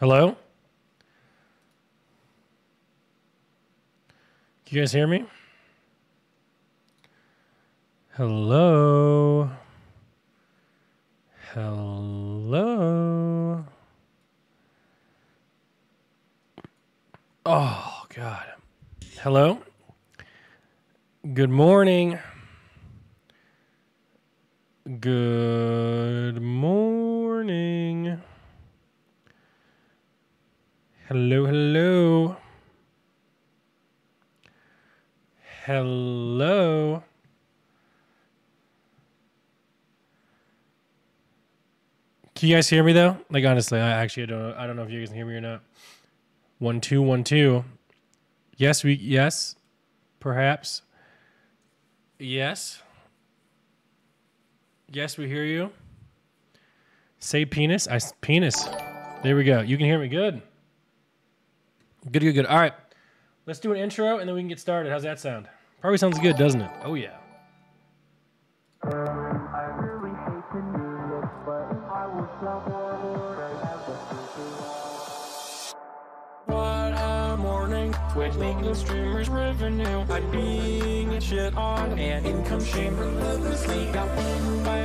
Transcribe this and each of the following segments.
Hello? Can you guys hear me? Hello? Hello? Oh, God. Hello? Good morning. Good morning. Hello, hello. Hello. Can you guys hear me though? Like honestly, I actually don't I don't know if you guys can hear me or not. One two one two. Yes, we yes. Perhaps. Yes. Yes, we hear you. Say penis. I penis. There we go. You can hear me good. Good, good, good. All right. Let's do an intro and then we can get started. How's that sound? Probably sounds good, doesn't it? Oh yeah. Streamers revenue. I'm shit on income shame relentlessly. Got by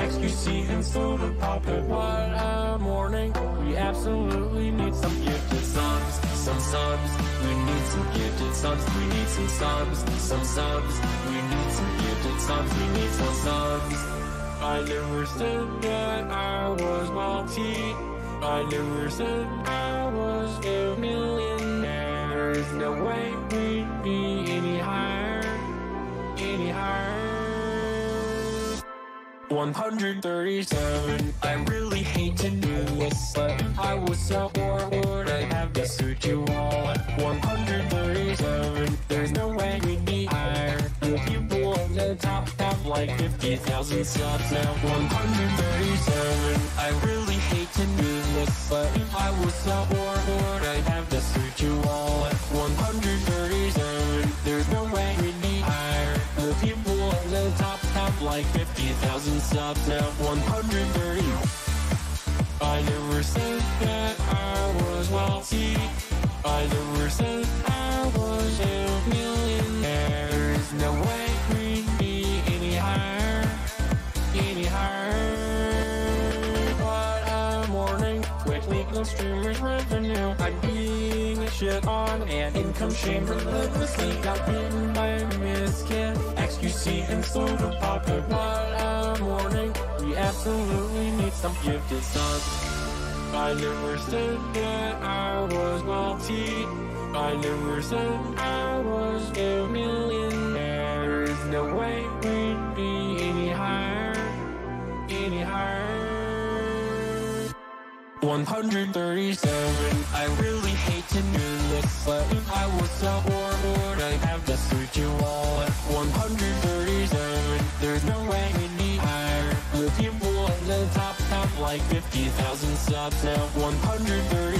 XQC and soda pop. What a morning, we absolutely need some gifted subs, some subs. We need some gifted subs, we need some subs, some subs. We need some gifted subs, we need some subs. I never said that I was wealthy. I never said I was a millionaire. There's no way we'd be any higher, any higher. 137. I really to do this, but I was so bored. I have to suit you all. 137. There's no way we'd be higher. The people on the top have like 50,000 subs now. 137. I really hate to do this, but I was so bored. I have to suit you all. 137. There's no way we'd be higher. The people on the top have like 50,000 subs now. 130. I never said that I was wealthy. I never said I was a millionaire. There's no way we'd be any higher, any higher. What a morning, Twitch legal streamers revenue. I'm being shit on and income shame relentlessly. Got bitten by a miskit, XQC and soda pop. What a morning, we absolutely need some gifted subs. I never said that I was wealthy. I never said I was a millionaire. There's no way we'd be any higher, any higher. 137. I really hate to do this, but I was so 50,000 subs now. 130.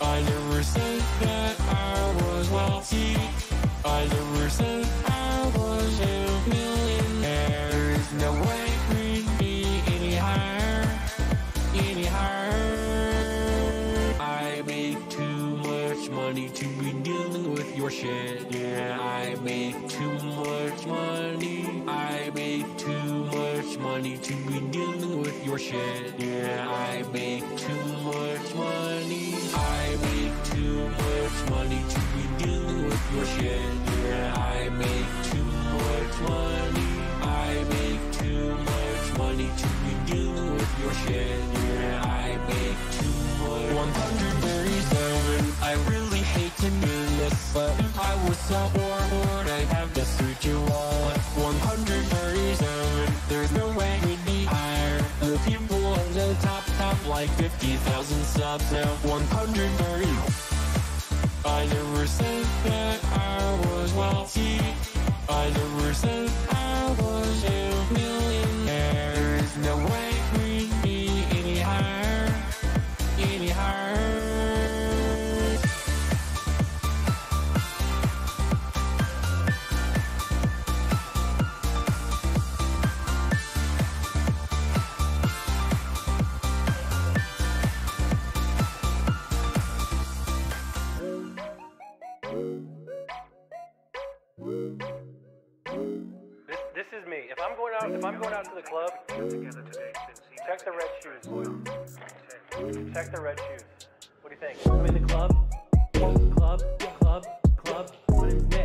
I never said that I was wealthy. I never said I was a millionaire. There's no way we'd be any higher, any higher. I make too much money to be dealing with your shit. Your shit. Yeah, I make too much money. I make too much money to be dealing with your shit. Yeah, I make too much money. I make too much money to be dealing with your shit. Yeah, I make too much. 137. I really hate to do this, but I was so 50,000 subs now. 130. I never said that I was wealthy. I never said going out, if I'm going out to the club, check the red shoes. Check the red shoes. What do you think? I'm in the club. Club, club, club. My name's Nick.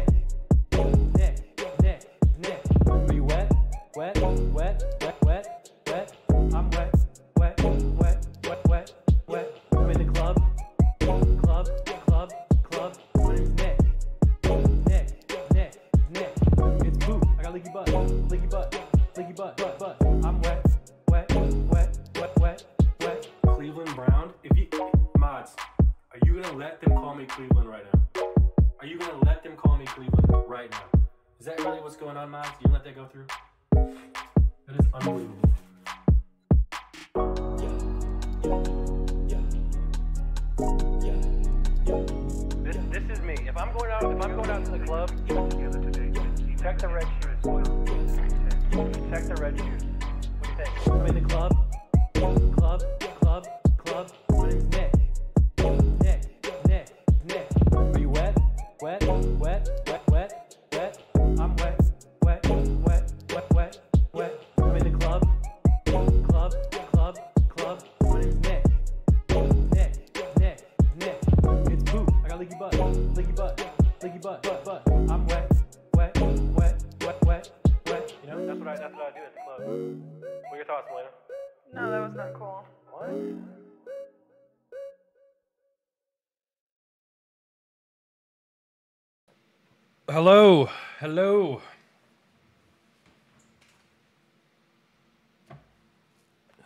Butt, leaky butt, butt, butt. I'm wet, wet, wet, wet, wet, wet. Cleveland Brown. If you mods, are you gonna let them call me Cleveland right now? Are you gonna let them call me Cleveland right now? Is that really what's going on, mods? You let that go through? That is unbelievable. This, this is me. If I'm going out, if I'm going out to the club, check the red shoes. Check the shoes. What do you think? The club, club. What thoughts, Malena? No, that was not cool. What? Hello, hello.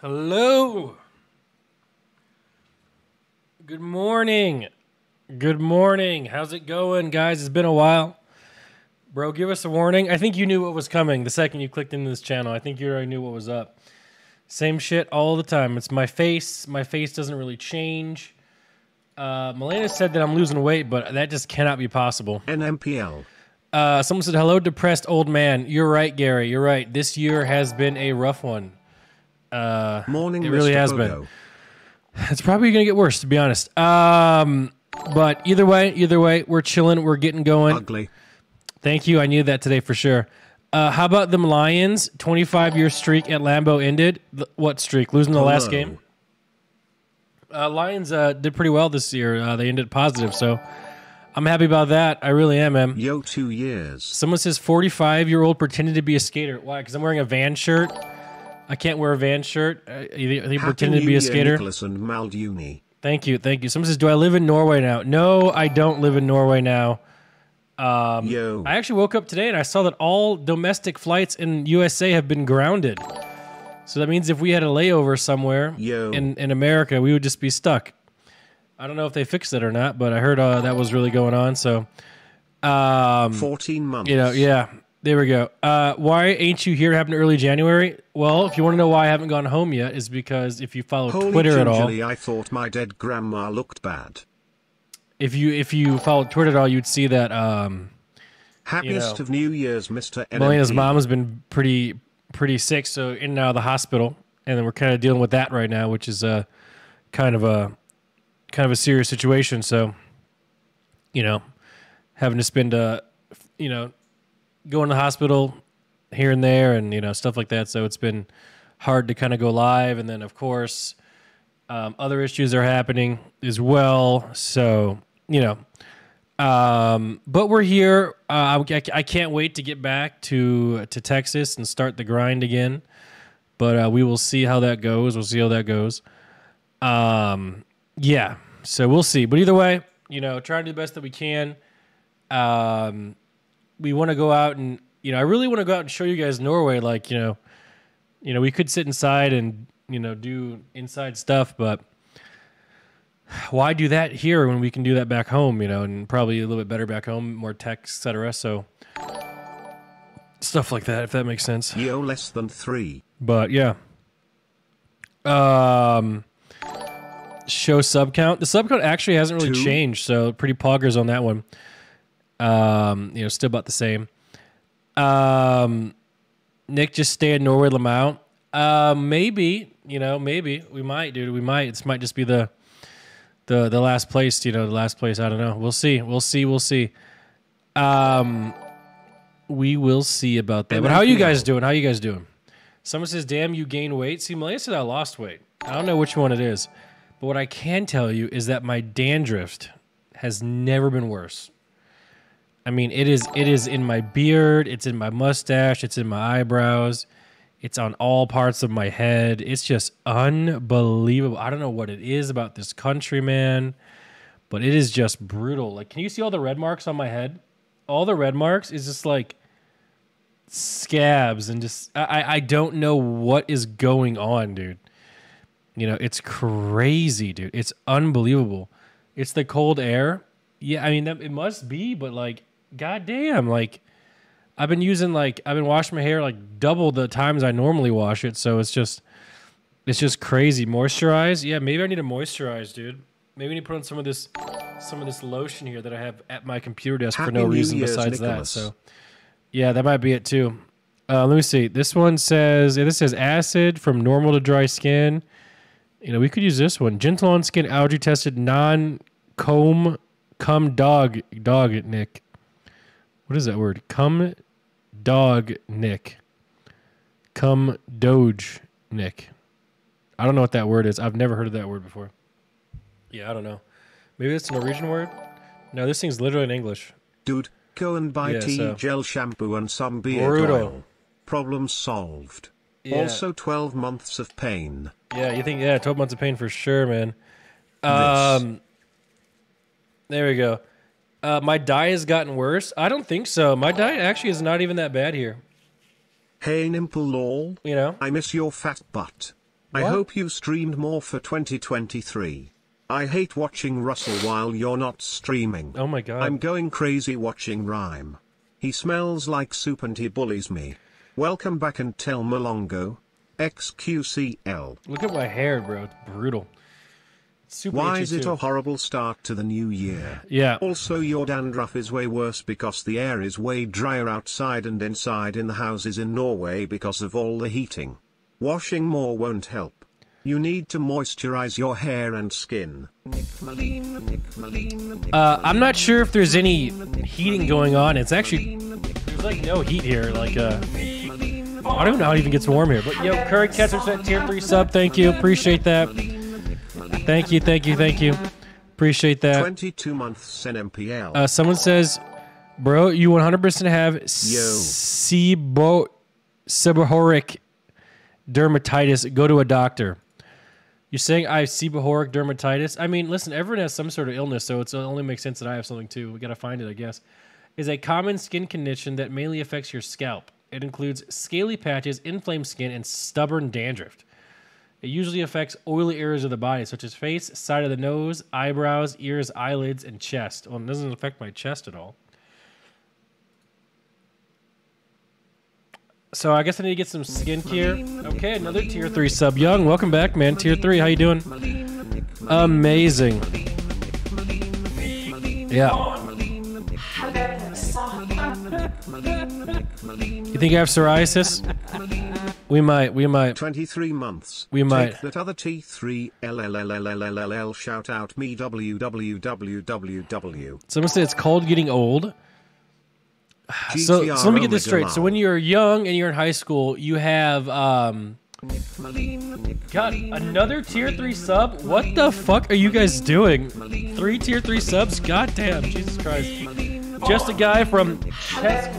Hello. Good morning. Good morning. How's it going, guys? It's been a while. Bro, give us a warning. I think you knew what was coming the second you clicked into this channel. I think you already knew what was up. Same shit all the time. It's my face. My face doesn't really change. Uh, Malena said that I'm losing weight, but that just cannot be possible. NMPL. Uh, someone said, "Hello, depressed old man." You're right, Gary. You're right. This year has been a rough one. Uh, Morning, it really Mr. has Bogo. been. It's probably gonna get worse, to be honest. Um, but either way, either way, we're chilling. We're getting going. Ugly. Thank you. I knew that today for sure. Uh, how about them Lions? 25 year streak at Lambeau ended. The, what streak? Losing the last game. Uh, Lions uh, did pretty well this year. Uh, they ended positive, so I'm happy about that. I really am, man. Yo, two years. Someone says 45 year old pretended to be a skater. Why? Because I'm wearing a van shirt. I can't wear a van shirt. Uh, he, he pretended to be a skater. Nicholas and Malduni. Thank you, thank you. Someone says, "Do I live in Norway now?" No, I don't live in Norway now. Um, Yo. I actually woke up today and I saw that all domestic flights in USA have been grounded. So that means if we had a layover somewhere Yo. in in America, we would just be stuck. I don't know if they fixed it or not, but I heard uh, that was really going on. So, um, 14 months. you know, yeah, there we go. Uh, why ain't you here? Happened early January. Well, if you want to know why I haven't gone home yet, is because if you follow Holy Twitter at all, I thought my dead grandma looked bad. If you if you followed Twitter at all, you'd see that um, Happiest know, of New Year's, Mr. Malena's mom has been pretty pretty sick, so in and out of the hospital, and then we're kind of dealing with that right now, which is uh, kind of a kind of a serious situation. So, you know, having to spend uh, you know, going to the hospital here and there, and you know stuff like that. So it's been hard to kind of go live, and then of course. Um, other issues are happening as well. So, you know, um, but we're here. Uh, I, I can't wait to get back to to Texas and start the grind again. But uh, we will see how that goes. We'll see how that goes. Um, yeah. So we'll see. But either way, you know, try to do the best that we can. Um, we want to go out and you know, I really want to go out and show you guys Norway. Like you know, you know, we could sit inside and you know do inside stuff, but why do that here when we can do that back home, you know, and probably a little bit better back home, more tech, etc. So stuff like that, if that makes sense. Yo, less than three. But yeah. Um show sub count. The sub count actually hasn't really Two. changed, so pretty poggers on that one. Um, you know, still about the same. Um Nick just stay in Norway Lamau. Uh maybe, you know, maybe. We might, dude. We might. This might just be the the the last place, you know, the last place. I don't know. We'll see. We'll see. We'll see. Um we will see about that. But how you guys doing? How you guys doing? Someone says, "Damn, you gain weight." See, Malia said I lost weight. I don't know which one it is, but what I can tell you is that my dandruff has never been worse. I mean, it is it is in my beard, it's in my mustache, it's in my eyebrows, it's on all parts of my head. It's just unbelievable. I don't know what it is about this country, man, but it is just brutal. Like, can you see all the red marks on my head? All the red marks is just like scabs and just I I don't know what is going on, dude. You know, it's crazy, dude. It's unbelievable. It's the cold air. Yeah, I mean it must be, but like, goddamn, like I've been using like I've been washing my hair like double the times I normally wash it, so it's just it's just crazy. Moisturize, yeah, maybe I need to moisturize, dude. Maybe I need to put on some of this some of this lotion here that I have at my computer desk for no New reason Year's, besides Nicholas. that. So yeah, that might be it too. Uh, let me see. This one says yeah, this says acid from normal to dry skin. You know, we could use this one. Gentle on skin, allergy tested, non comb, cum dog, dog nick. What is that word? Cum dog nick. Come doge nick. I don't know what that word is. I've never heard of that word before. Yeah, I don't know. Maybe it's a Norwegian word? No, this thing's literally in English. Dude, go and buy Yeah, tea, so- gel shampoo and some beard Brutal. oil. Problem solved. Yeah. Also 12 months of pain. Yeah, you think yeah, twelve months of pain for sure, man. This. Um, there we go. Uh, my diet has gotten worse. I don't think so. My diet actually is not even that bad here. Hey Nimple lol. You know, I miss your fat butt. I hope you streamed more for 2023. I hate watching Russell while you're not streaming. oh my god, I'm going crazy watching Rhyme. He smells like soup and he bullies me. Welcome back and tell Malongo. XQCL. look at my hair, bro. It's brutal. Super Why is it too. a horrible start to the new year? Yeah, Also, your dandruff is way worse because the air is way drier outside and inside in the houses in Norway because of all the heating. Washing more won't help. You need to moisturize your hair and skin. uh, I'm not sure if there's any heating going on. It's actually there's like no heat here. Like uh, I don't know how it even gets warm here. But yo, Curry sent tier three sub. Thank you, appreciate that. Thank you, thank you, thank you. Appreciate that. 22 months NMPL. Uh, someone says, "Bro, you 100% have sebo seborrheic dermatitis. Go to a doctor." You're saying I have seborrheic dermatitis? I mean, listen, everyone has some sort of illness, so it only makes sense that I have something too. We gotta find it, I guess. Is a common skin condition that mainly affects your scalp. It includes scaly patches, inflamed skin, and stubborn dandruff. It usually affects oily areas of the body, such as face, side of the nose, eyebrows, ears, eyelids, and chest. Well, it doesn't affect my chest at all. So I guess I need to get some skincare. Okay, another tier three sub. Young, welcome back, man. Tier three, how you doing? Amazing. Yeah. You think I have psoriasis? We might. We might. 23 months. We might- Take that other T3 LLLLLLL shout out me www. Someone said it's called getting old. So, so let me get this straight. So when you're young and you're in high school, you have um God, another tier three sub? What the fuck are you guys doing? Three tier three subs? God damn, Jesus Christ. Just a guy from Czech-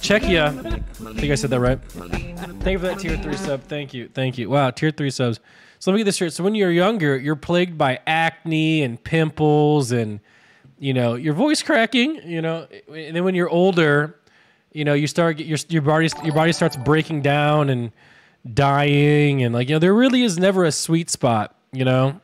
Czechia. I think I said that right. Thank you for that tier three sub. Thank you. Thank you. Wow, tier three subs. So let me get this straight. So when you're younger, you're plagued by acne and pimples and you know, your voice cracking, you know, and then when you're older, you know, you start your your body your body starts breaking down and dying and like you know, there really is never a sweet spot, you know.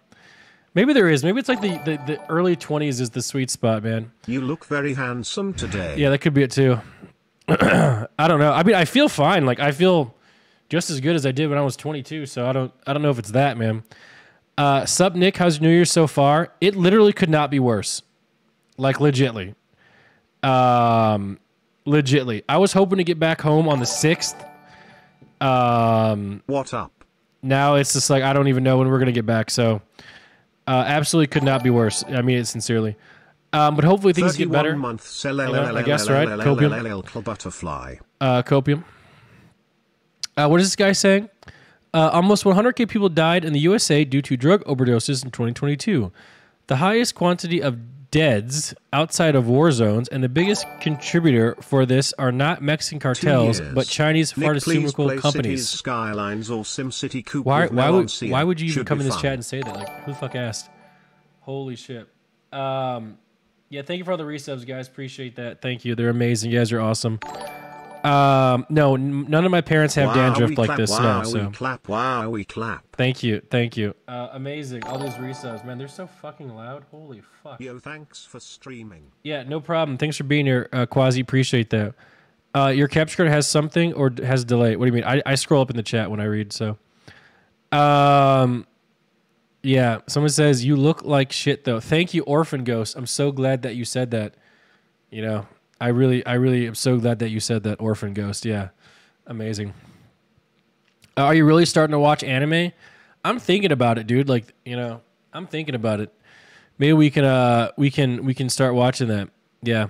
Maybe there is. Maybe it's like the, the, the early 20s is the sweet spot, man. You look very handsome today. Yeah, that could be it too. I don't know. I mean, I feel fine. Like I feel just as good as I did when I was 22. So I don't I don't know if it's that, man. Uh, sup, Nick? How's your New Year so far? It literally could not be worse. Like legitly. Um, legitly. I was hoping to get back home on the sixth. Um, What up? now it's just like I don't even know when we're gonna get back. So, uh, absolutely could not be worse. I mean it sincerely. Um, but hopefully things get better. months know, I guess, right? Copium. Butterfly. uh, copium. Uh, what is this guy saying? Uh, almost 100k people died in the USA due to drug overdoses in 2022. The highest quantity of deads outside of war zones, and the biggest contributor for this are not Mexican cartels, but Chinese Nick, pharmaceutical companies. Skylines or SimCity Coupe Why? Why would? Why would you even come in this fun. chat and say that? Like, who the fuck asked? Holy shit. Um, yeah. Thank you for all the resubs, guys. Appreciate that. Thank you. They're amazing. You guys are awesome. Um, no, n- none of my parents have Wow, dandruff like clap, this. Wow, no, so we clap. Wow, we clap. thank you, thank you. Uh, amazing. All those resubs, man. They're so fucking loud. Holy fuck. Yo, thanks for streaming. Yeah, no problem. Thanks for being here, uh, Quasi. Appreciate that. Uh, your capture card has something or d- has delay. What do you mean? I, I scroll up in the chat when I read. So, um, yeah. Someone says you look like shit though. Thank you, Orphan Ghost. I'm so glad that you said that. You know, I really, I really am so glad that you said that, Orphan Ghost. Yeah, amazing. Uh, are you really starting to watch anime? I'm thinking about it, dude. Like, you know, I'm thinking about it. Maybe we can uh we can we can start watching that. Yeah.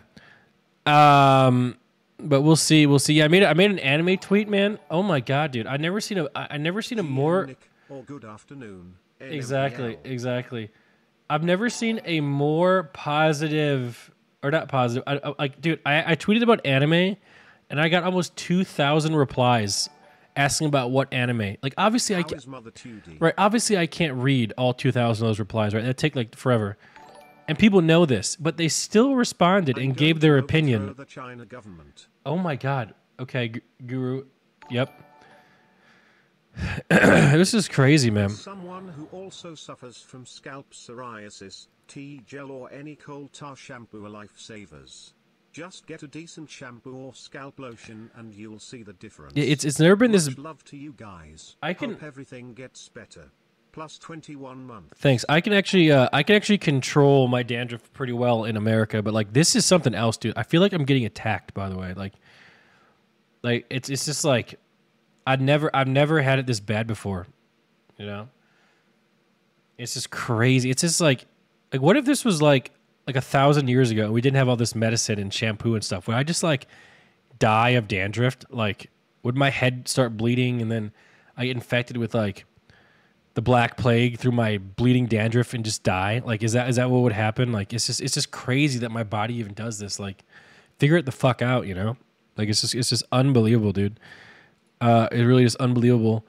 Um but we'll see. We'll see. Yeah, I made I made an anime tweet, man. Oh my god, dude. I never seen a I I never seen a more or good afternoon. Exactly, exactly. I've never seen a more positive or not positive. I, I, like, dude, I, I tweeted about anime, and I got almost two thousand replies asking about what anime. Like, obviously, I can, is Mother 2D? right. Obviously, I can't read all two thousand of those replies. Right, that take like forever, and people know this, but they still responded I'm and gave their opinion. The China government. Oh my god. Okay, Gu- Guru. Yep. this is crazy, man. Someone who also suffers from scalp psoriasis, T/Gel or any coal tar shampoo are lifesavers. Just get a decent shampoo or scalp lotion and you'll see the difference. Yeah, It's it's never been this Much love to you guys. I can- Hope everything gets better. Plus 21 months. Thanks. I can actually uh, I can actually control my dandruff pretty well in America, but like this is something else, dude. I feel like I'm getting attacked. By the way, like, like it's it's just like I've never I've never had it this bad before. You know, it's just crazy. It's just like like what if this was like like a thousand years ago and we didn't have all this medicine and shampoo and stuff? Would I just like die of dandruff? Like, would my head start bleeding and then I get infected with like the black plague through my bleeding dandruff and just die? Like, is that is that what would happen? Like, it's just it's just crazy that my body even does this. Like, figure it the fuck out, you know? Like, it's just it's just unbelievable, dude. Uh, it really is unbelievable.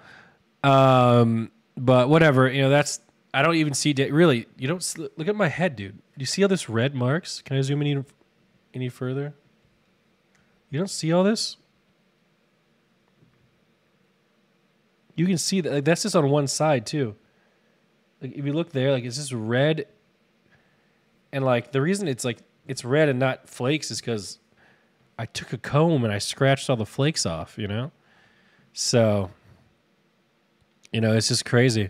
Um, but whatever, you know. That's I don't even see. Really, you don't look at my head, dude. Do you see all this red marks? Can I zoom in any, any further? You don't see all this? You can see that like, that's just on one side too. Like if you look there, like it's just red, and like the reason it's like it's red and not flakes is because I took a comb and I scratched all the flakes off. You know, so you know it's just crazy.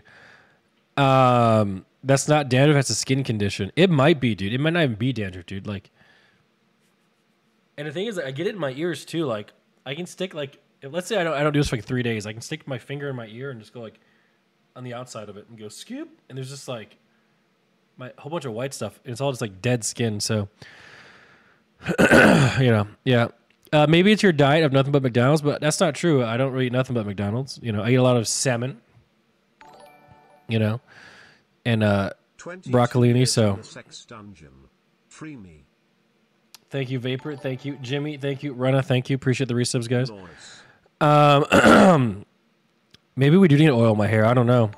Um, that's not dandruff. That's a skin condition. It might be, dude. It might not even be dandruff, dude. Like, and the thing is, I get it in my ears too. Like, I can stick like, if, let's say I don't, I don't do this for like three days. I can stick my finger in my ear and just go like on the outside of it and go scoop, and there's just like my whole bunch of white stuff. And it's all just like dead skin. So, you know, yeah. Uh, maybe it's your diet of nothing but McDonald's, but that's not true. I don't really eat nothing but McDonald's. You know, I eat a lot of salmon. You know, and uh, Broccolini, so-. Free me. thank you, Vapor. Thank you, Jimmy. Thank you, Rana. Thank you. Appreciate the resubs, guys. Noise. Maybe we do need to oil my hair. I don't know.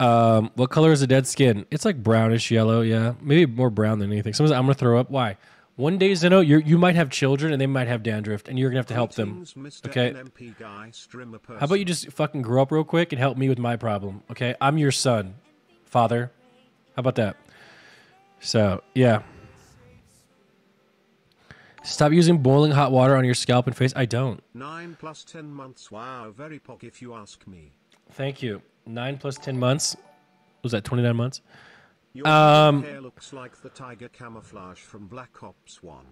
Um, what color is the dead skin? It's like brownish yellow. Yeah, maybe more brown than anything. Sometimes I'm gonna throw up. Why? One day, Zeno, you you might have children and they might have dandruff, and you're gonna have to help them. Okay. NMP guy, streamer person. How about you just fucking grow up real quick and help me with my problem? Okay, I'm your son, father. How about that? So yeah. Stop using boiling hot water on your scalp and face. I don't. 9 plus 10 months. Wow, very pog if you ask me. Thank you. Nine plus ten months. Was that twenty nine months? Your Um, hair looks like the tiger camouflage from Black Ops 1.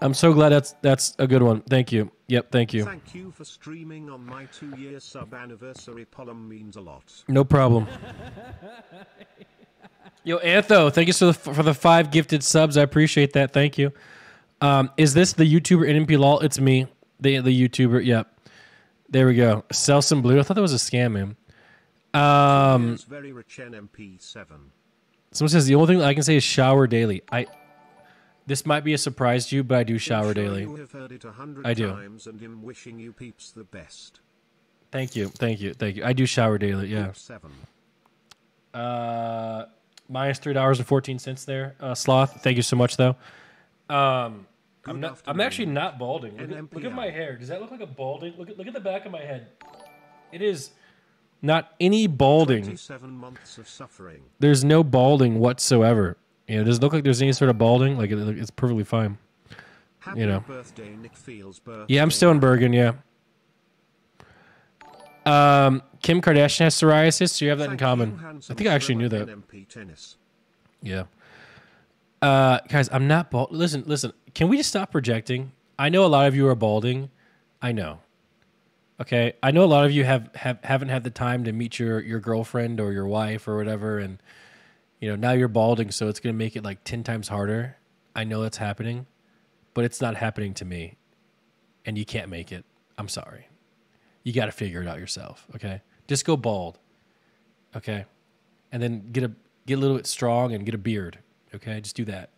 I'm so glad that's that's a good one. Thank you. Yep, thank you. Thank you for streaming on my two-year sub anniversary. Polum means a lot. No problem. Yo, Antho, thank you for the for the five gifted subs. I appreciate that. Thank you. Um, is this the YouTuber NMP lol? It's me, the the YouTuber. Yep. There we go. Sell some blue. I thought that was a scam, man. Um, It's very rich NMP7. Someone says the only thing that I can say is shower daily. I. This might be a surprise to you, but I do shower sure daily. You have heard it I do. times and am wishing you peeps the best. Thank you, thank you, thank you. I do shower daily. Yeah. Seven. Uh, minus three dollars and fourteen cents there. Uh, sloth. Thank you so much, though. Um, I'm not. I'm actually not balding. Look at, look at my hair. Does that look like a balding? Look at look at the back of my head. It is not any balding. Months of suffering. There's no balding whatsoever. You know, it doesn't look like there's any sort of balding. Like it, it's perfectly fine. Happy You know. birthday, Nick Fields' birthday. Yeah, I'm still in Bergen. Yeah. Um, Kim Kardashian has psoriasis. So you have that in common. I think I actually knew that. Yeah. Uh, guys, I'm not bald. Listen, listen. Can we just stop projecting? I know a lot of you are balding. I know. Okay, I know a lot of you have, have haven't had the time to meet your your girlfriend or your wife or whatever, and you know now you're balding, so it's gonna make it like ten times harder. I know it's happening, but it's not happening to me, and you can't make it. I'm sorry. You got to figure it out yourself. Okay, just go bald. Okay, and then get a get a little bit strong and get a beard. Okay, just do that.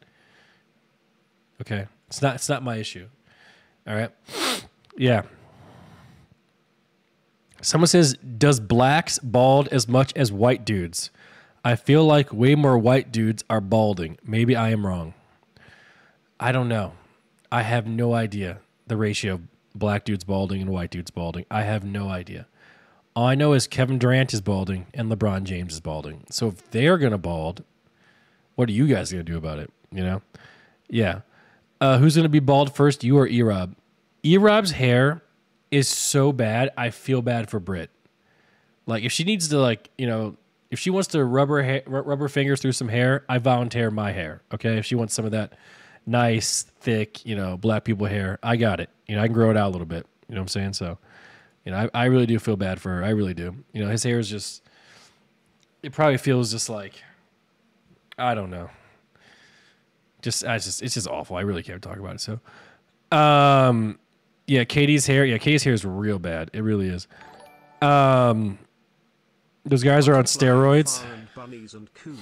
Okay, it's not it's not my issue. All right, yeah. Someone says, "Does blacks bald as much as white dudes?" I feel like way more white dudes are balding. Maybe I am wrong. I don't know. I have no idea the ratio of black dudes balding and white dudes balding. I have no idea. All I know is Kevin Durant is balding and LeBron James is balding. So if they're gonna bald, what are you guys gonna do about it? You know? Yeah. Uh, who's gonna be bald first? You or Erob? Erob's hair is so bad. I feel bad for Brit. Like if she needs to, like you know, if she wants to rub her hair, rub her fingers through some hair, I volunteer my hair. Okay, if she wants some of that nice, thick, you know, black people hair, I got it. You know, I can grow it out a little bit. You know what I'm saying? So, you know, I, I really do feel bad for her. I really do. You know, his hair is just. It probably feels just like. I don't know. Just, I just, it's just awful. I really can't talk about it. So, um, yeah, Katie's hair. Yeah, Katie's hair is real bad. It really is. Um, those guys are on steroids. Farm bunnies and cool.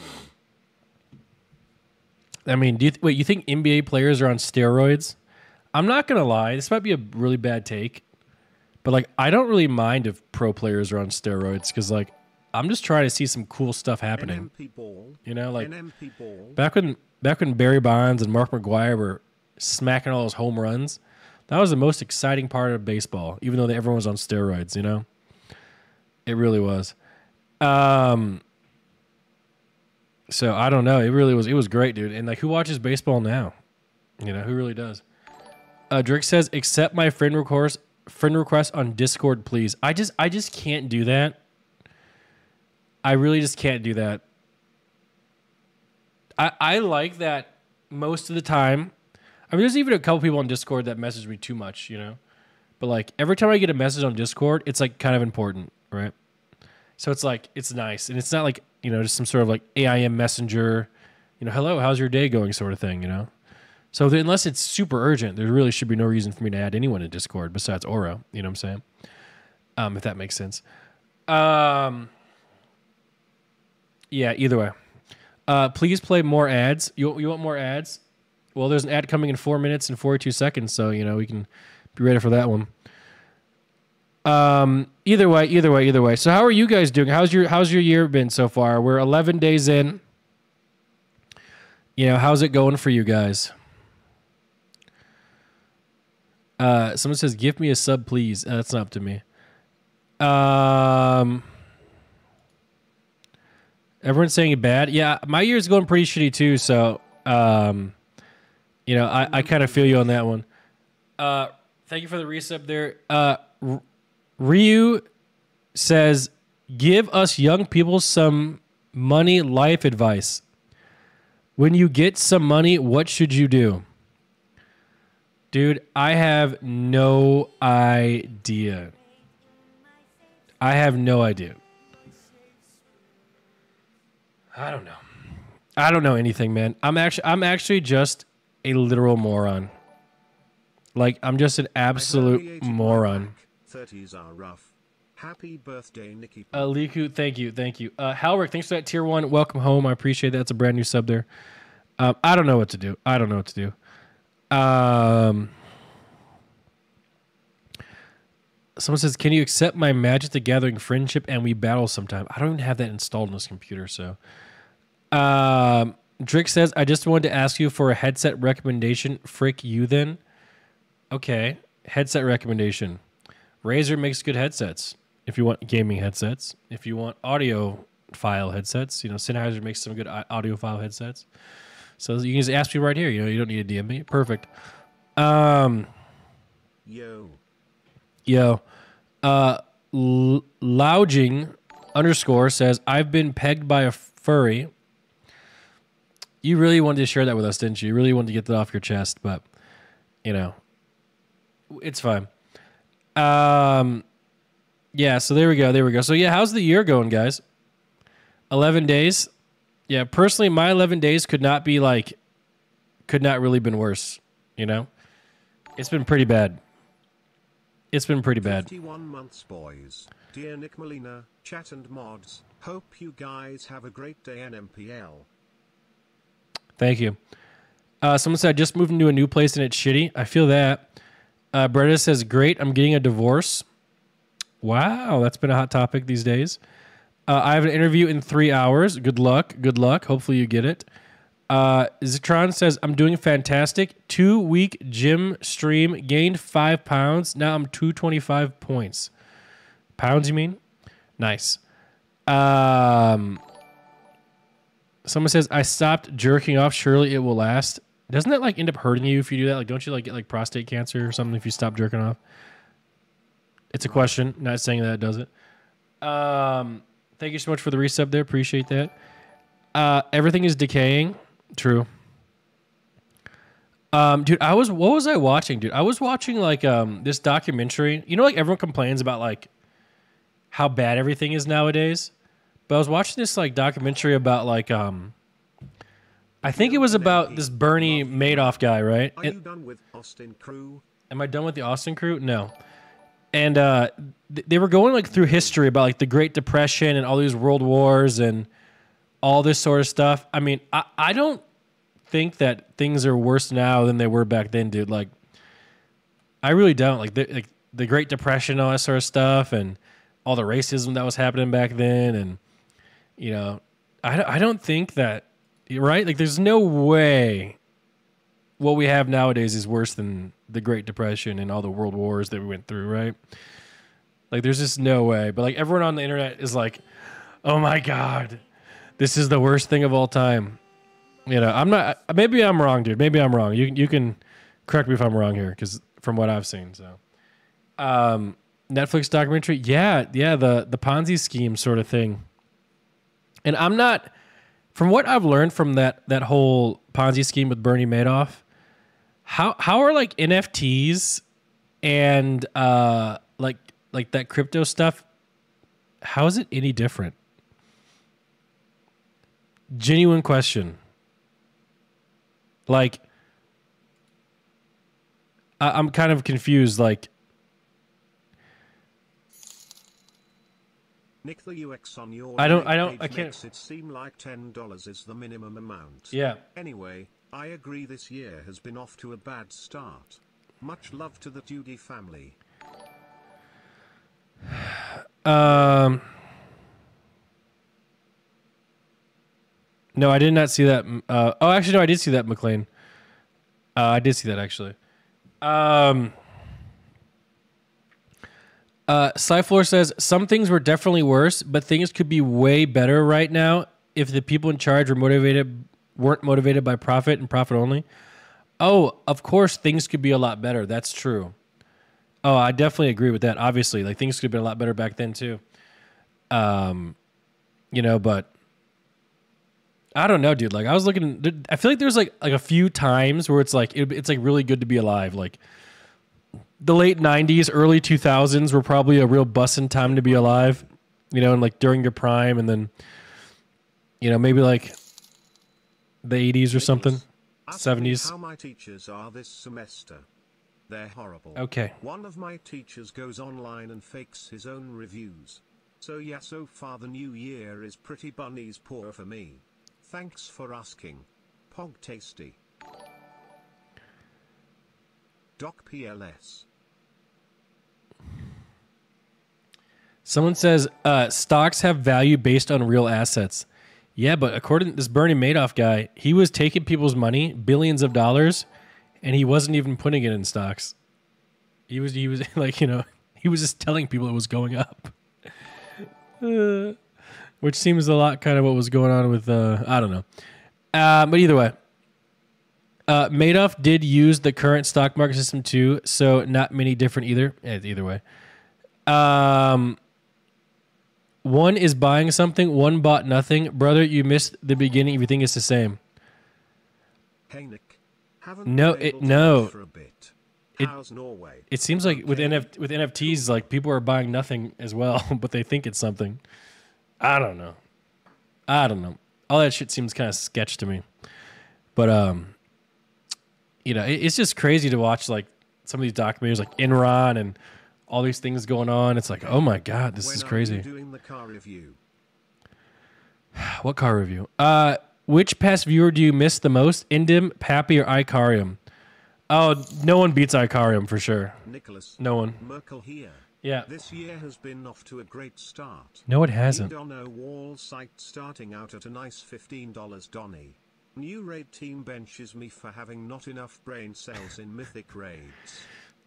I mean, do you th- wait? You think NBA players are on steroids? I'm not gonna lie. This might be a really bad take, but like, I don't really mind if pro players are on steroids because like, I'm just trying to see some cool stuff happening. You know, like back when back when Barry Bonds and Mark McGwire were smacking all those home runs, that was the most exciting part of baseball. Even though everyone was on steroids, you know, it really was. Um, so I don't know. It really was. It was great, dude. And like, who watches baseball now? You know, who really does? Uh, Drake says, "Accept my friend request, friend request on Discord, please." I just, I just can't do that. I really just can't do that. I, I like that most of the time. I mean, there's even a couple people on Discord that message me too much, you know. But like every time I get a message on Discord, it's like kind of important, right? So it's like it's nice, and it's not like you know just some sort of like AIM messenger, you know, hello, how's your day going, sort of thing, you know. So unless it's super urgent, there really should be no reason for me to add anyone to Discord besides Aura. You know what I'm saying? Um, if that makes sense. Um, yeah. Either way. Uh, please play more ads. You you want more ads? Well, there's an ad coming in four minutes and 42 seconds, so you know we can be ready for that one. Um, either way, either way, either way. So how are you guys doing? How's your how's your year been so far? We're 11 days in. You know, how's it going for you guys? Uh, someone says, "Give me a sub, please." Uh, that's not up to me. Um, everyone's saying it bad. Yeah, my year's going pretty shitty too. So, um, you know, I, I kind of feel you on that one. Uh, thank you for the resub there. Uh, R- Ryu says, "Give us young people some money life advice. When you get some money, what should you do?" Dude, I have no idea. I have no idea. I don't know. I don't know anything, man. I'm actually I'm actually just a literal moron. Like I'm just an absolute moron. Thirties are rough. Happy birthday, Nikki. Uh, Liku, thank you, thank you. Uh, Halrick, thanks for that tier one. Welcome home. I appreciate that. It's a brand new sub there. Um, I don't know what to do. I don't know what to do. Um, someone says, "Can you accept my Magic the Gathering friendship and we battle sometime?" I don't even have that installed on this computer, so. Um, Drick says, "I just wanted to ask you for a headset recommendation. Frick you then." Okay, headset recommendation. Razer makes good headsets. If you want gaming headsets, if you want audio file headsets, you know Sennheiser makes some good au- audiophile headsets. So you can just ask me right here. You know, you don't need a DM me. Perfect. Um, Yo. yo, uh, L- lounging underscore says I've been pegged by a furry. You really wanted to share that with us, didn't you? You really wanted to get that off your chest, but you know, it's fine. Um, yeah. So there we go. There we go. So yeah, how's the year going, guys? Eleven days. Yeah, personally, my eleven days could not be like, could not really been worse. You know, it's been pretty bad. It's been pretty bad. 51 months, boys. Dear Nick Malena, chat and mods, hope you guys have a great day NMPL. Thank you. Uh, someone said I just moved into a new place and it's shitty. I feel that. Uh, Brenda says, "Great, I'm getting a divorce." Wow, that's been a hot topic these days. Uh, I have an interview in three hours. Good luck. Good luck. Hopefully you get it. Uh, Zitron says, I'm doing fantastic. Two week gym stream, gained five pounds. Now I'm 225 points. Pounds, you mean? Nice. Um, someone says, I stopped jerking off. Surely it will last. Doesn't that like end up hurting you if you do that? Like, don't you like get like prostate cancer or something if you stop jerking off? It's a question. Not saying that it doesn't. Um, thank you so much for the resub there. Appreciate that. Uh, everything is decaying. True. Um, dude, I was what was I watching, dude? I was watching like um this documentary. You know, like everyone complains about like how bad everything is nowadays. But I was watching this like documentary about like um I think it was about this Bernie Madoff guy, right? Are you done with Austin Crew? Am I done with the Austin crew? No. And uh, th- they were going like through history about like the Great Depression and all these world wars and all this sort of stuff. I mean, I, I don't think that things are worse now than they were back then, dude. Like, I really don't. Like the like the Great Depression, all that sort of stuff, and all the racism that was happening back then, and you know, I I don't think that right. Like, there's no way what we have nowadays is worse than the Great Depression and all the world wars that we went through, right? Like, there's just no way. But like, everyone on the internet is like, "Oh my god, this is the worst thing of all time." You know, I'm not. Maybe I'm wrong, dude. Maybe I'm wrong. You you can correct me if I'm wrong here, because from what I've seen, so. Um, Netflix documentary, yeah, yeah, the the Ponzi scheme sort of thing. And I'm not, from what I've learned from that that whole Ponzi scheme with Bernie Madoff, how how are like NFTs and uh like like that crypto stuff? How is it any different? Genuine question. Like, I, I'm kind of confused. Like, Nick the UX on your I don't- I don't- I can't- makes it seem like ten dollars is the minimum amount. yeah, Anyway, I agree this year has been off to a bad start. Much love to the Tudi family. Um. No, I did not see that. Uh, oh, actually, no, I did see that, McLean. Uh, I did see that actually. Um. Uh, says some things were definitely worse, but things could be way better right now if the people in charge were motivated weren't motivated by profit and profit only. Oh, of course, things could be a lot better. That's true. Oh, I definitely agree with that. Obviously, like things could have been a lot better back then too. Um, you know, but I don't know, dude. Like I was looking, I feel like there's like like a few times where it's like it, it's like really good to be alive. Like the late '90s, early 2000s were probably a real bussin' time to be alive. You know, and like during your prime, and then you know maybe like the 80s or something. 70s. How my teachers are this semester. They're horrible. Okay. One of my teachers goes online and fakes his own reviews. So yeah, so far the new year is pretty bunnies poor for me. Thanks for asking. Pog tasty. Doc PLS. Someone says uh, stocks have value based on real assets. Yeah, but according to this Bernie Madoff guy, he was taking people's money, billions of dollars, and he wasn't even putting it in stocks. He was he was like, you know, he was just telling people it was going up. Uh, which seems a lot kind of what was going on with uh I don't know. Uh, but either way, uh, Madoff did use the current stock market system too, so not many different either. Either way, um, one is buying something, one bought nothing. Brother, you missed the beginning. If you think it's the same. Hey Nick. No, it- no. For a bit. It-? It seems like with NF with NFTs, like people are buying nothing as well, but they think it's something. I don't know. I don't know. All that shit seems kind of sketch to me. But um, you know, it, it's just crazy to watch like some of these documentaries, like Enron and all these things going on. It's like, oh my god, this when is crazy. doing the car review? What car review? Uh, which past viewer do you miss the most? Indim, Pappy, or Icarium? Oh, no one beats Icarium for sure. Nicholas. No one. Merkel here. Yeah. This year has been off to a great start. No, it hasn't. Wall site starting out at a nice $15 Donny. New raid team benches me for having not enough brain cells in mythic raids.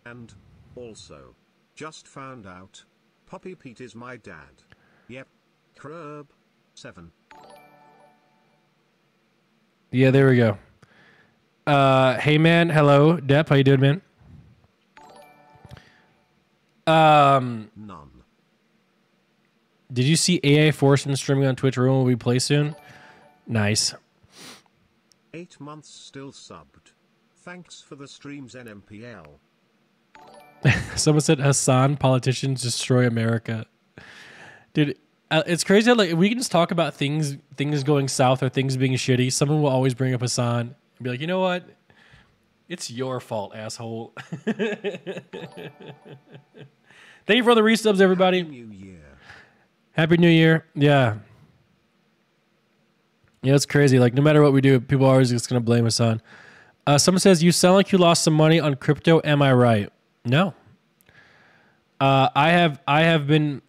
And, also, just found out, Poppy Pete is my dad. Yep. Crub. 7. Yeah, there we go. Uh, hey man, hello, Depp. How you doing, man? Um, None. did you see AA Fortune streaming on Twitch? Room will we play soon? Nice. 8 months still subbed. Thanks for the streams NMPL. Someone said Hassan, politicians destroy America. Dude, uh, it's crazy. How, like we can just talk about things, things going south or things being shitty. Someone will always bring up Hassan and be like, you know what? It's your fault, asshole. Thank you for the resubs, everybody. Happy New year. Happy New Year. Yeah. Yeah, it's crazy. Like, no matter what we do, people are always just going to blame us on. Uh, someone says, You sound like you lost some money on crypto. Am I right? No. Uh, I have, I have been,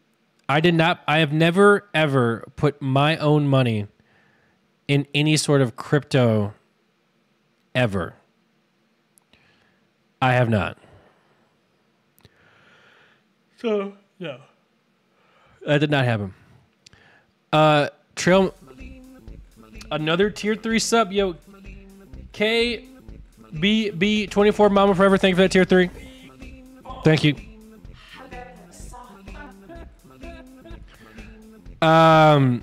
I did not, I have never, ever put my own money in any sort of crypto ever. I have not. So, no. That did not happen. Uh, Trail, another tier three sub, yo. K, B, B, twenty four, Mama Forever. Thank you for that tier three. Thank you. Um,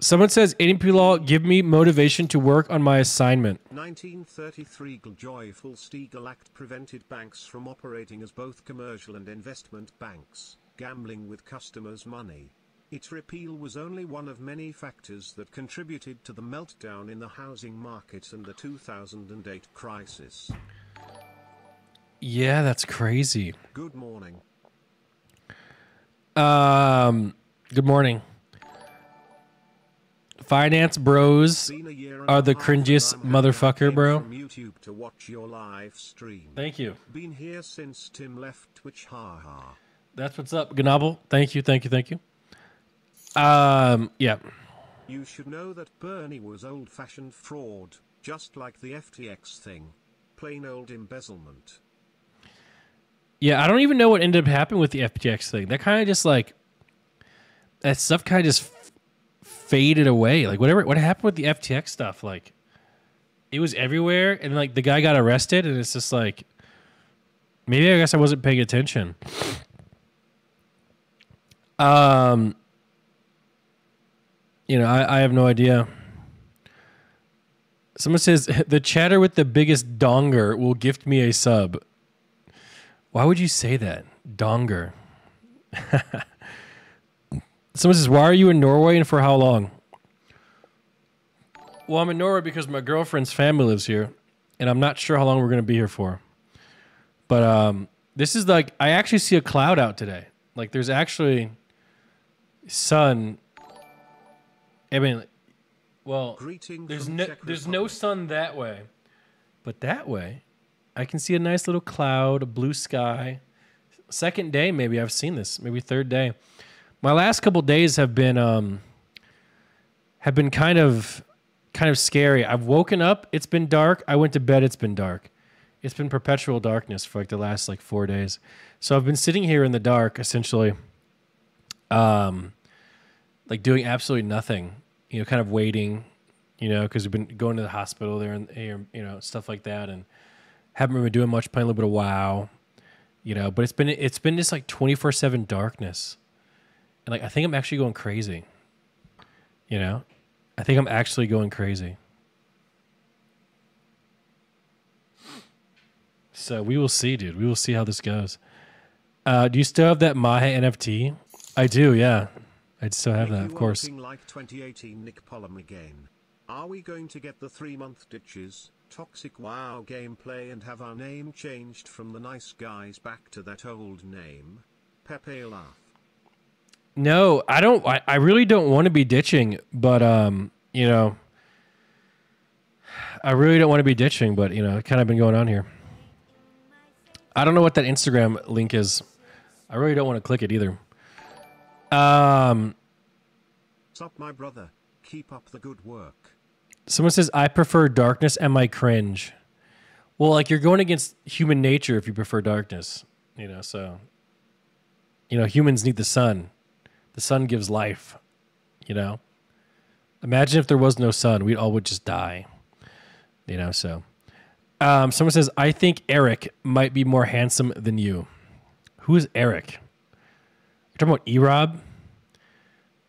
someone says ADP law give me motivation to work on my assignment. 1933 Joyful Steagall Act prevented banks from operating as both commercial and investment banks, gambling with customers' money. Its repeal was only one of many factors that contributed to the meltdown in the housing market and the 2008 crisis. Yeah, that's crazy. Good morning. Um, good morning. Finance bros. Been a year and Are the cringiest I'm happy I motherfucker, bro. YouTube to watch your live stream. Thank you. Been here since Tim left Twitch. Ha ha. That's what's up, Gnobble. Thank you, thank you, thank you. Um, yeah. You should know that Bernie was old fashioned fraud, just like the FTX thing. Plain old embezzlement. Yeah, I don't even know what ended up happening with the FTX thing. That kind of just like that stuff kind of just f- faded away. Like whatever what happened with the FTX stuff like it was everywhere and like the guy got arrested and it's just like maybe I guess I wasn't paying attention. Um you know, I, I have no idea. Someone says the chatter with the biggest donger will gift me a sub. Why would you say that? Donger. Someone says, Why are you in Norway and for how long? Well, I'm in Norway because my girlfriend's family lives here, and I'm not sure how long we're going to be here for. But um, this is like I actually see a cloud out today. Like there's actually sun. I mean, well, Greeting there's no there's no sun that way, but that way, I can see a nice little cloud, a blue sky. Second day, maybe I've seen this. Maybe third day. My last couple days have been um, have been kind of kind of scary. I've woken up, it's been dark. I went to bed, it's been dark. It's been perpetual darkness for like the last like 4 days. So I've been sitting here in the dark essentially um like doing absolutely nothing. You know, kind of waiting, you know, cuz we've been going to the hospital there and you know, stuff like that and haven't been doing much playing a little bit of WoW, you know, but it's been it's been just like 24/7 darkness. And like I think I'm actually going crazy. You know? I think I'm actually going crazy. So we will see, dude. We will see how this goes. Uh, do you still have that Mahe NFT? I do, yeah. I still have that, of course. like 2018 Nick Polom again. Are we going to get the three month ditches, toxic WoW gameplay, and have our name changed from the nice guys back to that old name? Pepe laugh. No, I don't. I, I really don't want to be ditching, but um, you know, I really don't want to be ditching, but you know, it kind of been going on here. I don't know what that Instagram link is. I really don't want to click it either. Um, Sup, my brother. Keep up the good work. someone says I prefer darkness and my cringe. Well, like you're going against human nature if you prefer darkness, you know. So, you know, humans need the sun. The sun gives life. You know. Imagine if there was no sun, we all would just die. You know. So, um, someone says I think Eric might be more handsome than you. Who is Eric? You're talking about Erob?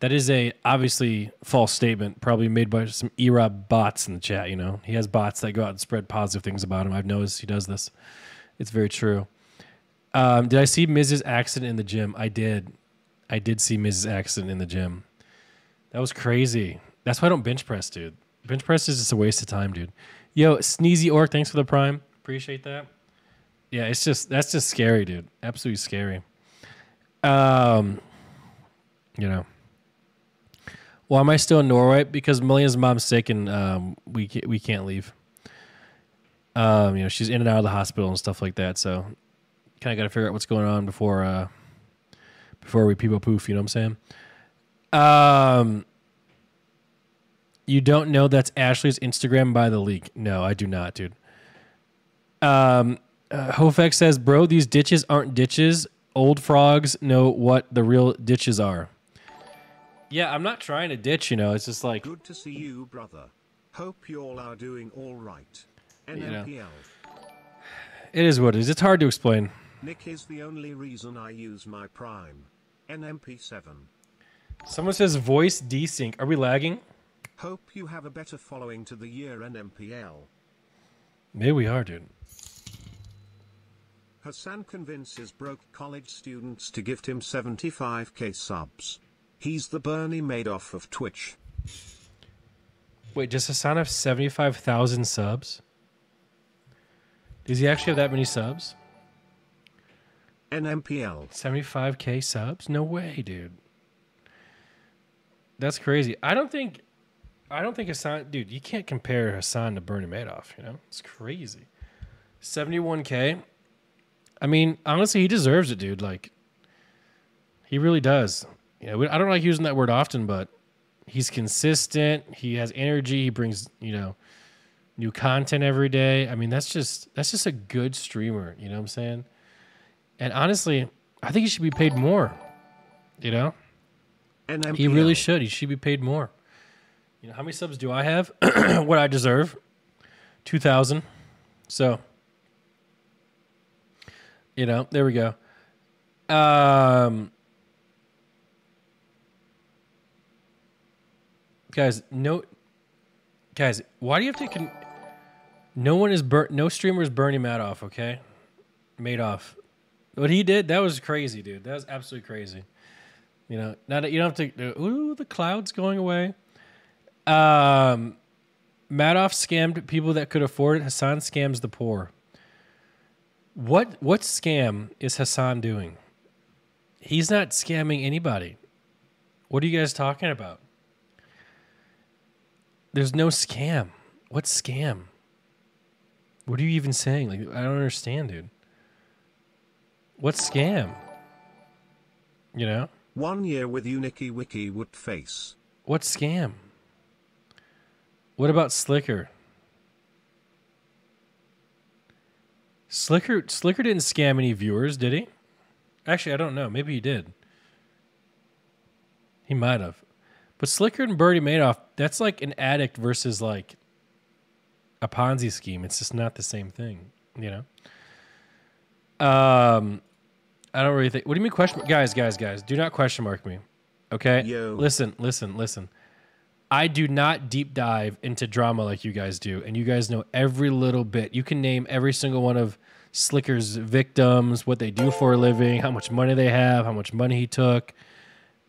That is a obviously false statement, probably made by some Erob bots in the chat. You know, he has bots that go out and spread positive things about him. I've noticed he does this. It's very true. Um, did I see Mrs. Accident in the gym? I did. I did see Mrs. Accident in the gym. That was crazy. That's why I don't bench press, dude. Bench press is just a waste of time, dude. Yo, Sneezy Orc, thanks for the prime. Appreciate that. Yeah, it's just that's just scary, dude. Absolutely scary. Um, you know. Why am I still in Norway? Because Malena's mom's sick and um, we ca- we can't leave. Um, you know, she's in and out of the hospital and stuff like that. So, kind of got to figure out what's going on before uh, before we people poof. You know what I'm saying? Um, you don't know that's Ashley's Instagram by the leak? No, I do not, dude. Um, uh, says, "Bro, these ditches aren't ditches. Old frogs know what the real ditches are." Yeah, I'm not trying to ditch. You know, it's just like Good to see you, brother. Hope you all are doing all right. know. NMPL. it is what it is. It's hard to explain. Nick is the only reason I use my Prime. NMP7. Someone says voice desync. Are we lagging? Hope you have a better following to the year NMPL. Maybe we are, dude. Hassan convinces broke college students to gift him 75k subs. He's the Bernie Madoff of Twitch. Wait, does Hassan have seventy-five thousand subs? Does he actually have that many subs? NMPL. Seventy-five k subs? No way, dude. That's crazy. I don't think, I don't think Hassan, dude. You can't compare Hassan to Bernie Madoff. You know, it's crazy. Seventy-one k. I mean, honestly, he deserves it, dude. Like, he really does. You know, we- I don't like using that word often, but he's consistent. He has energy. He brings, you know, new content every day. I mean, that's just that's just a good streamer. You know what I'm saying? And honestly, I think he should be paid more. You know, NMPL. he really should. He should be paid more. You know, how many subs do I have? what I deserve? Two thousand. So, you know, there we go. Um, guys, no, guys, why do you have to? Con- no one is burnt. No streamer is Bernie Madoff. Okay, Madoff. What he did, that was crazy, dude. That was absolutely crazy. You know, now that you don't have to. Ooh, the clouds going away. Um, Madoff scammed people that could afford it. Hassan scams the poor. What what scam is Hassan doing? He's not scamming anybody. What are you guys talking about? There's no scam. What scam? What are you even saying? Like I don't understand, dude. What scam? You know? One year with Uniki Wiki would face. What scam? What about Slicker? Slicker Slicker didn't scam any viewers, did he? Actually, I don't know. Maybe he did. He might have. But Slicker and Bernie Madoff, that's like an addict versus like a Ponzi scheme. It's just not the same thing, you know? Um I don't really think. What do you mean question guys, guys, guys, do not question mark me. Okay? Yo. Listen, listen, listen. I do not deep dive into drama like you guys do, and you guys know every little bit. You can name every single one of Slicker's victims, what they do for a living, how much money they have, how much money he took.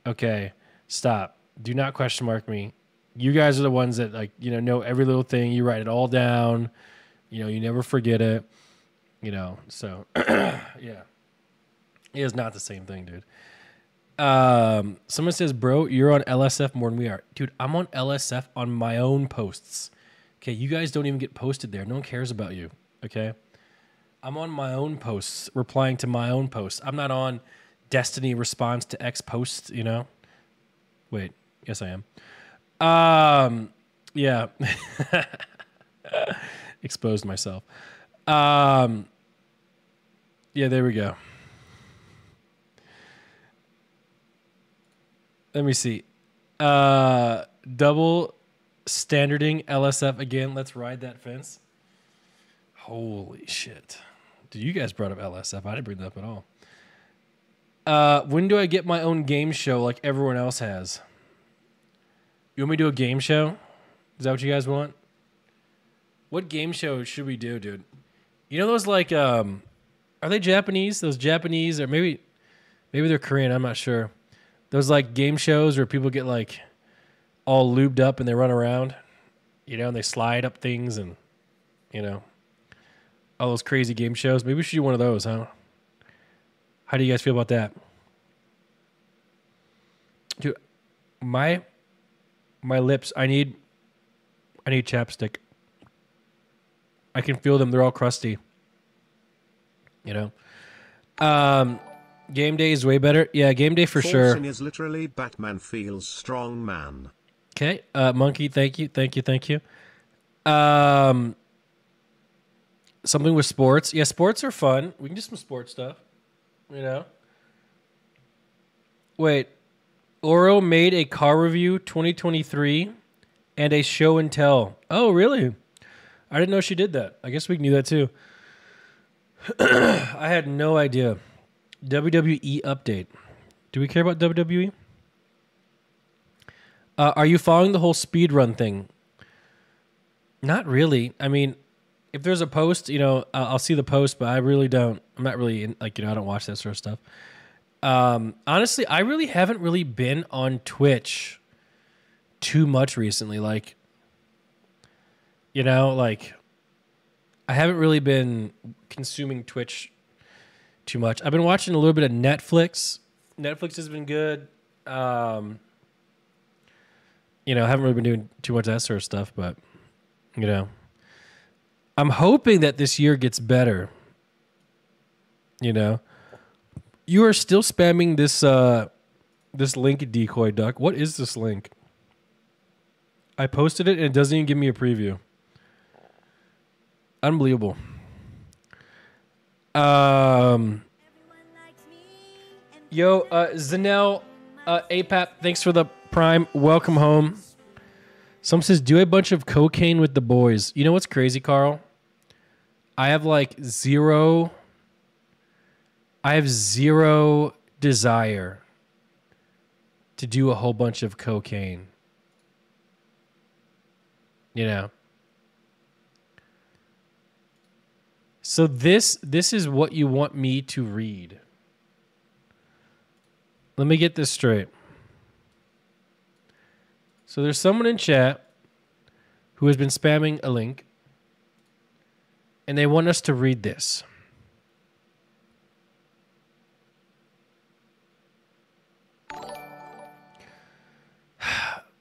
Okay, stop. Do not question mark me. You guys are the ones that like you know know every little thing. You write it all down. You know, you never forget it. You know, so yeah, it is not the same thing, dude. Um, someone says, "Bro, you're on LSF more than we are, dude. I'm on LSF on my own posts. Okay, you guys don't even get posted there. No one cares about you. Okay, I'm on my own posts, replying to my own posts. I'm not on Destiny response to X posts. You know. Wait, yes, I am. Um, yeah, exposed myself. Um, yeah, there we go. Let me see. Uh, double standarding LSF again. Let's ride that fence. Holy shit. Dude, you guys brought up LSF. I didn't bring that up at all. Uh, when do I get my own game show like everyone else has? You want me to do a game show? Is that what you guys want? What game show should we do, dude? You know those like um are they Japanese? Those Japanese or maybe maybe they're Korean, I'm not sure. Those like game shows where people get like all lubed up and they run around, you know, and they slide up things and you know, all those crazy game shows. Maybe we should do one of those, huh? How do you guys feel about that? Dude, my my lips, I need I need chapstick. I can feel them, they're all crusty. You know? Um game day is way better. Yeah, game day for sure. Is literally Batman feels strong man. Okay, uh, monkey. Thank you, thank you, thank you. Um, something with sports. Yeah, sports are fun. We can do some sports stuff. You know. Wait, Oro made a car review 2023 and a show and tell. Oh, really? I didn't know she did that. I guess we do that too. I had no idea. WWE update. Do we care about WWE? Uh, are you following the whole speed run thing? Not really. I mean, if there's a post, you know, I'll, I'll see the post, but I really don't. I'm not really in, like you know, I don't watch that sort of stuff. Um, honestly, I really haven't really been on Twitch too much recently. Like, you know, like I haven't really been consuming Twitch too much. I've been watching a little bit of Netflix. Netflix has been good. Um, you know, I haven't really been doing too much that sort of stuff, but you know, I'm hoping that this year gets better. You know, you are still spamming this uh this link decoy duck. What is this link? I posted it and it doesn't even give me a preview. Unbelievable. Um Yo, uh Zanel uh APAP, thanks for the prime. Welcome home. Some says do a bunch of cocaine with the boys. You know what's crazy, Carl? I have like zero I have zero desire to do a whole bunch of cocaine. You know. So this this is what you want me to read. Let me get this straight. So there's someone in chat who has been spamming a link, and they want us to read this.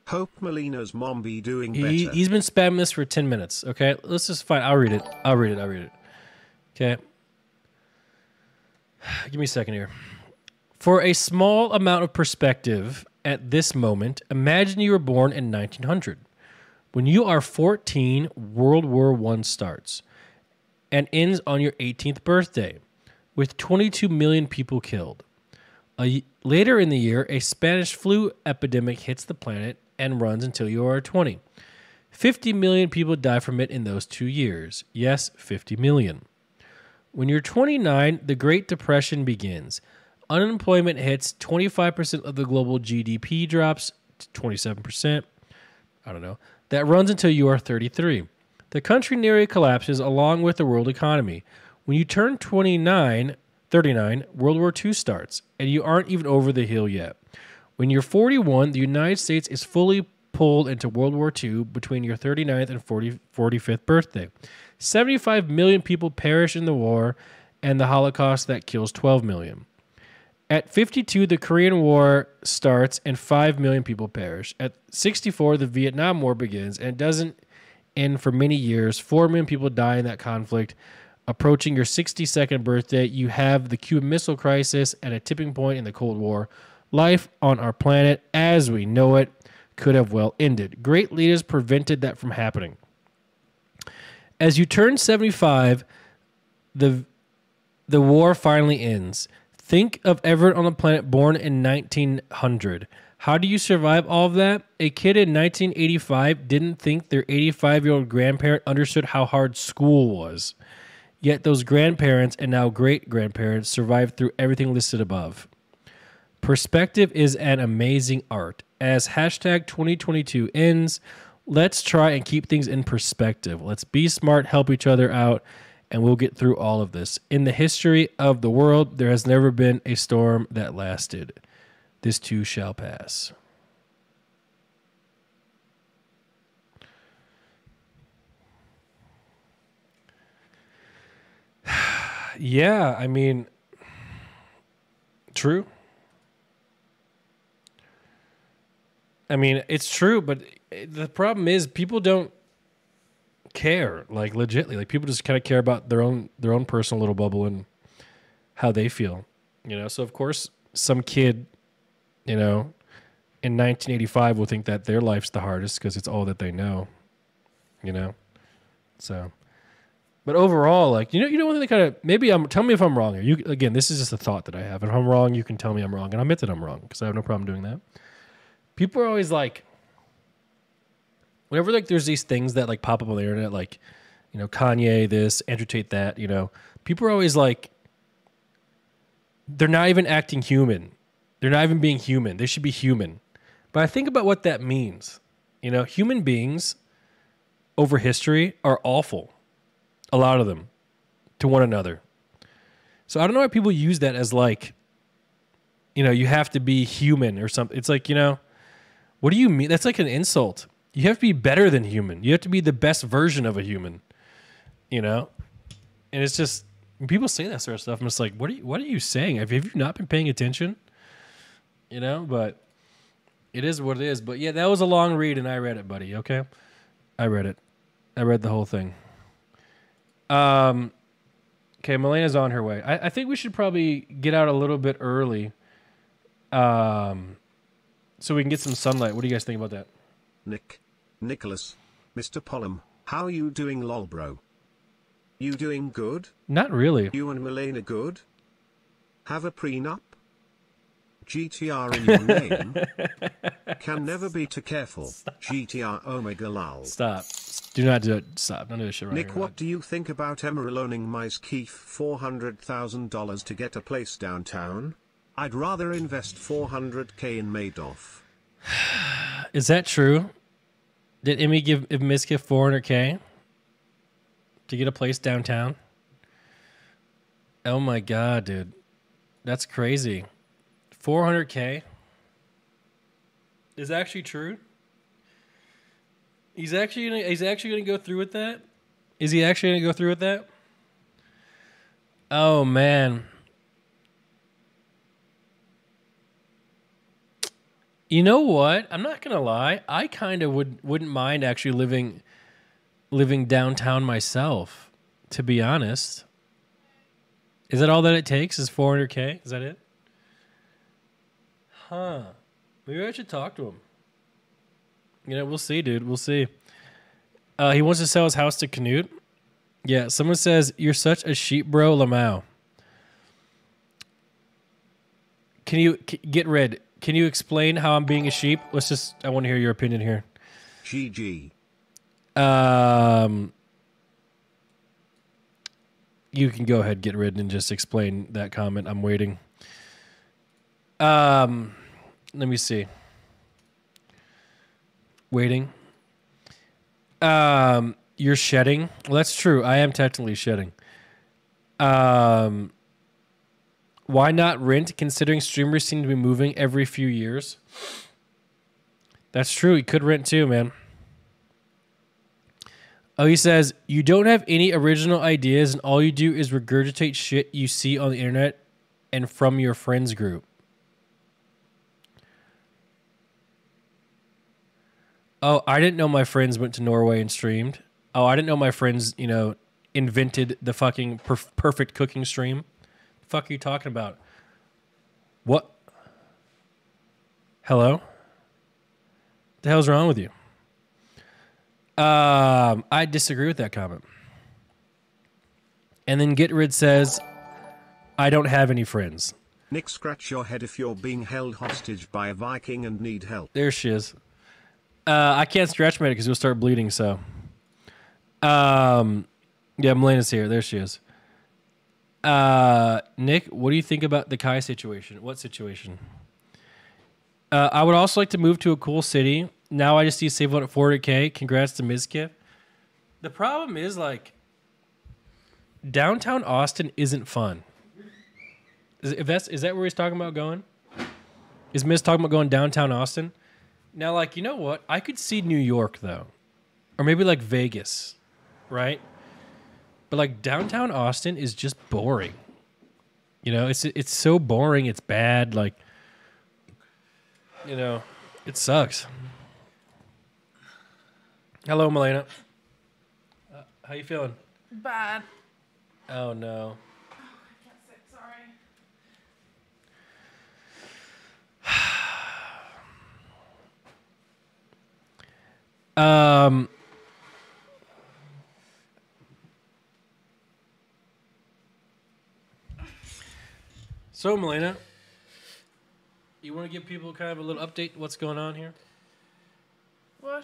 Hope Malena's mom be doing He, better. he's been spamming this for 10 minutes. Okay. Let's just find, I'll read it. I'll read it. I'll read it. Okay. Give me a second here. For a small amount of perspective at this moment, imagine you were born in 1900. When you are 14, World War I starts and ends on your 18th birthday with 22 million people killed. A later in the year, a Spanish flu epidemic hits the planet and runs until you are 20. 50 million people die from it in those two years. Yes, 50 million. When you're 29, the Great Depression begins. Unemployment hits, 25% of the global GDP drops to 27%. I don't know. That runs until you are 33. The country nearly collapses along with the world economy. When you turn 29, 39, World War II starts, and you aren't even over the hill yet. When you're 41, the United States is fully pulled into World War II between your 39th and 40, 45th birthday. 75 million people perish in the war and the Holocaust that kills 12 million. At 52, the Korean War starts and 5 million people perish. At 64, the Vietnam War begins and doesn't end for many years. 4 million people die in that conflict. Approaching your 62nd birthday, you have the Cuban Missile Crisis and a tipping point in the Cold War. Life on our planet as we know it could have well ended. Great leaders prevented that from happening. As you turn 75, the the war finally ends. Think of everyone on the planet born in 1900. How do you survive all of that? A kid in 1985 didn't think their 85 year old grandparent understood how hard school was. Yet those grandparents and now great grandparents survived through everything listed above. Perspective is an amazing art. As hashtag 2022 ends, let's try and keep things in perspective. Let's be smart, help each other out, and we'll get through all of this. In the history of the world, there has never been a storm that lasted. This too shall pass. yeah, I mean, true. I mean, it's true, but the problem is people don't care like legitly. Like people just kind of care about their own their own personal little bubble and how they feel, you know. So of course, some kid, you know, in 1985 will think that their life's the hardest because it's all that they know, you know. So, but overall, like you know, you know, one thing that kind of maybe I'm. Tell me if I'm wrong here. You again, this is just a thought that I have. If I'm wrong, you can tell me I'm wrong, and I admit that I'm wrong because I have no problem doing that. People are always like, whenever like there's these things that like pop up on the internet, like you know Kanye this, Andrew Tate that, you know, people are always like, they're not even acting human. They're not even being human. They should be human. But I think about what that means. You know, human beings over history are awful. A lot of them to one another. So I don't know why people use that as like, you know, you have to be human or something. It's like, you know, what do you mean? That's like an insult. You have to be better than human. You have to be the best version of a human. You know? And it's just when people say that sort of stuff, I'm just like, what are you what are you saying? Have, have you not been paying attention? You know, but it is what it is. But yeah, that was a long read and I read it, buddy, okay? I read it. I read the whole thing. Um okay, Malena's on her way. I, I think we should probably get out a little bit early. Um so we can get some sunlight. What do you guys think about that? Nick. Nicholas. Mr. Polom, how are you doing lol bro? You doing good? Not really. You and Malena good? Have a prenup? GTR in your name? Can never be too careful. GTR Omega lol. Stop. Do not do it. Stop. Don't do this shit right Nick, here. what do you think about Emma loaning Mizkif $400,000 to get a place downtown? I'd rather invest 400k in Madoff. Is that true? Did Emmy give give 400k to get a place downtown? Oh my god, dude. That's crazy. 400k? Is actually true? He's actually gonna. He's actually gonna go through with that. Is he actually gonna go through with that? Oh man. You know what? I'm not gonna lie. I kind of would wouldn't mind actually living living downtown myself. To be honest, is that all that it takes? Is 400k? Is that it? Huh. Maybe I should talk to him. You know, we'll see, dude. We'll see. Uh, he wants to sell his house to Knut. Yeah, someone says you're such a sheep, bro, Lamau. Can you get rid? Can you explain how I'm being a sheep? Let's just. I want to hear your opinion here. GG. Um, you can go ahead, get rid, and just explain that comment. I'm waiting. Um, let me see. Waiting. Um, you're shedding. Well, that's true. I am technically shedding. Um, why not rent? Considering streamers seem to be moving every few years. That's true. You could rent too, man. Oh, he says you don't have any original ideas, and all you do is regurgitate shit you see on the internet and from your friends group. Oh, I didn't know my friends went to Norway and streamed. Oh, I didn't know my friends, you know, invented the fucking perf- perfect cooking stream. Fuck are you talking about? What? Hello? the hell's wrong with you? Um, I disagree with that comment. And then Get Rid says, I don't have any friends. Nick, scratch your head if you're being held hostage by a Viking and need help. There she is. Uh, I can't scratch my head because you'll start bleeding. So, um, yeah, Malena's here. There she is. Uh, Nick, what do you think about the Kai situation? What situation? Uh, I would also like to move to a cool city. Now I just see save one at 400k. Congrats to Mizkif. The problem is like downtown Austin isn't fun. Is, if that's is that where he's talking about going? Is Miz talking about going downtown Austin? Now, like, you know what? I could see New York though, or maybe like Vegas, right? But like downtown Austin is just boring. You know, it's it's so boring. It's bad. Like, you know, it sucks. Hello, Malena. Uh, how you feeling? Bad. Oh no. Can't sit, sorry. Um. So, Malena, you want to give people kind of a little update? What's going on here? What?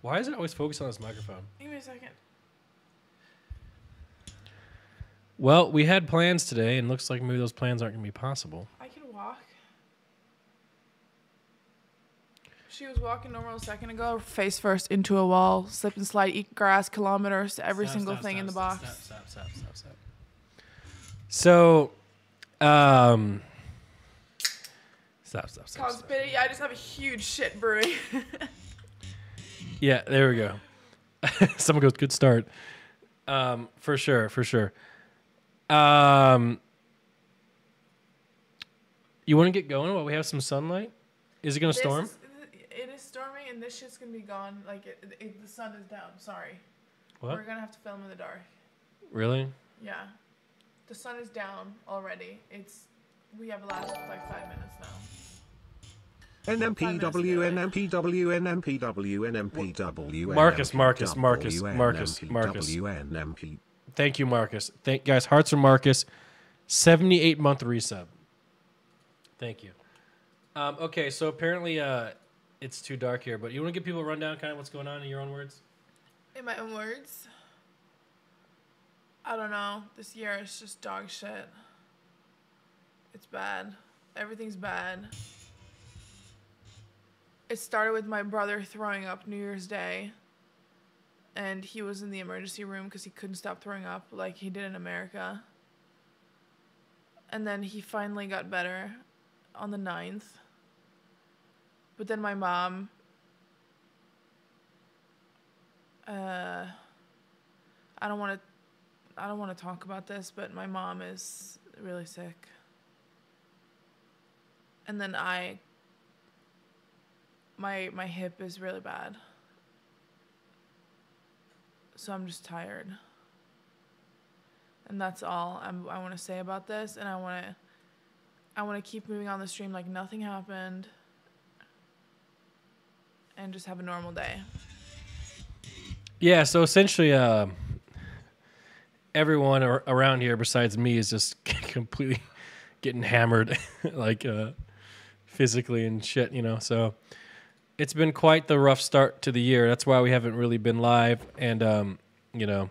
Why is it always focused on this microphone? Give me a second. Well, we had plans today, and looks like maybe those plans aren't going to be possible. I can walk. She was walking normal a second ago, face first into a wall, slip and slide, eat grass, kilometers to every Stop, single stop, thing in the stop, box. Stop, stop, stop, stop, stop. So, um, stop, stop, stop. Cause stop. Biddy, I just have a huge shit brewing. Yeah, there we go. Someone goes, good start. Um, for sure, for sure. Um, you want to get going while we have some sunlight? Is it going to storm? is- it is storming, and this shit's gonna be gone. Like it, it, the sun is down. Sorry, What? we're gonna have to film in the dark. Really? Yeah, the sun is down already. It's we have lasted like five minutes now. NMPW, NMPW, NMPW, NMPW. Marcus, Marcus, Marcus, Marcus, Marcus. Thank you, Marcus. Thank guys. Hearts for Marcus. Seventy-eight month resub. Thank you. Um, okay, so apparently uh, it's too dark here, but you want to give people a rundown, kind of what's going on in your own words? In my own words, I don't know. This year is just dog shit. It's bad. Everything's bad. It started with my brother throwing up New Year's Day. And he was in the emergency room because he couldn't stop throwing up like he did in America. And then he finally got better on the 9th. But then my mom uh, I don't want to, I don't want to talk about this, but my mom is really sick. And then I, my my hip is really bad. So I'm just tired. And that's all I'm, I want to say about this. And I want to, I want to keep moving on the stream like nothing happened. And just have a normal day. Yeah, so essentially, uh, everyone ar- around here besides me is just completely getting hammered, like uh, physically and shit, you know. So it's been quite the rough start to the year. That's why we haven't really been live. And, um, you know,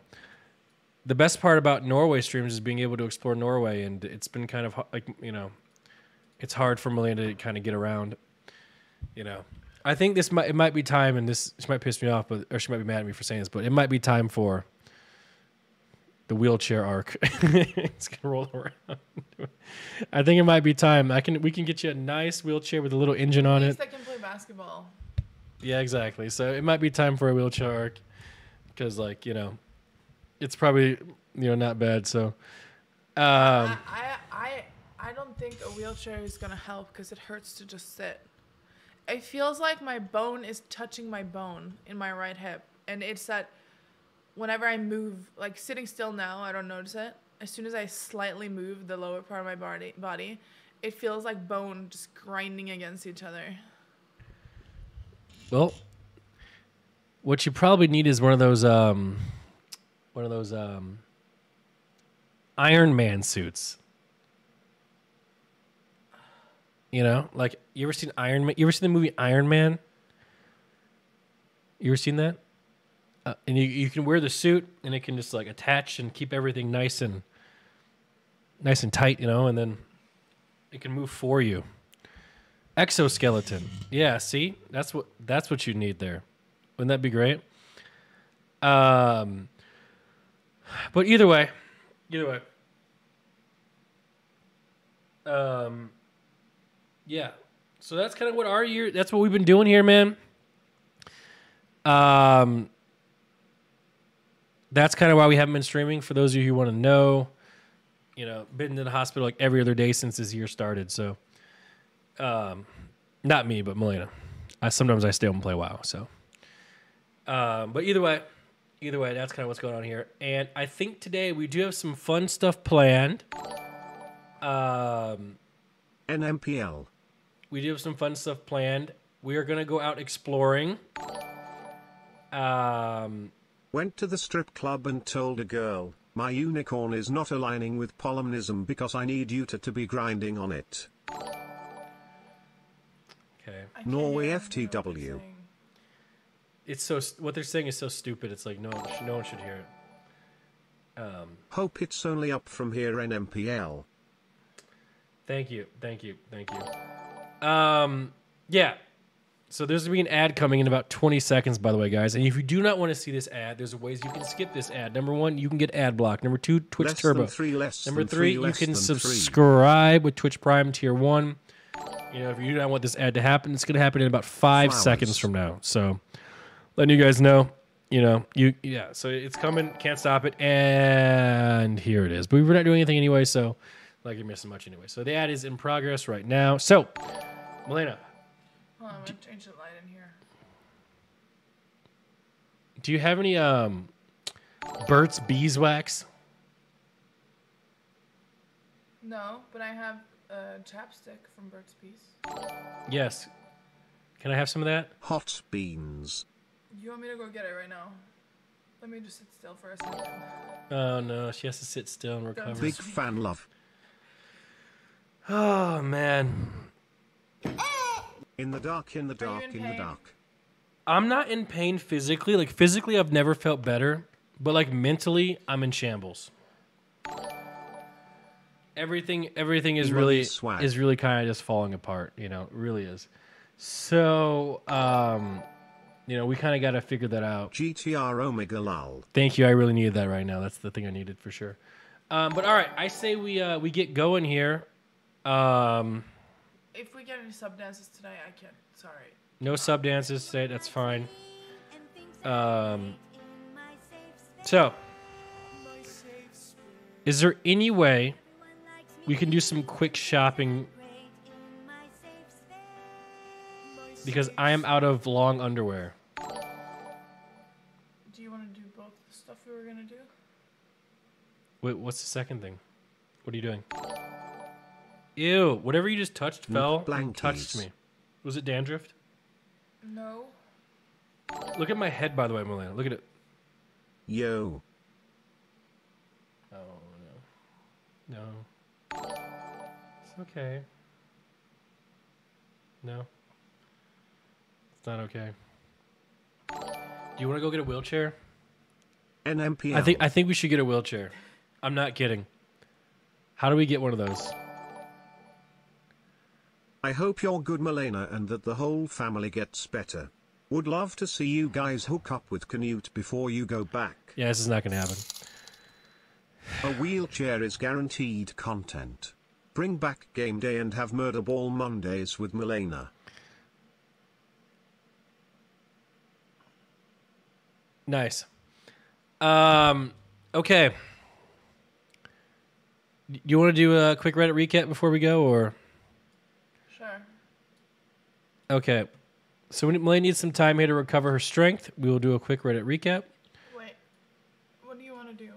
the best part about Norway streams is being able to explore Norway. And it's been kind of like, you know, it's hard for Malena to kind of get around, you know. I think this might it might be time, and this she might piss me off, but or she might be mad at me for saying this, but it might be time for the wheelchair arc. it's gonna roll around. I think it might be time. I can we can get you a nice wheelchair with a little engine on it. can play basketball. Yeah, exactly. So it might be time for a wheelchair arc because, like, you know, it's probably you know not bad. So, um, I, I, I, I don't think a wheelchair is gonna help because it hurts to just sit. It feels like my bone is touching my bone in my right hip, and it's that whenever I move, like sitting still now, I don't notice it. As soon as I slightly move the lower part of my body, body, it feels like bone just grinding against each other. well, what you probably need is one of those um, one of those um, Iron Man suits. You know, like you ever seen Iron Man? You ever seen the movie Iron Man? You ever seen that? Uh, and you, you can wear the suit, and it can just like attach and keep everything nice and nice and tight, you know, and then it can move for you. Exoskeleton, yeah. See, that's what that's what you need there. Wouldn't that be great? Um, but either way, either way, um, yeah. So that's kind of what our year. That's what we've been doing here, man. Um, that's kind of why we haven't been streaming. For those of you who want to know, you know, been to the hospital like every other day since this year started. So, um, not me, but Malena. I sometimes I stay home and play WoW. So, um, but either way, either way, that's kind of what's going on here. And I think today we do have some fun stuff planned. Um, NMPL. we do have some fun stuff planned. We are gonna go out exploring. Um, Went to the strip club and told a girl, my unicorn is not aligning with polymonism because I need you to, to be grinding on it. okay, Norway hear what they're FTW. it's so what they're saying is so stupid. It's like no, one sh- no one should hear it. Um, Hope it's only up from here NMPL. Thank you, thank you, thank you. Um, yeah. So there's gonna be an ad coming in about 20 seconds, by the way, guys. And if you do not want to see this ad, there's a ways you can skip this ad. Number one, you can get ad block. Number two, Twitch Less Turbo. three, less Number three, three, you can than three. subscribe with Twitch Prime Tier One. You know, if you do not want this ad to happen, it's gonna happen in about five Flowers. seconds from now. So, letting you guys know. You know, you yeah. So it's coming. Can't stop it. And here it is. But we're not doing anything anyway, so like you're missing much anyway. So the ad is in progress right now. So, Malena, on, I'm gonna change the light in here. do you have any um Burt's beeswax? No, but I have a chapstick from Burt's Bees. Yes. Can I have some of that? Hot beans. You want me to go get it right now? Let me just sit still for a second. Oh no, she has to sit still and recover. Big fan love. Oh man. In the dark, in the dark, in in the dark. I'm not in pain physically. Like physically, I've never felt better, but like mentally, I'm in shambles. Everything, everything is really swag. is really kind of just falling apart. You know, it really is. So, um, you know, we kind of got to figure that out. GTR Omega lol. Thank you. I really needed that right now. That's the thing I needed for sure. Um, but all right, I say we uh, we get going here. Um, If we get any sub dances today, I can't. Sorry. no sub dances today. That's fine. Um, So, is there any way we can do some quick shopping? Because I am out of long underwear. Do you want to do both the stuff we were gonna do? Wait, what's the second thing? What are you doing? Ew! Whatever you just touched fell and touched me. Was it dandruff? No. Look at my head, by the way, Malena. Look at it. Yo. Oh no. No. It's okay. No. It's not okay. Do you want to go get a wheelchair? NMPL. I think I think we should get a wheelchair. I'm not kidding. How do we get one of those? I hope you're good, Malena, and that the whole family gets better. Would love to see you guys hook up with Knut before you go back. Yeah, this is not going to happen. A wheelchair is guaranteed content. Bring back game day and have murder ball Mondays with Malena. Nice. Um. Okay. Do you want to do a quick Reddit recap before we go, or. Okay? So when Millie needs some time here to recover her strength, we will do a quick Reddit recap. Wait. What do you want to do?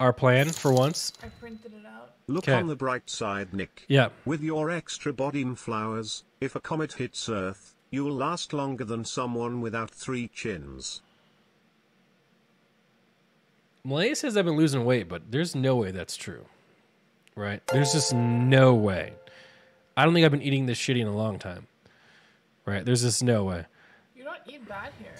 Our plan for once. I printed it out. Look 'Kay. on the bright side, Nick. Yeah. With your extra body and flowers, if a comet hits Earth, you'll last longer than someone without three chins. Malaya says I've been losing weight, but there's no way that's true. Right? There's just no way. I don't think I've been eating this shitty in a long time. Right? There's just no way. You don't eat bad here.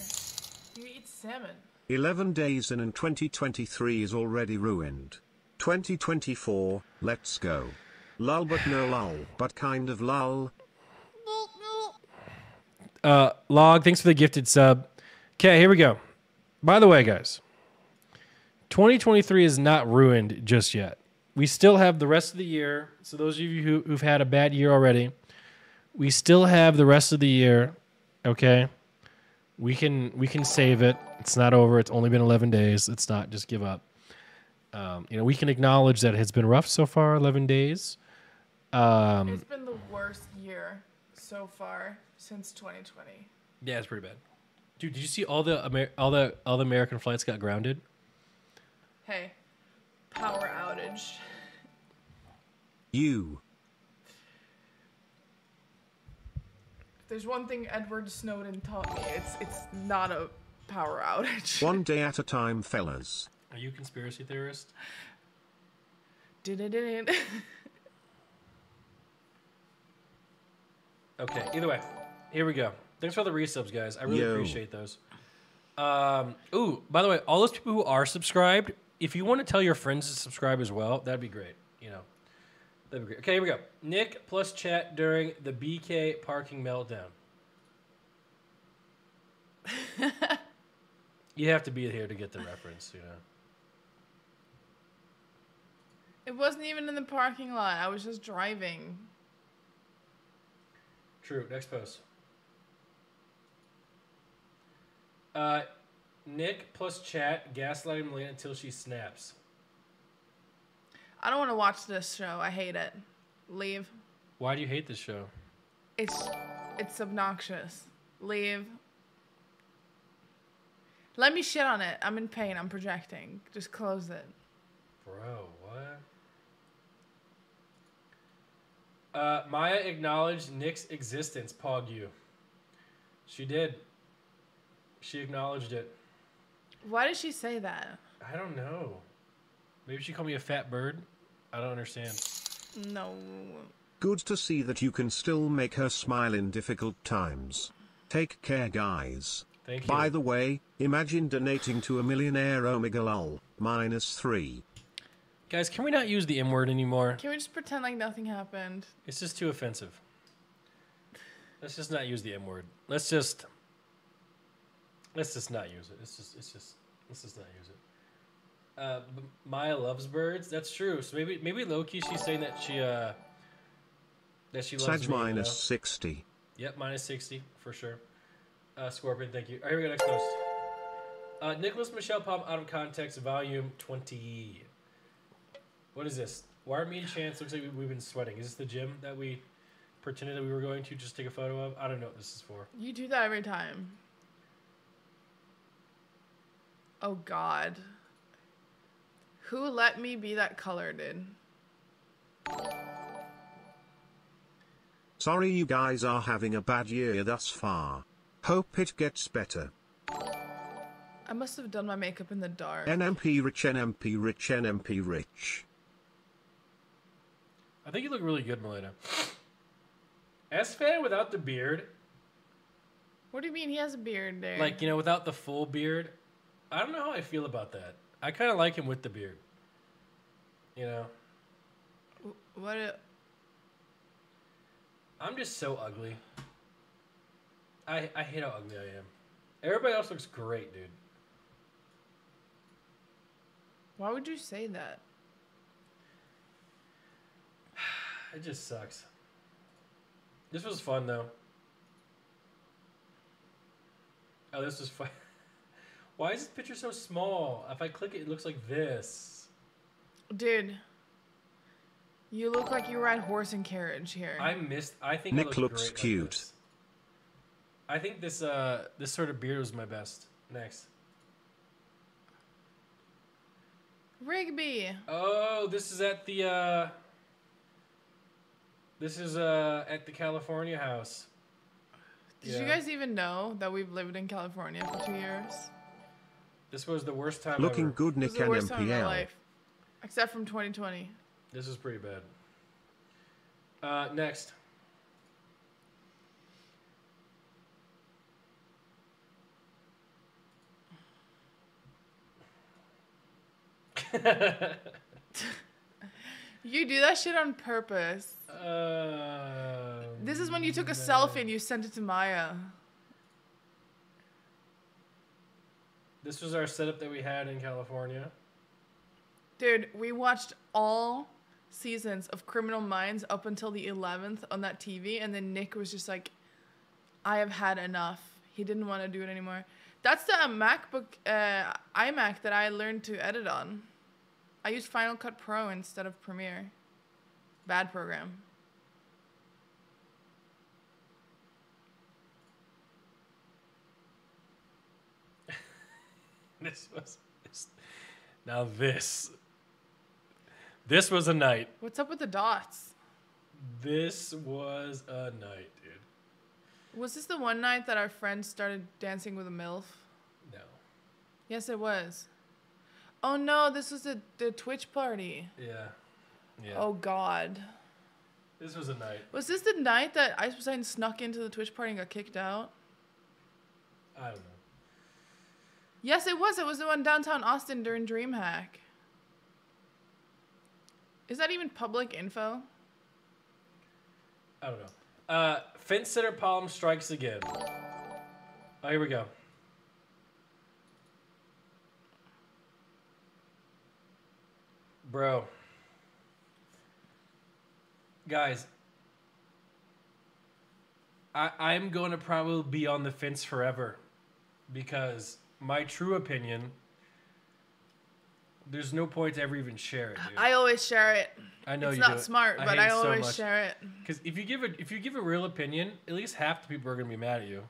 You eat salmon. 11 days in and 2023 is already ruined. 2024, let's go. Lull but no lull, but kind of lull. Uh, Log, thanks for the gifted sub. Okay, here we go. By the way, guys, 2023 is not ruined just yet. We still have the rest of the year. So those of you who, who've had a bad year already, we still have the rest of the year. Okay, we can we can save it. It's not over. It's only been 11 days. It's not just give up. Um, you know, we can acknowledge that it's been rough so far. 11 days. Um, It's been the worst year so far since 2020. Yeah, it's pretty bad. Dude, did you see all the Amer- all the all the American flights got grounded? Hey, power outage. You. If there's one thing Edward Snowden taught me, it's it's not a power outage. One day at a time, fellas. Are you a conspiracy theorist? Did-it-did-it. Okay. Either way, here we go. Thanks for the resubs, guys. I really Yo. appreciate those. Um. Ooh. By the way, all those people who are subscribed, if you want to tell your friends to subscribe as well, that'd be great. You know, that'd be great. Okay, here we go. Nick plus chat during the BK parking meltdown. you have to be here to get the reference. You know. It wasn't even in the parking lot. I was just driving. True. Next post. Uh, Nick plus chat gaslighting Malena until she snaps. I don't want to watch this show. I hate it. Leave. Why do you hate this show? It's it's obnoxious. Leave. Let me shit on it. I'm in pain. I'm projecting. Just close it. Bro, what? Uh, Maya acknowledged Nick's existence, Pog you. She did. She acknowledged it. Why did she say that? I don't know. Maybe she called me a fat bird. I don't understand. No. Good to see that you can still make her smile in difficult times. Take care, guys. Thank you. By the way, imagine donating to a millionaire Omega lol, minus three. Guys, can we not use the M word anymore? Can we just pretend like nothing happened? It's just too offensive. Let's just not use the M word. Let's just let's just not use it. It's just it's just let's just not use it. Uh, Maya loves birds. That's true. So maybe maybe Loki. She's saying that she uh that she loves Sag me, you minus know? 60. Yep, minus sixty for sure. Uh, Scorpion, thank you. All right, here we go. Next post. Uh, Nicholas Michelle Polom out of context, volume twenty. What is this? Why are me and Chance looks like we've been sweating? Is this the gym that we pretended that we were going to just take a photo of? I don't know what this is for. You do that every time. Oh God. Who let me be that color, dude? Sorry you guys are having a bad year thus far. Hope it gets better. I must have done my makeup in the dark. NMP rich NMP rich NMP rich. I think you look really good, Malena. S fan without the beard, What do you mean he has a beard there? like you know, without the full beard. I don't know how I feel about that. I kind of like him with the beard. You know, Wh- what? A, I'm just so ugly. I I hate how ugly I am. Everybody else looks great, dude. why would you say that? It just sucks. This was fun though. Oh, this was fun. Why is this picture so small? If I click it, it looks like this. Dude, you look like you ride horse and carriage here. I missed. I think Nick look looks great like cute. this. I think this uh this sort of beard was my best. Next. Rigby. Oh, this is at the uh This is uh at the California house. Did you guys even know that we've lived in California for two years? This was the worst time Looking ever. good It was Nick the worst time of my NMPL. life. Except from 2020. This is pretty bad. Uh next. You do that shit on purpose. Uh, This is when you took a selfie and you sent it to Maya. This was our setup that we had in California. Dude, we watched all seasons of Criminal Minds up until the 11th on that TV, and then Nick was just like, I have had enough. He didn't want to do it anymore. That's the MacBook, uh, iMac that I learned to edit on. I used Final Cut Pro instead of Premiere. Bad program. This was this, now this this was a night. What's up with the dots? This was a night, dude. Was this the one night that our friends started dancing with a MILF? No. Yes, it was. Oh no, this was the, the Twitch party. Yeah. Yeah. Oh god. This was a night. Was this the night that Ice Poseidon snuck into the Twitch party and got kicked out? I don't know. Yes, it was. It was the one downtown Austin during DreamHack. Is that even public info? I don't know. Uh, Fence Sitter Polom strikes again. Oh, here we go. Bro. Guys. I, I'm going to probably be on the fence forever because my true opinion, there's no point to ever even share it, dude. I always share it. I know it's you do not it. smart, but hate I it so always share it. Because if you give a if you give a real opinion, at least half the people are gonna be mad at you.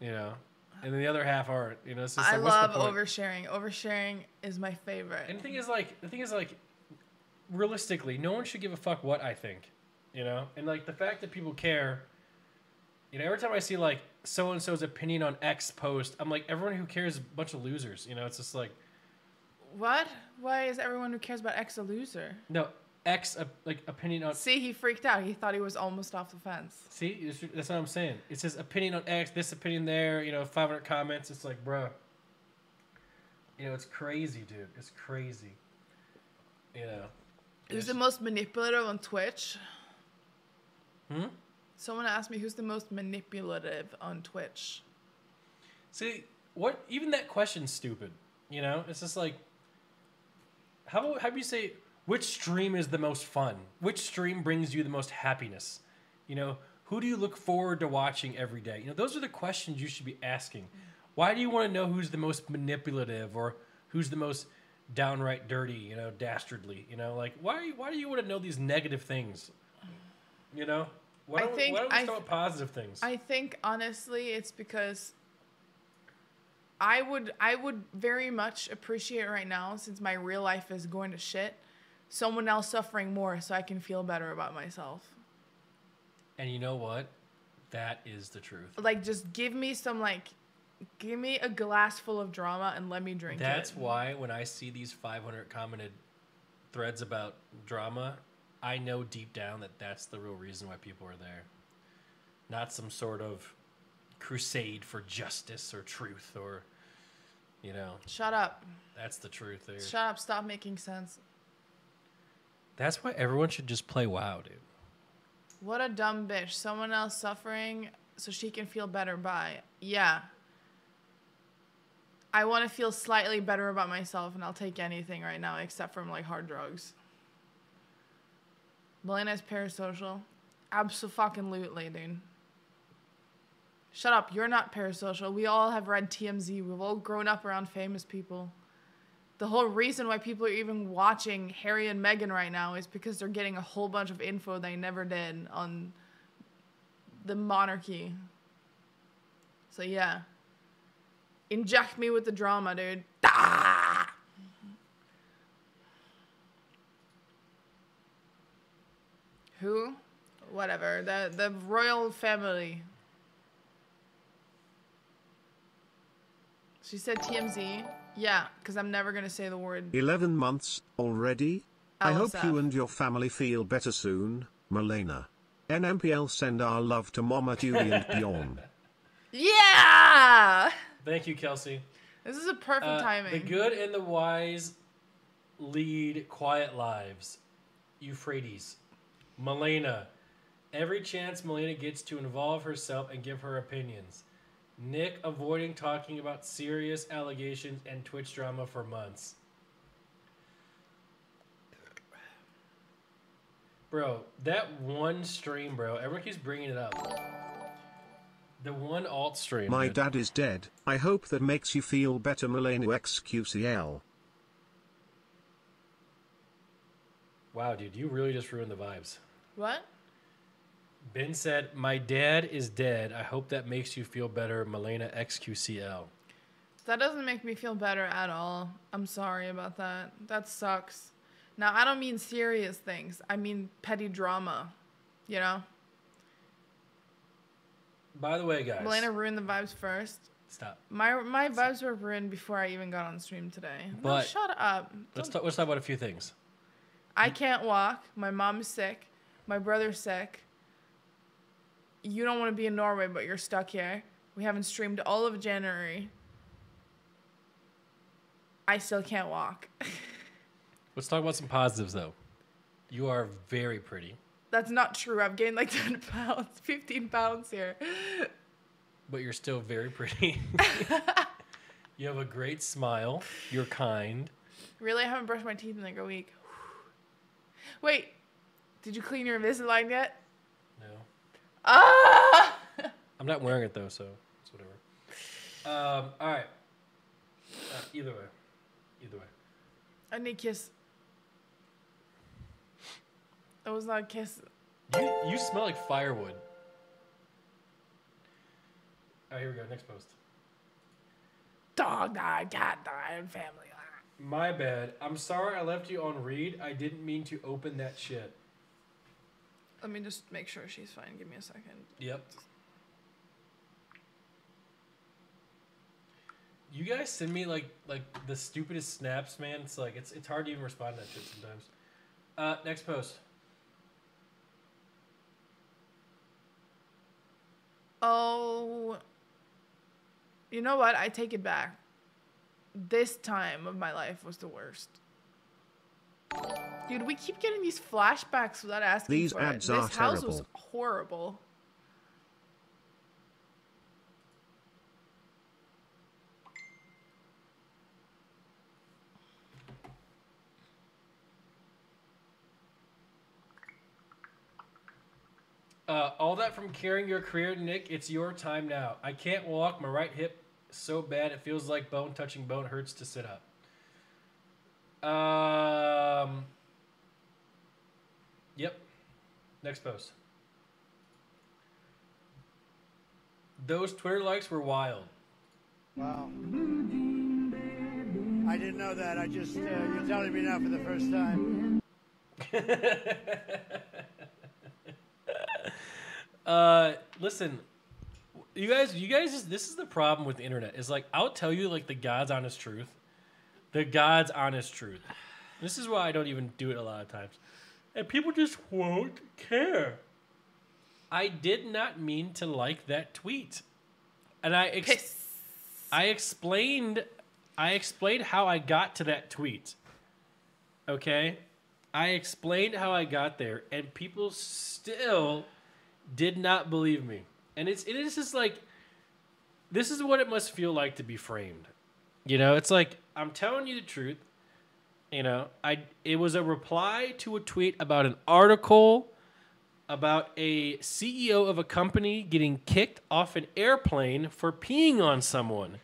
You know, and then the other half aren't. You know, it's just I like, love oversharing. Oversharing is my favorite. And the thing is, like, the thing is, like, realistically, no one should give a fuck what I think. You know, and like the fact that people care. You know, every time I see like so and so's opinion on X post, I'm like, everyone who cares is a bunch of losers. You know, it's just like, What? Why is everyone who cares about X a loser? no, X uh, like opinion on. See, he freaked out. He thought he was almost off the fence. See, that's- that's what I'm saying. It says opinion on X, this opinion there. You know, 500 comments. It's like, bro. You know, it's crazy, dude. It's crazy. You know. Who's the most manipulative on Twitch? Hmm? Someone asked me who's the most manipulative on Twitch. See, what? Even that question's stupid. You know, it's just like, how how do you say which stream is the most fun? Which stream brings you the most happiness? You know, who do you look forward to watching every day? You know, those are the questions you should be asking. Why do you want to know who's the most manipulative or who's the most downright dirty, you know, dastardly, you know? Like why why do you want to know these negative things? You know? Why I don't, think why don't we I start th- positive things? I think honestly it's because I would I would very much appreciate right now since my real life is going to shit someone else suffering more so I can feel better about myself. and you know what? That is the truth. Like just give me some like give me a glass full of drama and let me drink That's it. why when I see these 500 commented threads about drama, I know deep down that that's the real reason why people are there. Not some sort of crusade for justice or truth or, you know, Shut up. that's the truth there. Shut up. Stop making sense. That's why everyone should just play WoW, dude. What a dumb bitch. Someone else suffering so she can feel better by. Yeah. I want to feel slightly better about myself and I'll take anything right now except from like hard drugs. Malena's parasocial. Absolutely, dude. Shut up. You're not parasocial. We all have read TMZ. We've all grown up around famous people. The whole reason why people are even watching Harry and Meghan right now is because they're getting a whole bunch of info they never did on the monarchy. So yeah. Inject me with the drama, dude. Ah! Who? Whatever. The the royal family. She said TMZ. Yeah, because I'm never gonna say the word 11 months already? I hope you and your family feel better soon, Malena. NMPL send our love to Mama Julie and Bjorn. Yeah! Thank you, Kelsey. This is a perfect Uh, timing. The good and the wise lead quiet lives. Euphrates. Malena. Every chance Malena gets to involve herself and give her opinions. Nick avoiding talking about serious allegations and Twitch drama for months. Bro, that one stream, bro. Everyone keeps bringing it up. The one alt stream. My dude. dad is dead. I hope that makes you feel better, Malena XQCL. Wow, dude, you really just ruined the vibes. what? Ben said, "My dad is dead. I hope that makes you feel better, Malena XQCL." That doesn't make me feel better at all. I'm sorry about that. That sucks. Now, I don't mean serious things. I mean petty drama. You know? By the way, guys, Malena ruined the vibes first. stop. My my vibes were ruined before I even got on stream today. no, But- shut up. Let's talk. Let's talk about a few things. I can't walk. My mom is sick. My brother's sick. You don't want to be in Norway, but you're stuck here. We haven't streamed all of January. I still can't walk. Let's talk about some positives, though. You are very pretty, That's not true. I've gained like 10 pounds, 15 pounds here. but you're still very pretty. you have a great smile. You're kind. Really, I haven't brushed my teeth in like a week. Wait, did you clean your Invisalign yet? No, Ah! I'm not wearing it though, so it's whatever. Um, all right. Uh, either way, either way. I need a kiss. That was not a kiss. You you smell like firewood. Right, here we go. Next post. Dog died, cat died, family. My bad. I'm sorry I left you on read. I didn't mean to open that shit. Let me just make sure she's fine. Give me a second. Yep. You guys send me like like the stupidest snaps, man. It's like it's it's hard to even respond to that shit sometimes. Uh, next post. Oh, you know what? I take it back. This time of my life was the worst. Dude, we keep getting these flashbacks without asking These for ads it. are This house was horrible. Uh, all that from carrying your career, Nick. It's your time now. I can't walk. My right hip so bad it feels like bone touching bone hurts to sit up. Um. Yep. Next post. Those Twitter likes were wild. Wow. I didn't know that. I just, uh, you're telling me now for the first time. Uh, listen, you guys, you guys, this is the problem with the internet. Is like I'll tell you like the God's honest truth, the God's honest truth. This is why I don't even do it a lot of times, and people just won't care. I did not mean to like that tweet, and I ex- Piss. I explained I explained how I got to that tweet. Okay? I explained how I got there and people still did not believe me. And it's it is just like this is what it must feel like to be framed. You know, it's like I'm telling you the truth. You know, I it was a reply to a tweet about an article about a CEO of a company getting kicked off an airplane for peeing on someone.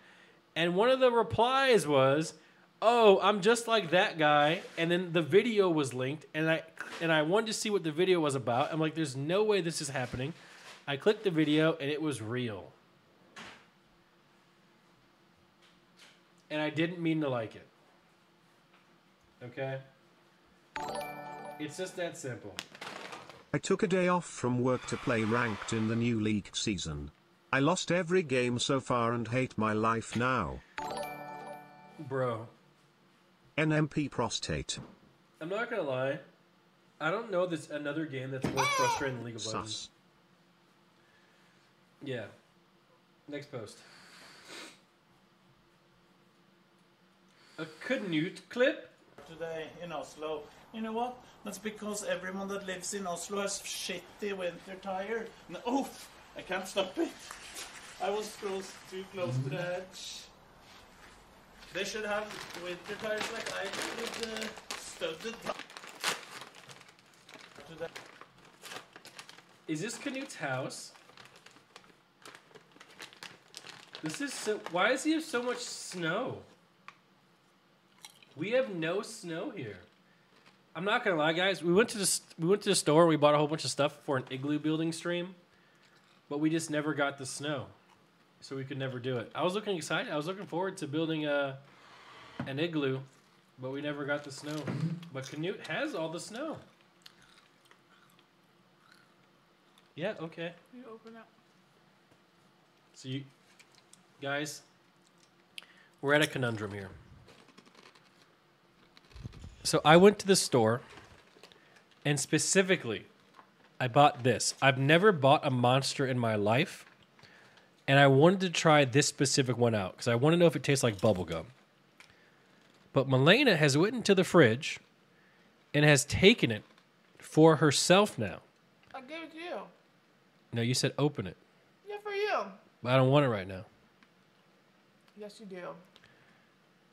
And one of the replies was, "Oh, I'm just like that guy." And then the video was linked and I and I wanted to see what the video was about. I'm like, "There's no way this is happening." I clicked the video and it was real. And I didn't mean to like it. Okay? It's just that simple. I took a day off from work to play ranked in the new league season. I lost every game so far and hate my life now. Bro, NMP prostate. I'm not gonna lie. I don't know there's another game that's more frustrating than League of Legends. Sus. Yeah. Next post. A Knut clip? today in Oslo. You know what? That's because everyone that lives in Oslo has shitty winter tire. No, oh, I can't stop it. I was close, too close to the edge. They should have winter tires like I do with uh, studded. Is this Knut's house? This is so. Why does he have so much snow? We have no snow here. I'm not gonna lie, guys. We went to the we went to the store. We bought a whole bunch of stuff for an igloo building stream, but we just never got the snow, so we could never do it. I was looking excited. I was looking forward to building a an igloo, but we never got the snow. But Knut has all the snow. Yeah. Okay. You open it. So you guys, we're at a conundrum here. So I went to the store and specifically I bought this. I've never bought a monster in my life. And I wanted to try this specific one out because I want to know if it tastes like bubblegum. But Malena has went into the fridge and has taken it for herself now. I gave it to you. No, you said open it. Yeah, for you. But I don't want it right now. Yes, you do.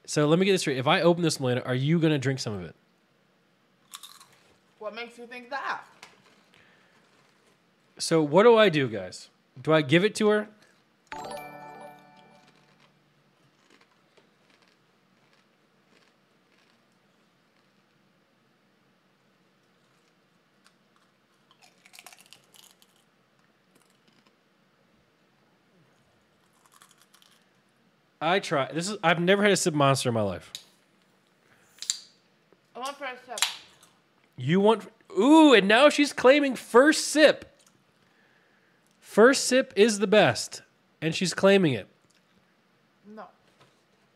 So let me get this straight. If I open this, Malena, are you going to drink some of it? What makes you think that? So what do I do, guys? Do I give it to her? I try. This is I've never had a sip monster in my life. I want a sip. You want Ooh, and now she's claiming first sip. First sip is the best, and she's claiming it. No,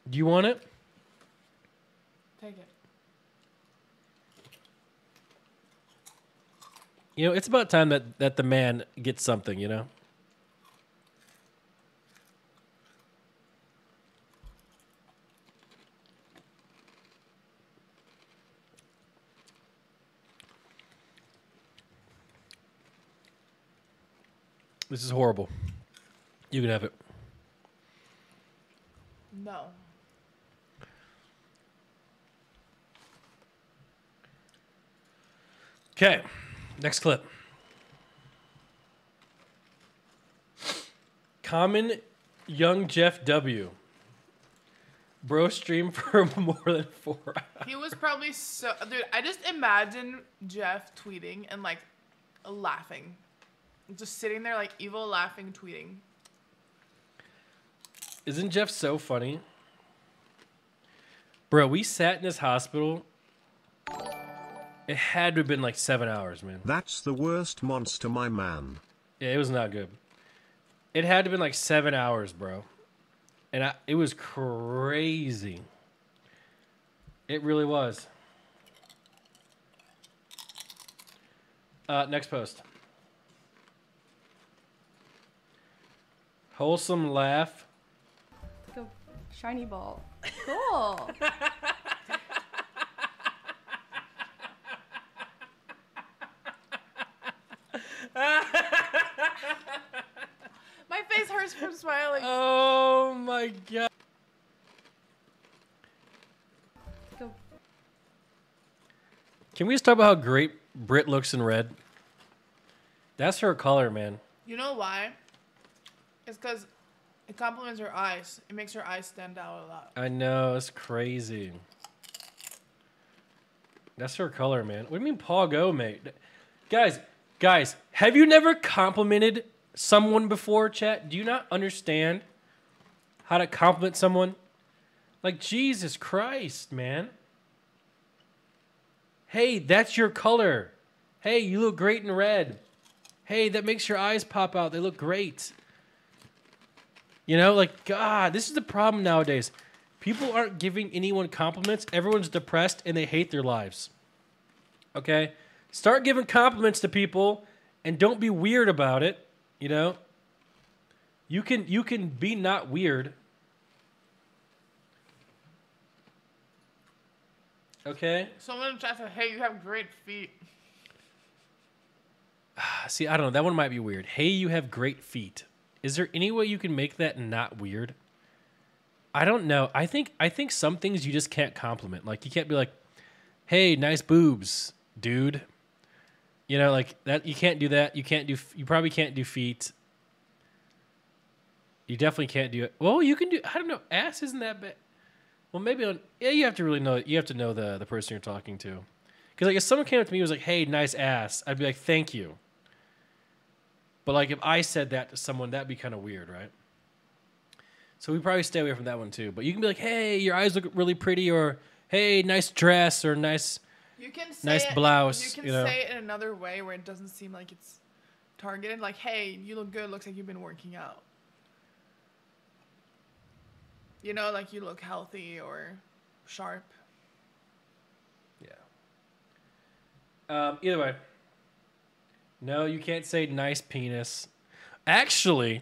Do you want it? take it. You know, it's about time that that the man gets something, you know? This is horrible. You can have it. No. Okay, next clip. Common Young Jeff W. Bro stream for more than four hours. He was probably so dude. I just imagine Jeff tweeting and like laughing, just sitting there like evil laughing, tweeting. Isn't Jeff so funny? Bro, we sat in this hospital. It had to have been like seven hours, man. That's the worst monster, my man. Yeah, it was not good. It had to have been like seven hours, bro. And I, it was crazy. It really was. Uh, next post. Wholesome laugh. Like a shiny ball. Cool. My face hurts from smiling. Oh my god. Can we just talk about how great Brit looks in red? That's her color, man. You know why? It's because it complements her eyes. It makes her eyes stand out a lot. I know, it's crazy. That's her color, man. What do you mean, Paul Go, mate? Guys, guys, have you never complimented someone before, chat? Do you not understand how to compliment someone? Like, Jesus Christ, man. Hey, that's your color. Hey, you look great in red. Hey, that makes your eyes pop out. They look great. You know, like, God, this is the problem nowadays. People aren't giving anyone compliments. Everyone's depressed and they hate their lives. Okay? Start giving compliments to people and don't be weird about it, you know? You can you can be not weird. Okay? Someone in chat said, "Hey, you have great feet." Ah, see, I don't know. That one might be weird. Hey, you have great feet. Is there any way you can make that not weird? I don't know. I think I think some things you just can't compliment. Like you can't be like, "Hey, nice boobs, dude." You know, like that. You can't do that. You can't do. You probably can't do feet. You definitely can't do it. Well, you can do. I don't know. Ass isn't that bad. Well, maybe on. Yeah, you have to really know. You have to know the the person you're talking to. Because like if someone came up to me and was like, "Hey, nice ass," I'd be like, "Thank you." But like if I said that to someone, that'd be kind of weird, right? So we probably stay away from that one too. But you can be like, "Hey, your eyes look really pretty," or "Hey, nice dress," or "Nice." You can say Nice it, blouse, You can you know. say it in another way where it doesn't seem like it's targeted. Like, "Hey, you look good. Looks like you've been working out." You know, like you look healthy or sharp. Yeah. Um, either way. No, you can't say nice penis. Actually,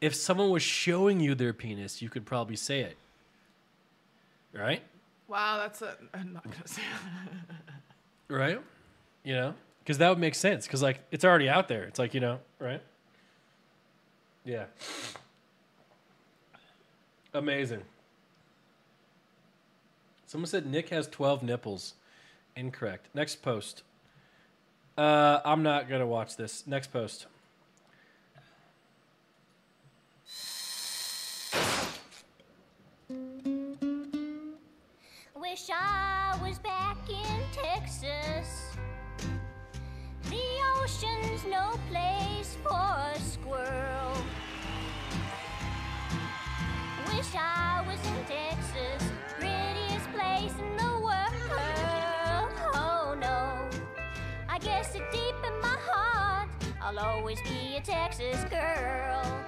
if someone was showing you their penis, you could probably say it. Right? Wow, that's a. I'm not gonna say. That. Right? You know? Because that would make sense. Because, like, it's already out there. It's like, you know, right? Yeah. Amazing. Someone said Nick has 12 nipples. Incorrect. Next post. Uh, I'm not to watch this. Next post. Wish I was back in Texas. The ocean's no place for a squirrel. Wish I was in Texas, I'll always be a Texas girl.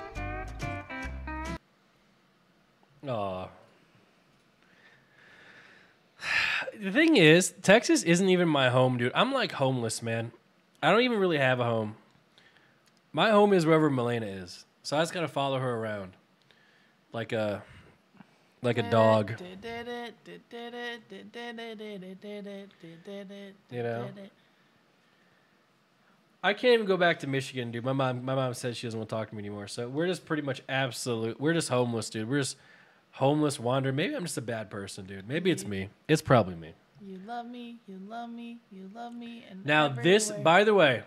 Aw. The thing is, Texas isn't even my home, dude. I'm like homeless, man. I don't even really have a home. My home is wherever Malena is. So I just gotta follow her around. Like a like a dog. You know? I can't even go back to Michigan, dude. My mom my mom says she doesn't want to talk to me anymore. So we're just pretty much absolute we're just homeless, dude. We're just homeless wandering. Maybe I'm just a bad person, dude. Maybe it's me. It's probably me. You love me, you love me, you love me, and Now this by the way,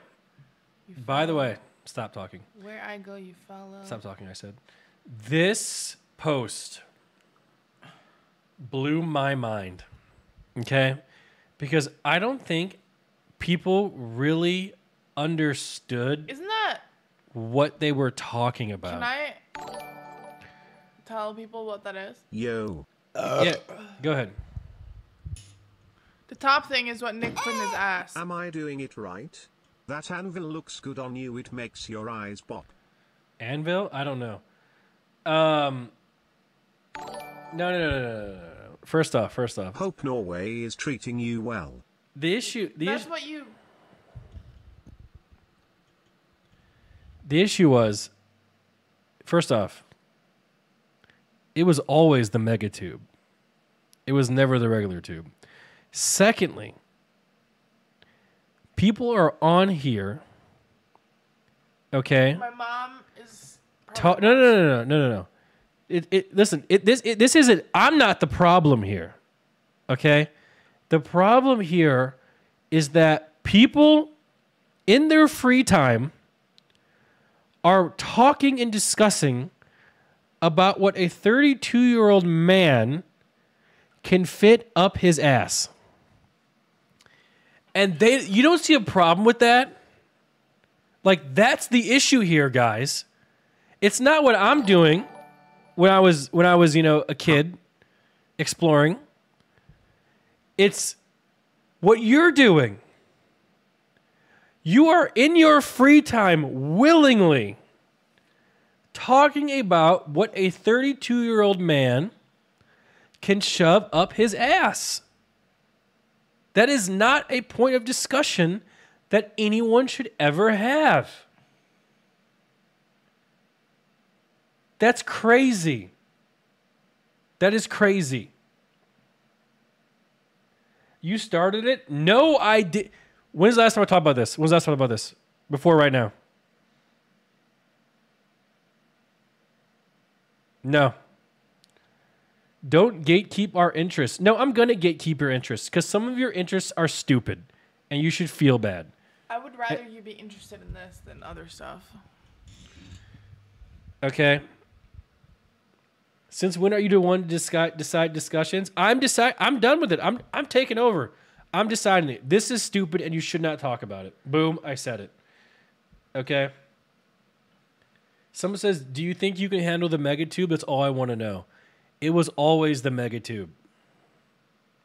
by the way, Stop talking. Where I go, you follow. Stop talking, I said. This post blew my mind. Okay? Because I don't think people really understood Isn't that? what they were talking about. Can I tell people what that is? Yo. yeah, go ahead. The top thing is what Nick put in his ass. Am I doing it right? That anvil looks good on you, it makes your eyes pop. Anvil? I don't know. Um No, no, no, no, no, no, no. First off, first off, Hope Norway is treating you well. the issue the That's issue, what you. The issue was first off, it was always the mega tube. It was never the regular tube. Secondly, people are on here. Okay. My mom is. Ta- no, no, no, no, no, no, no. It, it, listen, it, this, it, this isn't. I'm not the problem here. Okay, the problem here is that people, in their free time, are talking and discussing about what a 32 year old man can fit up his ass. And they, you don't see a problem with that. Like that's the issue here, guys. It's not what I'm doing when I was when I was, you know, a kid exploring. It's what you're doing. You are in your free time willingly talking about what a 32 year old man can shove up his ass. That is not a point of discussion that anyone should ever have. That's crazy. That is crazy. You started it? No, I did. When's the last time I talked about this? When's the last time I talked about this? Before right now? No. Don't gatekeep our interests. No, I'm going to gatekeep your interests because some of your interests are stupid and you should feel bad. I would rather you be interested in this than other stuff. Okay. Since when are you the one to discuss, decide discussions? I'm decide. I'm done with it. I'm I'm taking over. I'm deciding it. This is stupid, and you should not talk about it. Boom! I said it. Okay. Someone says, "Do you think you can handle the megatube?" That's all I want to know. It was always the megatube.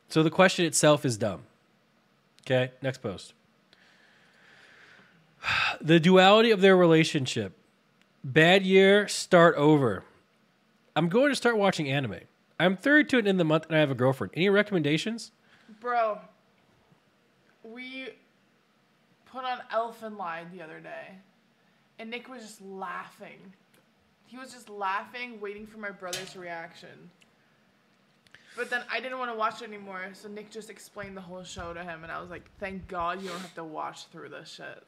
So the question itself is dumb. Okay. Next post. The duality of their relationship. Bad year, start over. I'm going to start watching anime. I'm 32 and in the month and I have a girlfriend. Any recommendations? Bro, we put on Elfen Lied the other day, and Nick was just laughing. He was just laughing, waiting for my brother's reaction. But then I didn't want to watch it anymore, so Nick just explained the whole show to him, and I was like, "Thank God you don't have to watch through this shit."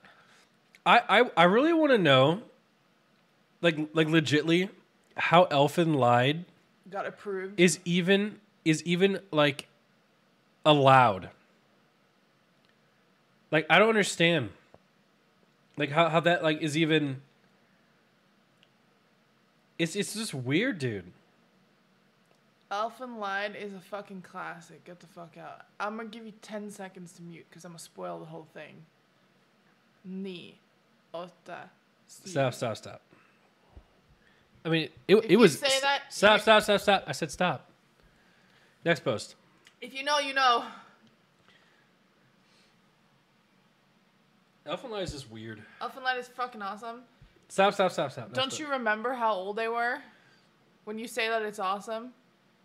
I I, I really want to know, like like legitly, how Elfen Lied Got approved. is even is even like allowed. Like I don't understand. Like how, how that like is even. It's it's just weird, dude. Elfen Lied is a fucking classic. Get the fuck out. I'm gonna give you 10 seconds to mute because I'm gonna spoil the whole thing. Ni. Si. Stop, stop, stop. I mean, it, If it you was. say that, stop, stop, stop, stop. I said stop. Next post. If you know, you know. Elfen Lied is just weird. Elfen Lied is fucking awesome. Stop, stop, stop, stop. Don't post. you remember how old they were? When you say that it's awesome?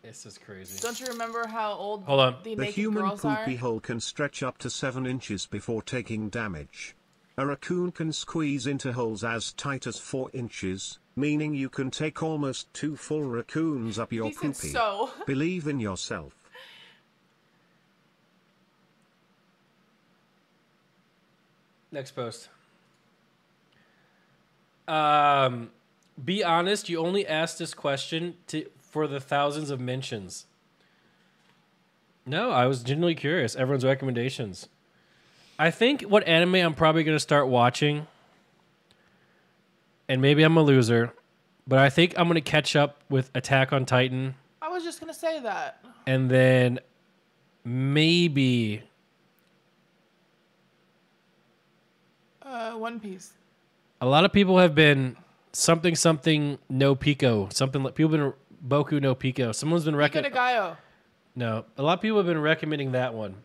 This is crazy. Don't you remember how old Hold on. the The naked human girls are? poopy hole can stretch up to 7 inches before taking damage. A raccoon can squeeze into holes as tight as 4 inches, meaning you can take almost two full raccoons up your He said poopy. so. Believe in yourself. Next post. Um, be honest. You only asked this question to for the thousands of mentions. No, I was genuinely curious. Everyone's recommendations. I think what anime I'm probably gonna start watching. and maybe I'm a loser, but I think I'm gonna catch up with Attack on Titan, I was just gonna say that. and then maybe Uh, One Piece. a lot of people have been something something no Pico something like people have been Boku no Pico. Someone's been recommending. No, a lot of people have been recommending that one.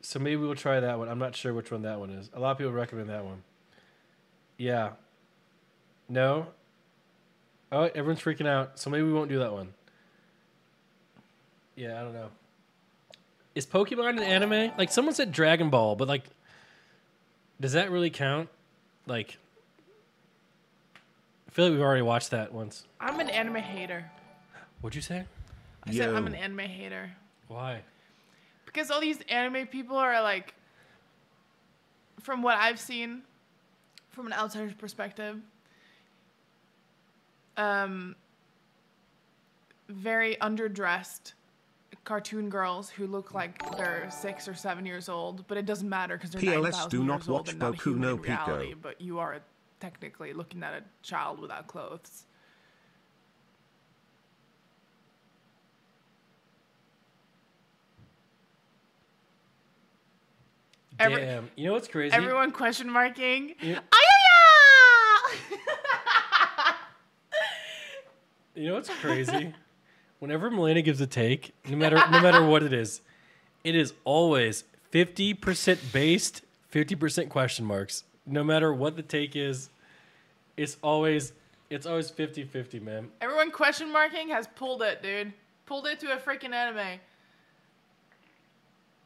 So maybe we'll try that one. I'm not sure which one that one is. A lot of people recommend that one. Yeah. No. Oh, everyone's freaking out. So maybe we won't do that one. Yeah, I don't know. Is Pokemon an anime? Like someone said Dragon Ball, but like does that really count? Like I feel like we've already watched that once. I'm an anime hater. What'd you say? I said I'm an anime hater. Why? Because all these anime people are like, from what I've seen, from an outsider's perspective, um, very underdressed cartoon girls who look like they're six or seven years old, but it doesn't matter because they're PLS 9,000 do not years old watch and not a Boku human no in reality, Pico. But you are technically looking at a child without clothes. Every- Damn. You know what's crazy? Everyone question marking. Yeah. Ayaya! You know what's crazy? Whenever Malena gives a take, no matter no matter what it is, it is always fifty percent based, fifty percent question marks. No matter what the take is, it's always it's always 50-50, man. Everyone question marking has pulled it, dude. Pulled it to a freaking anime.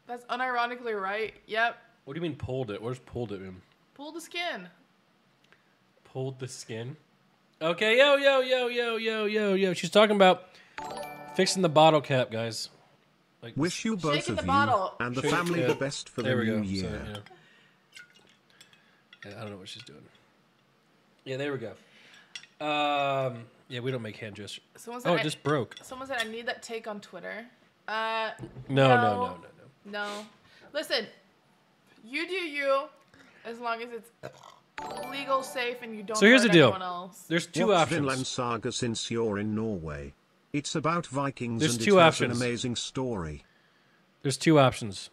That's unironically right. Yep. What do you mean pulled it? Where's pulled it mean? Pulled the skin. Pulled the skin. Okay, yo, yo, yo, yo, yo, yo, yo. She's talking about fixing the bottle cap, guys. Like Wish you both Shaking of the you bottle. and the Shake- family yeah. the best for there the new go. year. So, yeah. Yeah, I don't know what she's doing. Yeah, there we go. Um, yeah, we don't make hand gestures. Someone said Oh, I- it just broke. Someone said I need that take on Twitter. Uh, No, no, no, no, no, no. no. Listen, you do you, as long as it's legal, safe, and you don't. So here's hurt the deal. anyone else. There's two Watch options. Vinland Saga since you're in Norway. It's about Vikings There's and two it options. an amazing story. There's two options.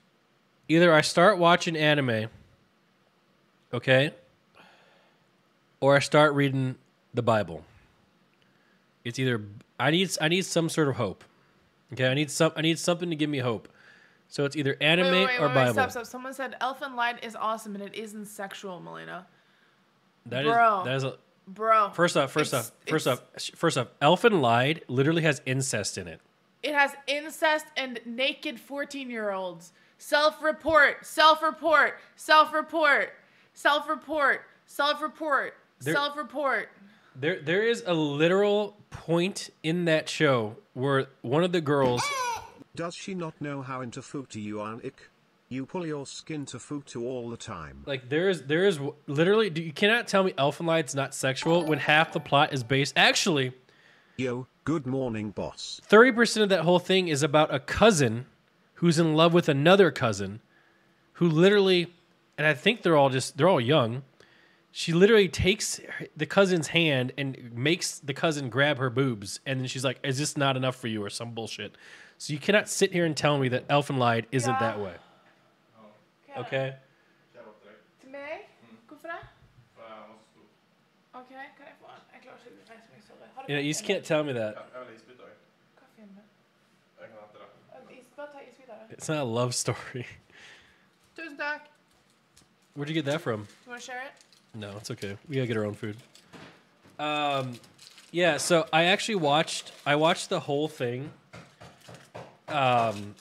Either I start watching anime, okay, or I start reading the Bible. It's either I need I need some sort of hope. Okay, I need some I need something to give me hope. So it's either anime wait, wait, wait, or wait, Bible. Stop, stop. Someone said Elfen Lied is awesome and it isn't sexual, Malena. That is Bro. that is a Bro. first off, first it's- off, first it's- off, sh- first off, Elfen Lied literally has incest in it. It has incest and naked 14 year olds. Self report, self report, self report, self report, self report, There- self report. There there is a literal point in that show where one of the girls Does she not know how into futu you are, Nick? You pull your skin to futu all the time. Like there is there is literally you cannot tell me Elfen Lied's not sexual when half the plot is based actually Yo, good morning, boss. 30% of that whole thing is about a cousin who's in love with another cousin who literally and I think they're all just they're all young. She literally takes the cousin's hand and makes the cousin grab her boobs and then she's like is this not enough for you or some bullshit. So you cannot sit here and tell me that Elfen Lied isn't Ja. that way. Okay? Till mig? Hvorfor det? Ok, kan jeg få en? Jeg klarer ikke å reise meg så lett. Har du You know, you just can't tell me that. kaffen? Is- Bare ta isbiter. It's not a love story. Tusen takk. Where'd you get that from? You want to share it? No, it's okay. We gotta get our own food. Um, yeah. So I actually watched. I watched the whole thing. Um,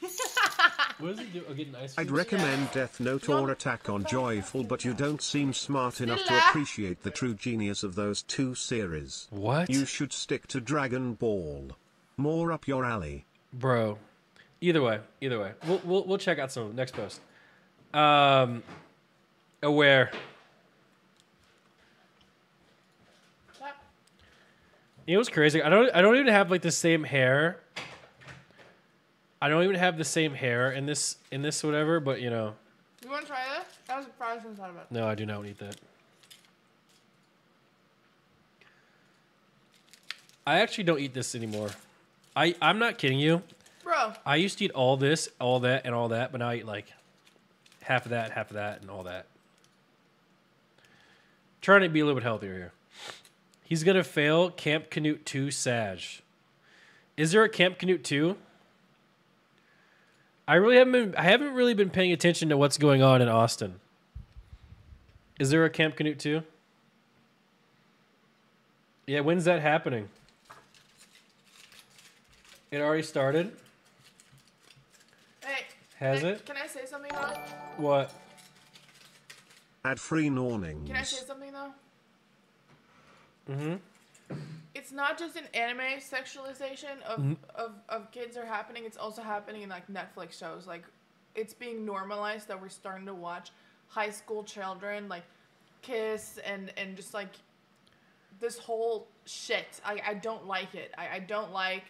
what is he doing? Oh, getting ice I'd cream? I'd recommend Death Note or Attack on Joyful, but you don't seem smart enough to appreciate the true genius of those two series. What? You should stick to Dragon Ball. More up your alley. bro. Either way, either way, we'll we'll, we'll check out some next post. Um, aware. Ja. You know what's crazy? I don't I don't even have like the same hair. I don't even have the same hair in this in this whatever, but you know. You want to try this? That was fries inside of it. No, I do not eat that. I actually don't eat this anymore. I I'm not kidding you. Bro, I used to eat all this, all that, and all that, but now I eat like half of that, half of that, and all that. Trying to be a little bit healthier here. He's gonna fail Camp Knut 2 Sag. Is there a Camp Knut 2? I really haven't been I haven't really been paying attention to what's going on in Austin. Is there a Camp Knut too? Yeah, when's that happening? It already started? hey. Has can I- it? Can I say something though? What? Add free awnings. Can I say something though? Mm-hmm. It's not just an anime sexualization of, Mhm. of, of kids are happening. It's also happening in like Netflix shows. Like, it's being normalized that we're starting to watch high school children like kiss and and just like this whole shit. I, I don't like it. I, I don't like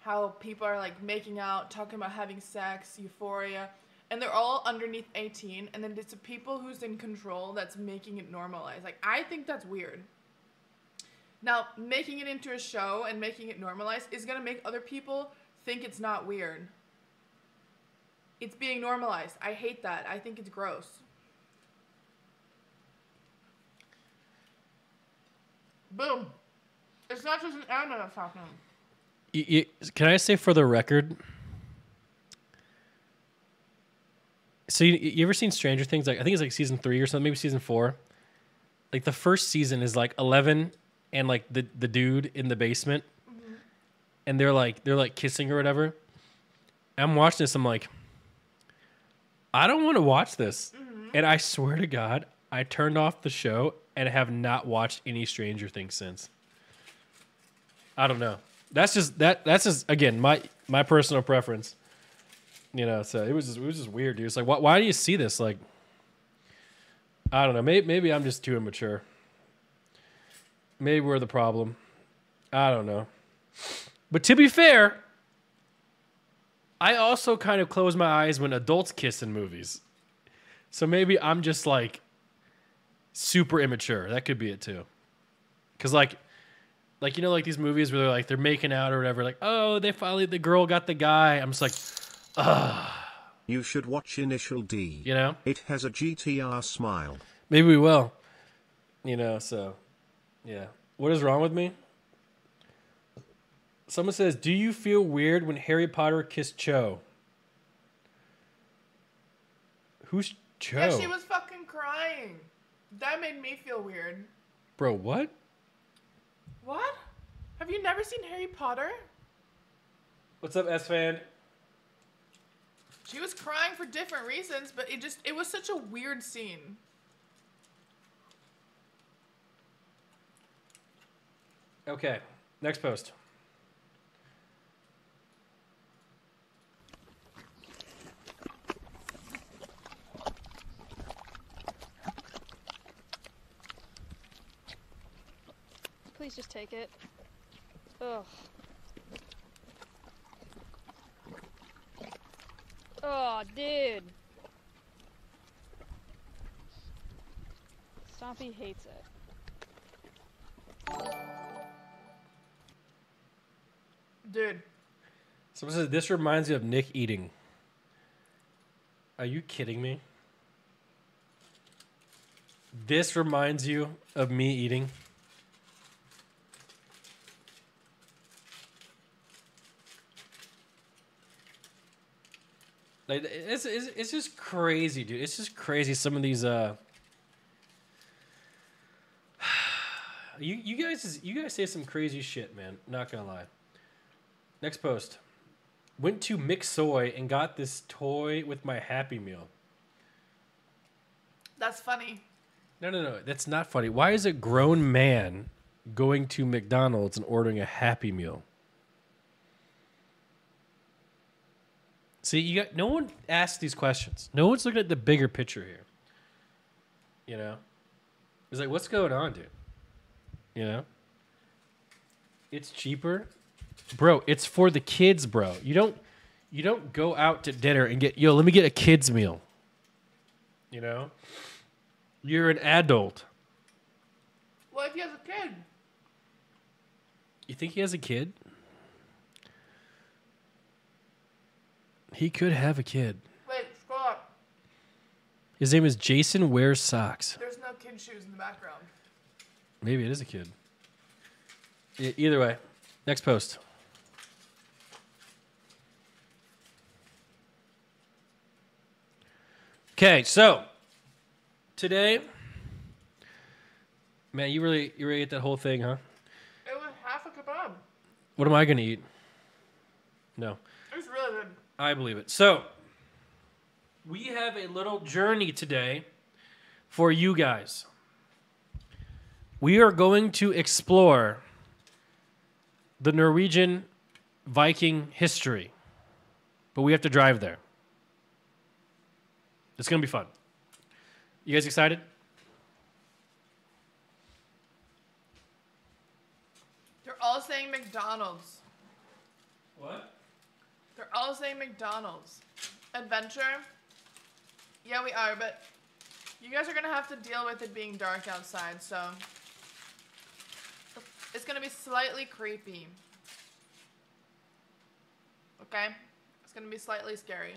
how people are like making out, talking about having sex, euphoria, and they're all underneath 18. And then it's the people who's in control that's making it normalized. Like, I think that's weird. Now, making it into a show and making it normalized is gonna make other people think it's not weird. It's being normalized. I hate that. I think it's gross. Boom. It's not just an anime that's happening. Y- y- can I say for the record? So you, you ever seen Stranger Things? Like I think it's like season three or something, maybe season four. Like the first season is like eleven and like the the dude in the basement, and they're like they're like kissing or whatever. I'm watching this. I'm like, I don't want to watch this, and I swear to God, I turned off the show and have not watched any Stranger Things since. I don't know. That's just that. That's just again my my personal preference. You know, so it was just, it was just weird, dude. It's like, why, why do you see this? Like, I don't know. Maybe maybe I'm just too immature. Maybe we're the problem. I don't know. But to be fair, I also kind of close my eyes when adults kiss in movies. So maybe I'm just like super immature. That could be it too. Cause like like you know like these movies where they're like they're making out or whatever like oh they finally the girl got the guy i'm just like ugh You should watch Initial D. You know? It has a GTR smile. maybe we will you know so yeah what is wrong with me someone says do you feel weird when harry potter kissed cho who's cho Yeah, she was fucking crying. That made me feel weird. bro what What? Have you never seen Harry Potter? what's up s fan She was crying for different reasons, but it just it was such a weird scene. Okay next post Please just take it. Ugh. Oh, dude. Stompy hates it. Dude, Someone says this reminds you of Nick eating. Are you kidding me? This reminds you of me eating. Like it's, it's it's just crazy, dude. It's just crazy. Some of these uh, you you guys you guys say some crazy shit, man. Not gonna lie. Next post. Went to Mixoy and got this toy with my Happy Meal. that's funny. No, no, no. That's not funny. Why is a grown man going to McDonald's and ordering a Happy Meal? See, you got no one asks these questions. No one's looking at the bigger picture here. You know? It's like, what's going on, dude? You know? It's cheaper. Bro, it's for the kids, bro. You don't you don't go out to dinner and get yo, let me get a kids meal. You know? You're an adult. What if he has a kid? You think he has a kid? He could have a kid. Wait, up. His name is Jason Wears Socks. There's no kid shoes in the background. Maybe it is a kid. E- either way, next post. Okay, so today, man, you really you really ate that whole thing, huh? It was half a kebab. What am I gonna eat? No, It was really good. I believe it. So we have a little journey today for you guys. We are going to explore the Norwegian Viking history, but we have to drive there. It's going to be fun. You guys excited? They're all saying McDonald's. What? They're all saying McDonald's. Adventure? Yeah, we are, but you guys are gonna have to deal with it being dark outside, so it's gonna be slightly creepy. Okay? It's gonna be slightly scary.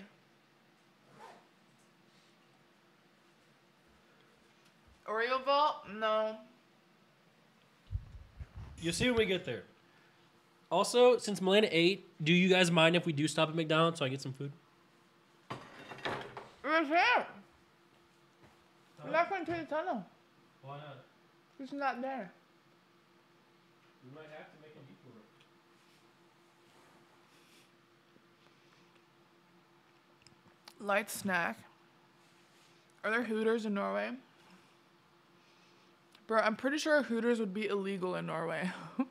Oreo Vault? No. You'll see when we get there. Also, since Malena ate, do you guys mind if we do stop at McDonald's so I get some food? We're here. We're not going to the tunnel. Why not? It's not there. We might have to make for it. Light snack. Are there Hooters in Norway? Bro, I'm pretty sure Hooters would be illegal in Norway.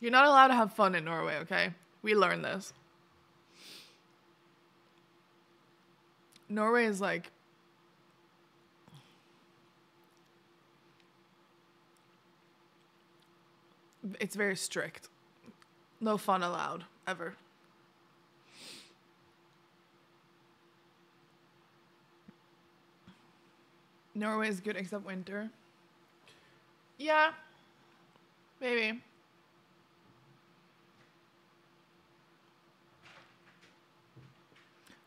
You're not allowed to have fun in Norway, okay? We learned this. Norway is like it's very strict. No fun allowed ever. Norway is good except winter. Yeah. Maybe.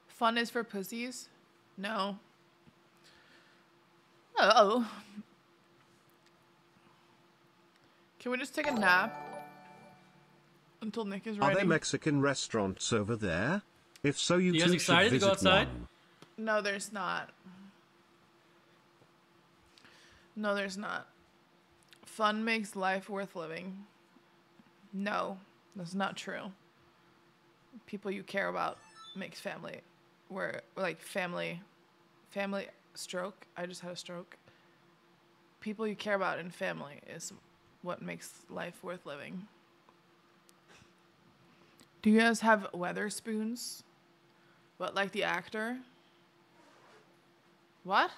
Fun is for pussies? No. Uh oh. Can we just take a nap? Until Nick is ready. Are ready. there Mexican restaurants over there? If so, you, You guys two excited to should go visit outside? one. No, there's not. No, there's not. Fun makes life worth living. No, that's not true. People you care about makes family where like family family stroke. I just had a stroke. People you care about in family is what makes life worth living. Do you guys have Wetherspoons? What like the actor? What?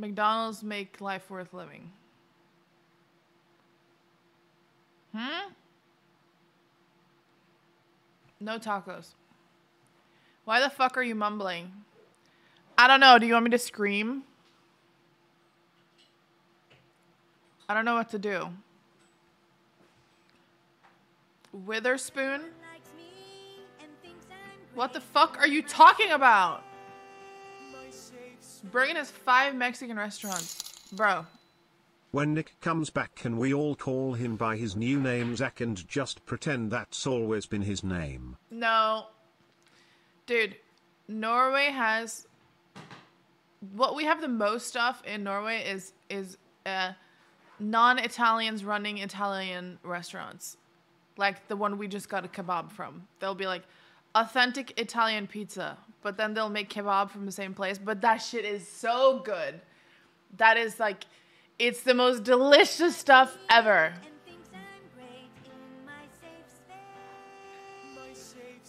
McDonald's make life worth living. Hmm? No tacos. Why the fuck are you mumbling? I don't know. Do you want me to scream? I don't know what to do. Witherspoon? What the fuck are you talking about? Bergen has five Mexican restaurants. Bro, When Nick comes back, can we all call him by his new name Zach and just pretend that's always been his name? no. Dude, Norway has what we have the most stuff in Norway is is uh non-Italians running Italian restaurants. Like the one we just got a kebab from. They'll be like authentic Italian pizza, but then they'll make kebab from the same place, but that shit is so good. That is like it's the most delicious stuff ever.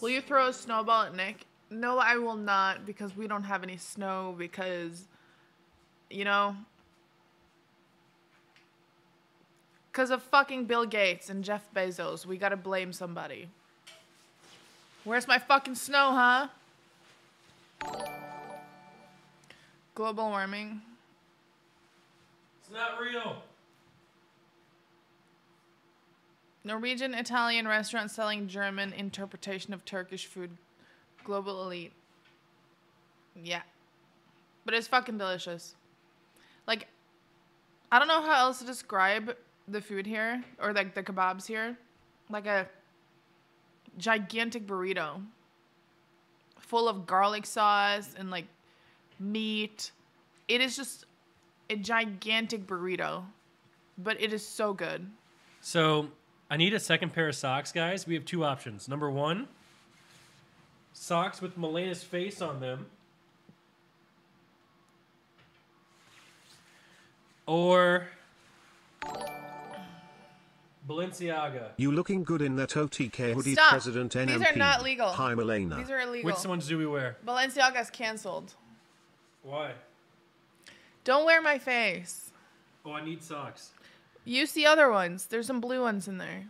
Will you throw a snowball at Nick? No, I will not because we don't have any snow because, you know, because of fucking Bill Gates and Jeff Bezos. We gotta blame somebody. Where's my fucking snow, huh? Global warming. It's not real. Norwegian Italian restaurant selling German interpretation of Turkish food. Global elite. Yeah. But it's fucking delicious. Like, I don't know how else to describe the food here or like the kebabs here. Like a gigantic burrito full of garlic sauce and like meat. It is just a gigantic burrito, but it is so good. So I need a second pair of socks, guys. We have two options. Number one, socks with Malena's face on them. Or Balenciaga. You looking good in that OTK hoodie, Stop. President These NMP. are not legal. Hi, Malena. These are illegal. Which ones do we wear? Balenciaga's canceled. Why? Don't wear my face. Oh, I need socks. Use the other ones. There's some blue ones in there.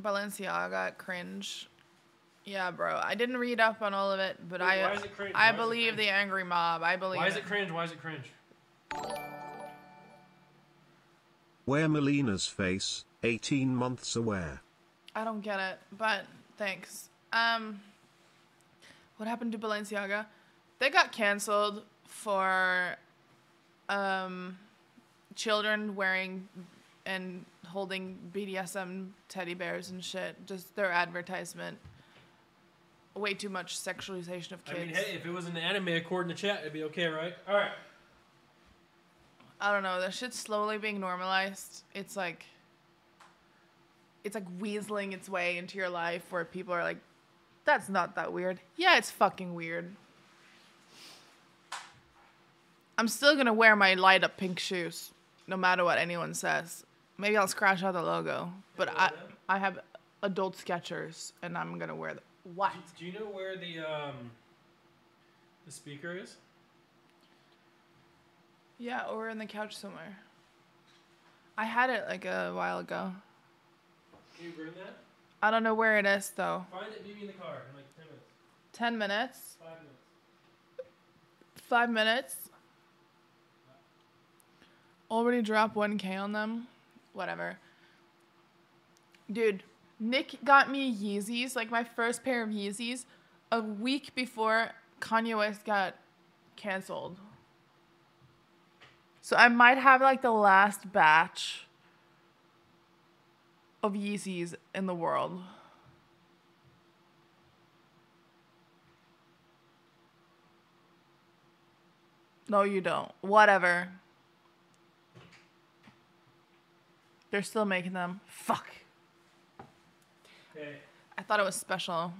Balenciaga cringe. Yeah, bro. I didn't read up on all of it, but Wait, I why is it cringe? I Why is it believe cringe? the angry mob. I believe Why is it cringe? Why is it cringe? Where Malena's face, 18 months aware. I don't get it, but thanks. Um, what happened to Balenciaga? They got canceled for um, children wearing and holding BDSM teddy bears and shit. Just their advertisement. Way too much sexualization of kids. I mean, hey, if it was an anime according to chat, it'd be okay, right? All right. I don't know. That shit's slowly being normalized. It's like it's like weaseling its way into your life where people are like, that's not that weird. Yeah, it's fucking weird. I'm still gonna wear my light up pink shoes, no matter what anyone says. Maybe I'll scratch out the logo, but I I have adult Skechers and I'm gonna wear them. what? Do you know where the um the speaker is? Yeah, or in the couch somewhere. I had it like a while ago. Can you bring that? I don't know where it is though. Find it, me in the car in like ten minutes. 10 minutes. Five minutes. Five minutes. Already dropped 1K on them. Whatever. Dude, Nick got me Yeezys, like my first pair of Yeezys, a week before Kanye West got canceled. So I might have like the last batch of Yeezys in the world. No, you don't. Whatever. They're still making them. Fuck. Okay. I thought it was special.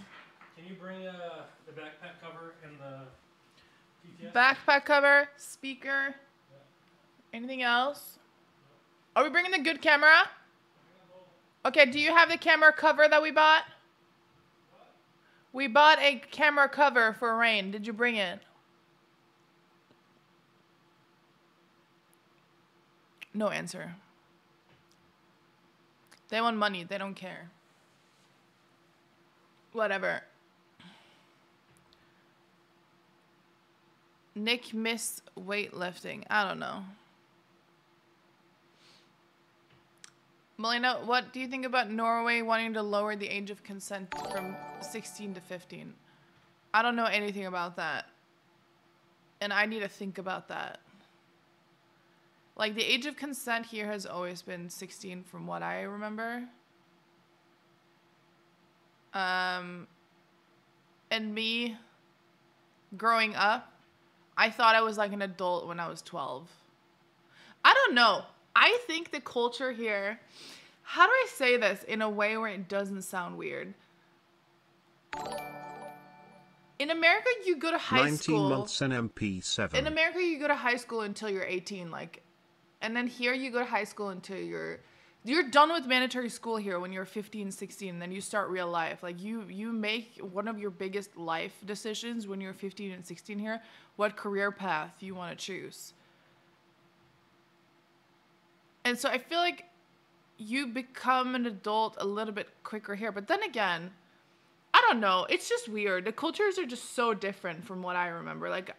Can you bring uh, the backpack cover and the TTS? Backpack cover, speaker. Anything else? Are we bringing the good camera? Okay, do you have the camera cover that we bought? We bought a camera cover for Rain. Did you bring it? No answer. They want money. They don't care. Whatever. Nick missed weightlifting. I don't know. Malena, what do you think about Norway wanting to lower the age of consent from 16 to 15? I don't know anything about that. And I need to think about that. Like, the age of consent here has always been 16 from what I remember. Um, and me growing up, I thought I was like an adult when I was 12. I don't know. I think the culture here, how do I say this in a way where it doesn't sound weird? In America, you go to high 19 school. months NMP7. In America, you go to high school until you're 18, like, and then here you go to high school until you're you're done with mandatory school here when you're 15, 16, and then you start real life. Like you you make one of your biggest life decisions when you're 15 and 16 here, what career path you want to choose. And so I feel like you become an adult a little bit quicker here, but then again, I don't know. It's just weird. The cultures are just so different from what I remember. Like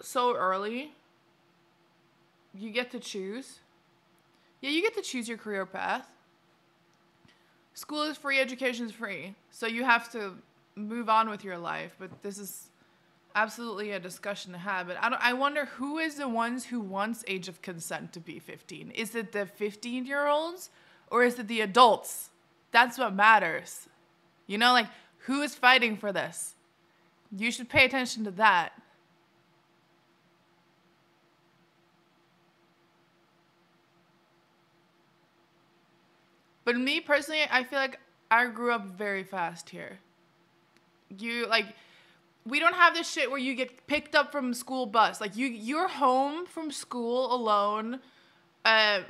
so early. You get to choose. Yeah, you get to choose your career path. School is free, education is free. So you have to move on with your life, but this is absolutely a discussion to have. But I don't I wonder who is the ones who wants age of consent to be 15? Is it the 15-year-olds or is it the adults? That's what matters. You know, like who is fighting for this? You should pay attention to that. But me personally, I feel like I grew up very fast here. You like we don't have this shit where you get picked up from school bus. Like you you're home from school alone uh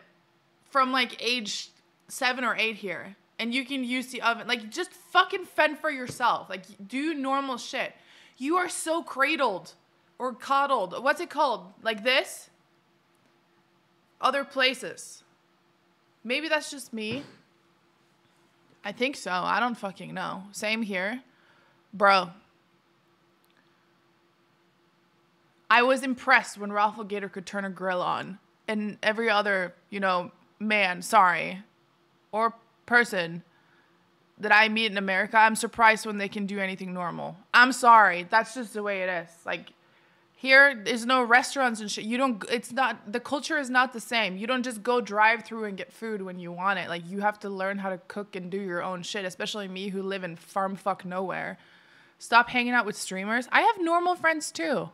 from like age 7 or 8 here and you can use the oven. Like just fucking fend for yourself. Like do normal shit. You are so cradled or coddled. What's it called? Like this? Other places. Maybe that's just me. I think so. I don't fucking know. Same here. Bro. I was impressed when Ralph Gator could turn a grill on. And every other, you know, man, sorry, or person that I meet in America, I'm surprised when they can do anything normal. I'm sorry. That's just the way it is. Like, here there's no restaurants and shit. You don't. It's not. The culture is not the same. You don't just go drive through and get food when you want it. Like you have to learn how to cook and do your own shit. Especially me who live in farm fuck nowhere. Stop hanging out with streamers. I have normal friends too.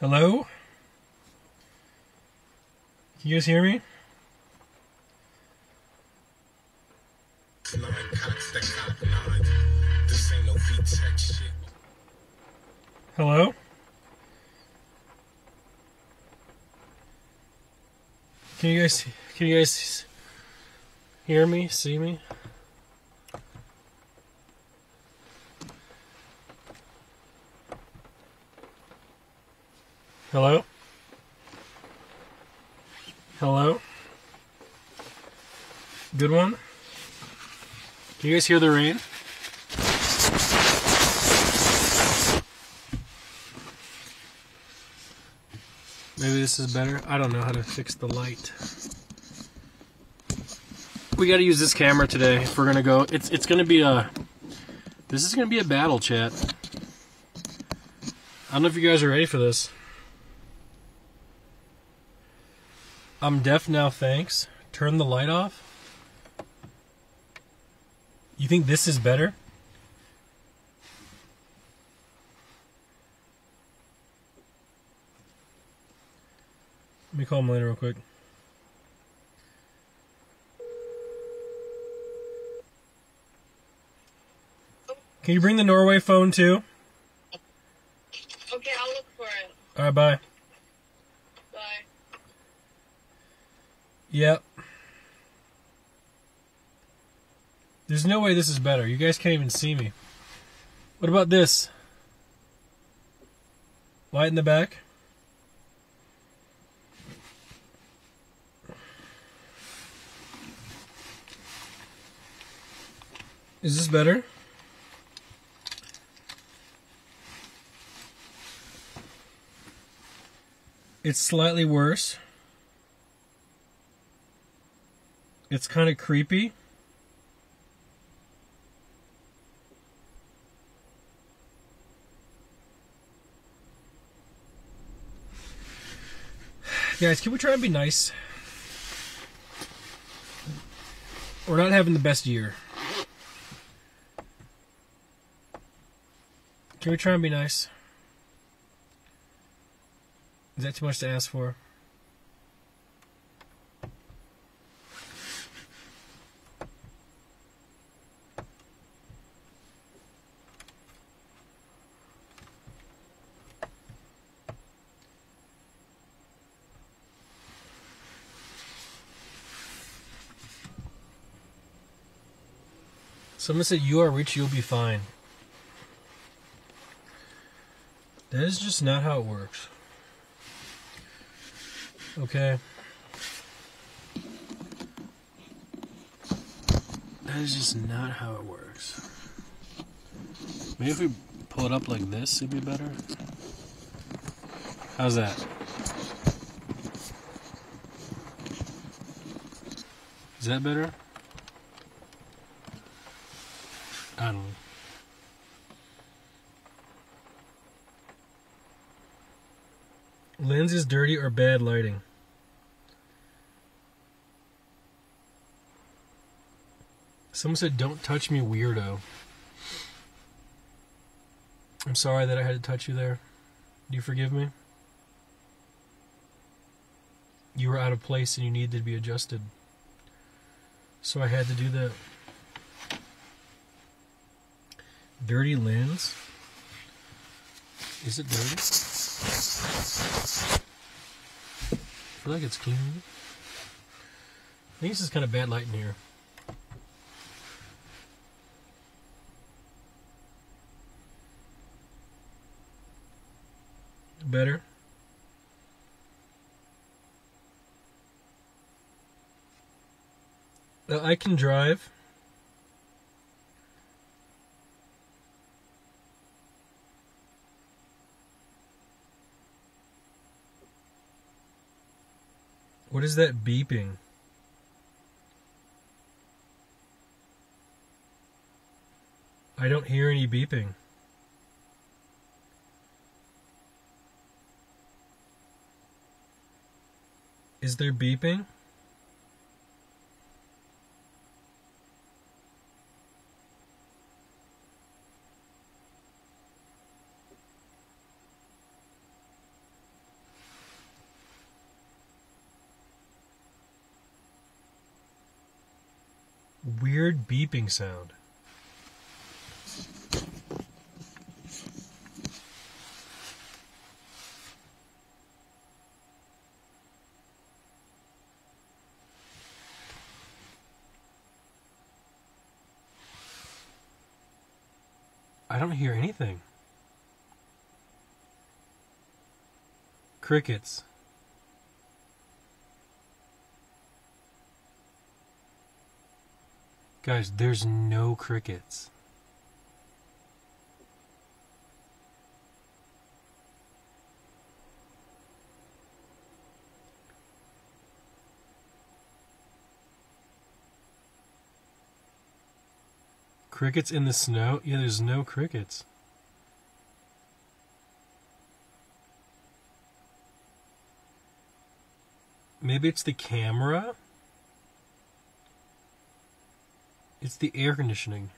Hello? Can you guys hear me? Hello? Can you guys can you guys hear me? See me? Hello? Hello? Good one? Can you guys hear the rain? Maybe this is better. I don't know how to fix the light. We got to use this camera today if we're gonna go. It's it's gonna be a. This is gonna be a battle chat. I don't know if you guys are ready for this. I'm deaf now, thanks. Turn the light off. You think this is better? Let me call Malena real quick. Can you bring the Norway phone too? Okay, I'll look for it. Alright, bye. Bye. Yep. There's no way this is better. You guys can't even see me. What about this? Light in the back? Is this better? It's slightly worse. It's kind of creepy. Guys, can we try and be nice? We're not having the best year. Can we try and be nice? Is that too much to ask for? Someone said you are rich, you'll be fine. That is just not how it works. Okay. That is just not how it works. Maybe if we pull it up like this, it'd be better. How's that? Is that better? Don't know. Lens is dirty or bad lighting? Someone said, "Don't touch me, weirdo." I'm sorry that I had to touch you there. Do you forgive me? You were out of place and you needed to be adjusted. So I had to do that. Dirty lens? Is it dirty? I feel like it's clean. I think this is kind of bad light in here. Better? Uh, I can drive. What is that beeping? I don't hear any beeping. Is there beeping? Weird beeping sound. I don't hear anything. Crickets. Guys, there's no crickets. Crickets in the snow? Yeah, there's no crickets. Maybe it's the camera? It's the air conditioning.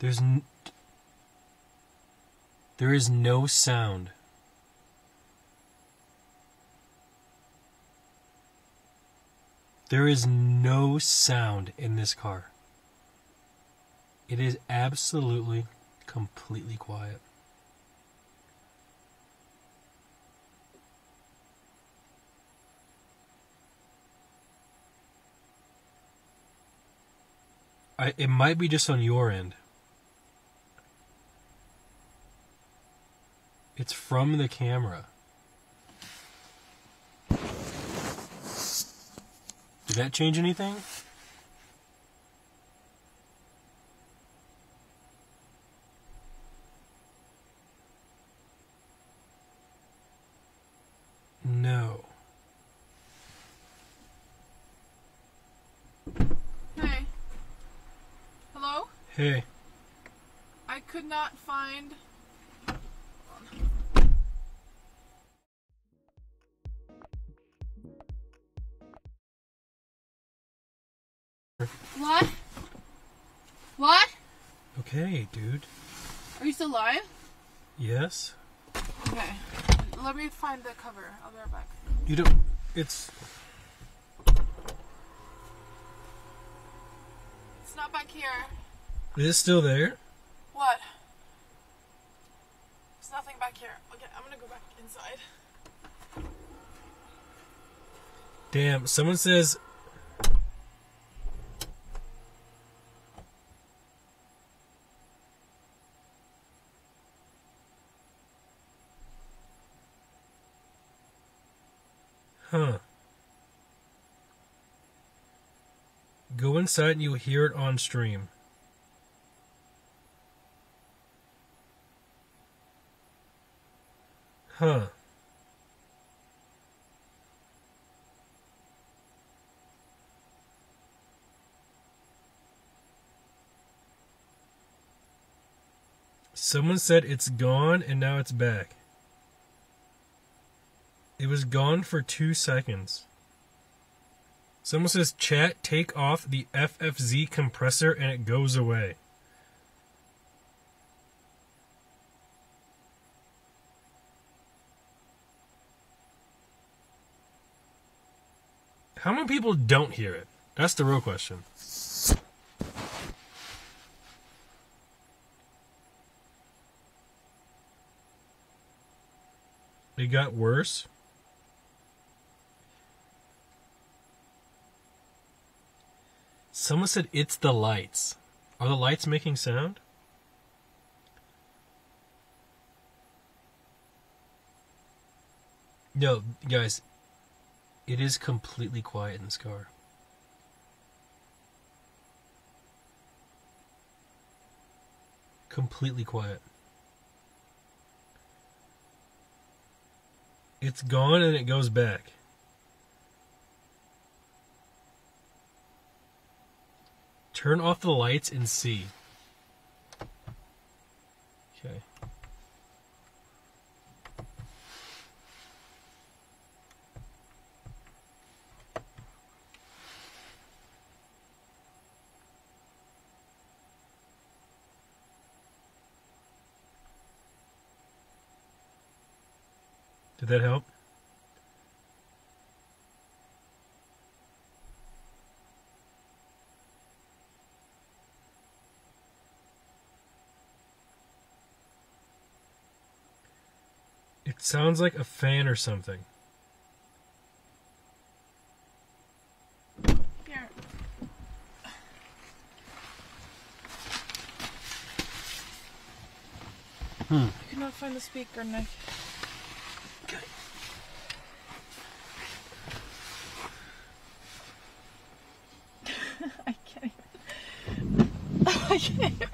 There's n- there is no sound. There is no sound in this car. It is absolutely completely quiet. I, it might be just on your end. It's from the camera. Did that change anything? No. Hey. Hello? Hey. I could not find. What? What? Okay, dude. Are you still alive? Yes. Okay. Let me find the cover. I'll be right back. You don't. It's. It's not back here. It is still there. What? There's nothing back here. Okay, I'm gonna go back inside. Damn, someone says. Huh. Go inside and you'll hear it on stream. Huh. Someone said it's gone and now it's back. It was gone for two seconds. Someone says, chat, take off the FFZ compressor and it goes away. How many people don't hear it? That's the real question. It got worse. Someone said it's the lights. Are the lights making sound? No, guys, it is completely quiet in this car. Completely quiet. It's gone and it goes back. Turn off the lights and see. Okay. Did that help? It sounds like a fan or something. Here. Hmm. I could not find the speaker, Nick. I can't. Even, I can't. Even,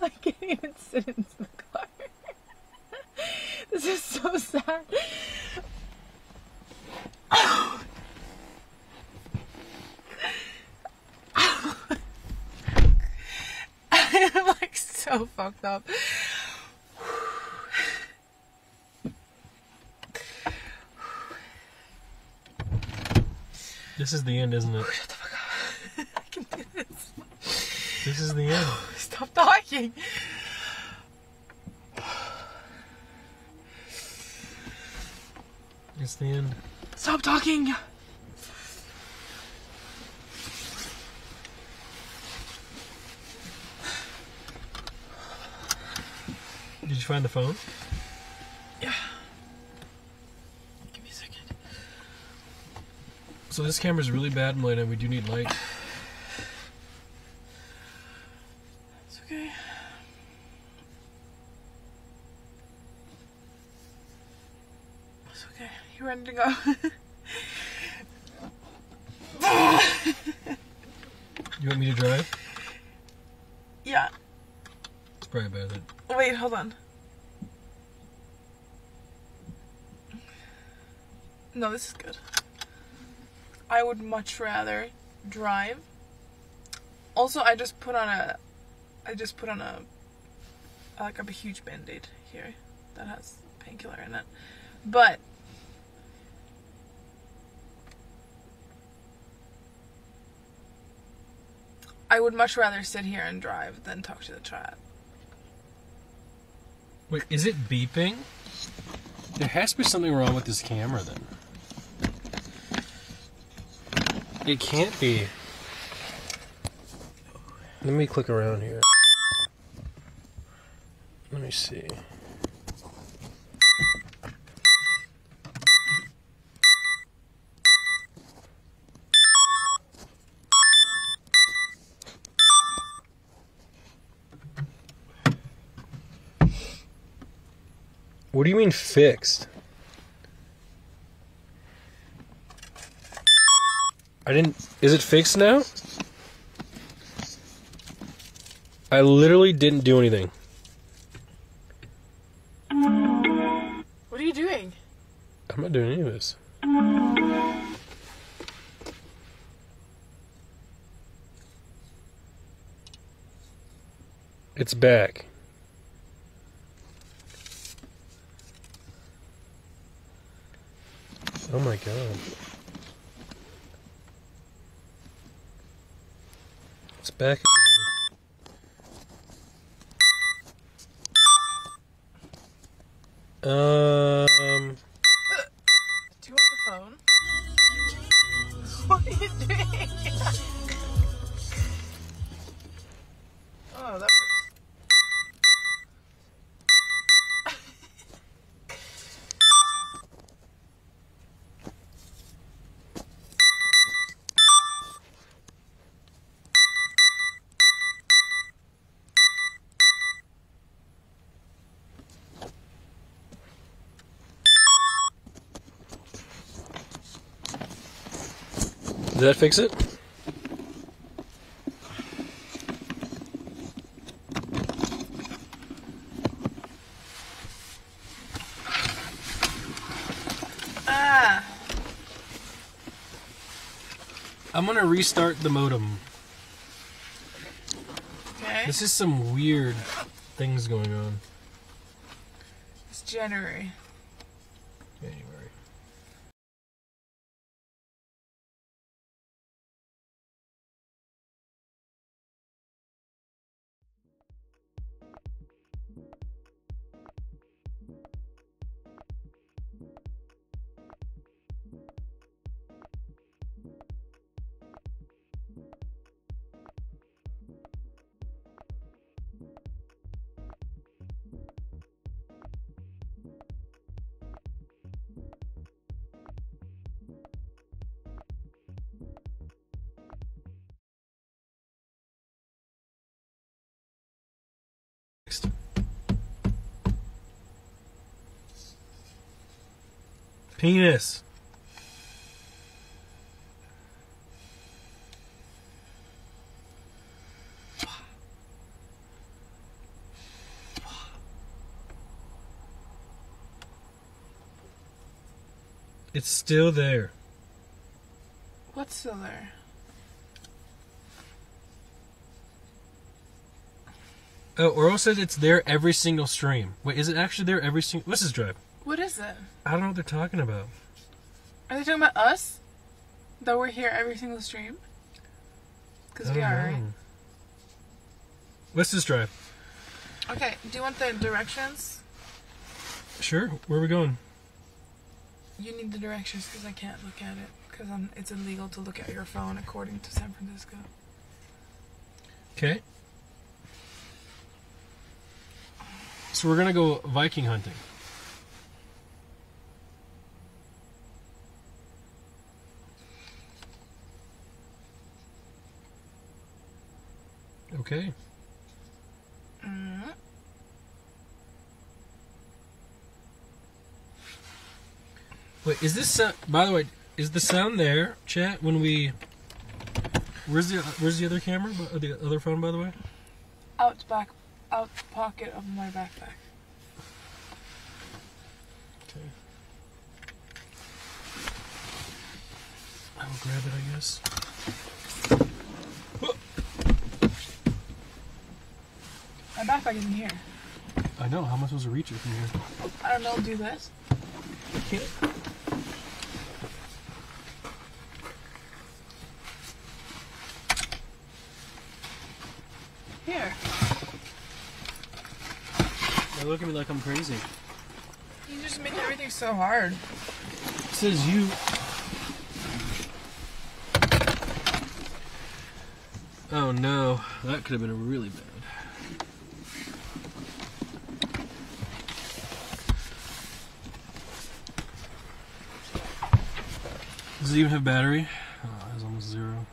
I can't even sit in the car. This is so sad. I'm like so fucked up. This is the end, isn't it? I can do this. This is the end. Stop talking. It's the end. Stop talking. Did you find the phone? Yeah. Give me a second. So this camera is really bad, Malena. We do need light. It's okay. It's okay. You ready to go? You want me to drive? yeah. It's probably better than. Wait, hold on. No, this is good. I would much rather drive. Also, I just put on a, I just put on a, like a huge band-aid here that has painkiller in it. But I would much rather sit here and drive than talk to the chat. Wait, is it beeping? There has to be something wrong with this camera then. It can't be. Let me click around here. Let me see. What do you mean fixed? I didn't. Is it fixed now? I literally didn't do anything. What are you doing? I'm not doing any of this. It's back. Oh my god. Back again. Um, did that fix it? Ah, I'm gonna restart the modem. okay. This is some weird things going on. It's January. Penis. It's still there. What's still there? Oh, Earl says it's there every single stream. Wait, is it actually there every single? What's this drive? What is it? I don't know what they're talking about. Are they talking about us? That we're here every single stream? Because we are, right? What's this drive? Okay, do you want the directions? Sure. Where are we going? You need the directions because I can't look at it because it's illegal to look at your phone according to San Francisco. Okay. So we're gonna go Viking hunting. Okay. Mm. Wait, is this sound? By the way, is the sound there, chat? When we, where's the where's the other camera? The other phone, by the way. Out back, out pocket of my backpack. Okay. I will grab it, I guess. My backpack isn't here. I know. How am I supposed to reach it from here? I don't know. Do this. I can't. Here. They look at me like I'm crazy. You just make everything so hard. It says you. Oh no, that could have been a really bad. Does it even have battery? Oh, it's almost zero.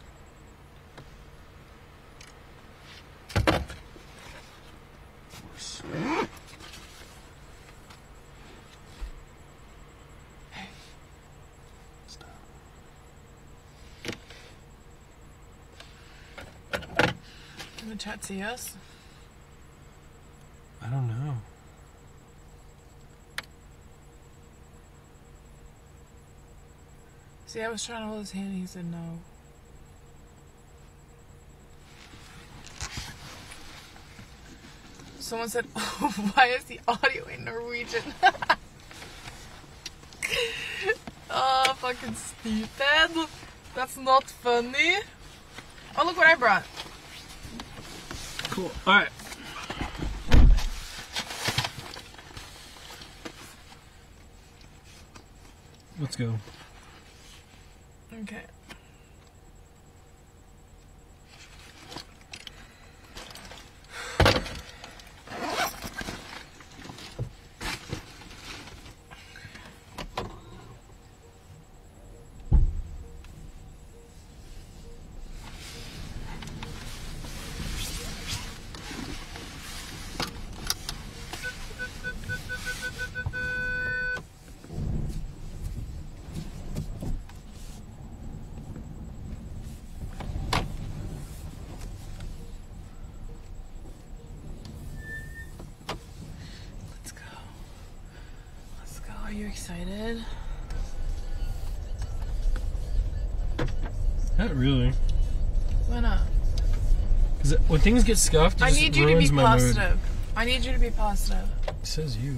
Can the chat see us? See, I was trying to hold his hand and he said no. Someone said, oh, why is the audio in Norwegian? oh, fucking stupid. That's not funny. Oh, look what I brought. Cool. All right. Let's go. Okay. Excited? Not really. Why not? Because when things get scuffed, it I need you to be positive. I need you to be positive. mood. Says you.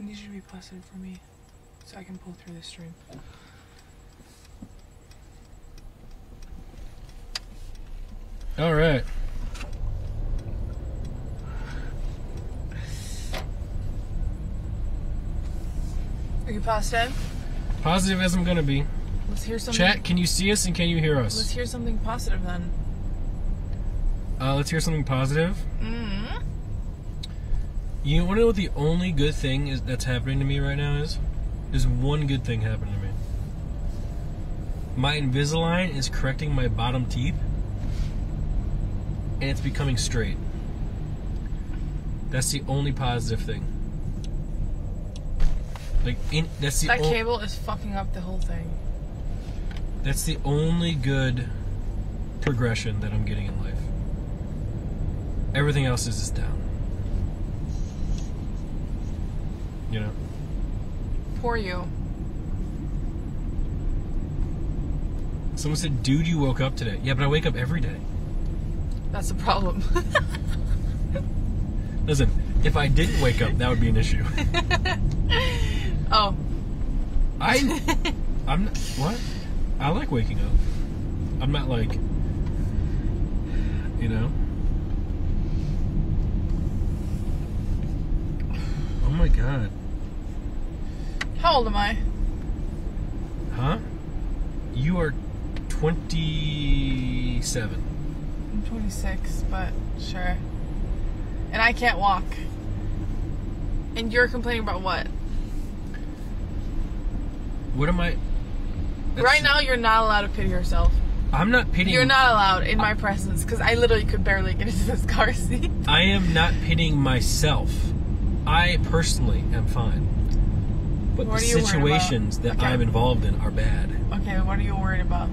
I need you to be positive for me so I can pull through this stream. All right. Are you positive? Positive as I'm gonna be. Let's hear something. Chat, can you see us and can you hear us? Let's hear something positive then. Uh, let's hear something positive. Mm. You want to know what the only good thing is that's happening to me right now is? There's one good thing happening to me. My Invisalign is correcting my bottom teeth, and it's becoming straight. That's the only positive thing. Like, in, that's the That o- cable is fucking up the whole thing. That's the only good progression that I'm getting in life. Everything else is just down. You know? Poor you. Someone said, dude, you woke up today. Yeah, but I wake up every day. That's the problem. Listen, if I didn't wake up, that would be an issue. I. I'm. not- What? I like waking up. I'm not like. You know? Oh my god. How old am I? Huh? You are 27. I'm 26, but sure. And I can't walk. And you're complaining about what? What am I? right now, you're not allowed to pity yourself. I'm not pitying. You're not allowed in my presence because I literally could barely get into this car seat. I am not pitying myself. I personally am fine. But What the are you worried about? situations that Okay. I'm involved in are bad. Okay, what are you worried about?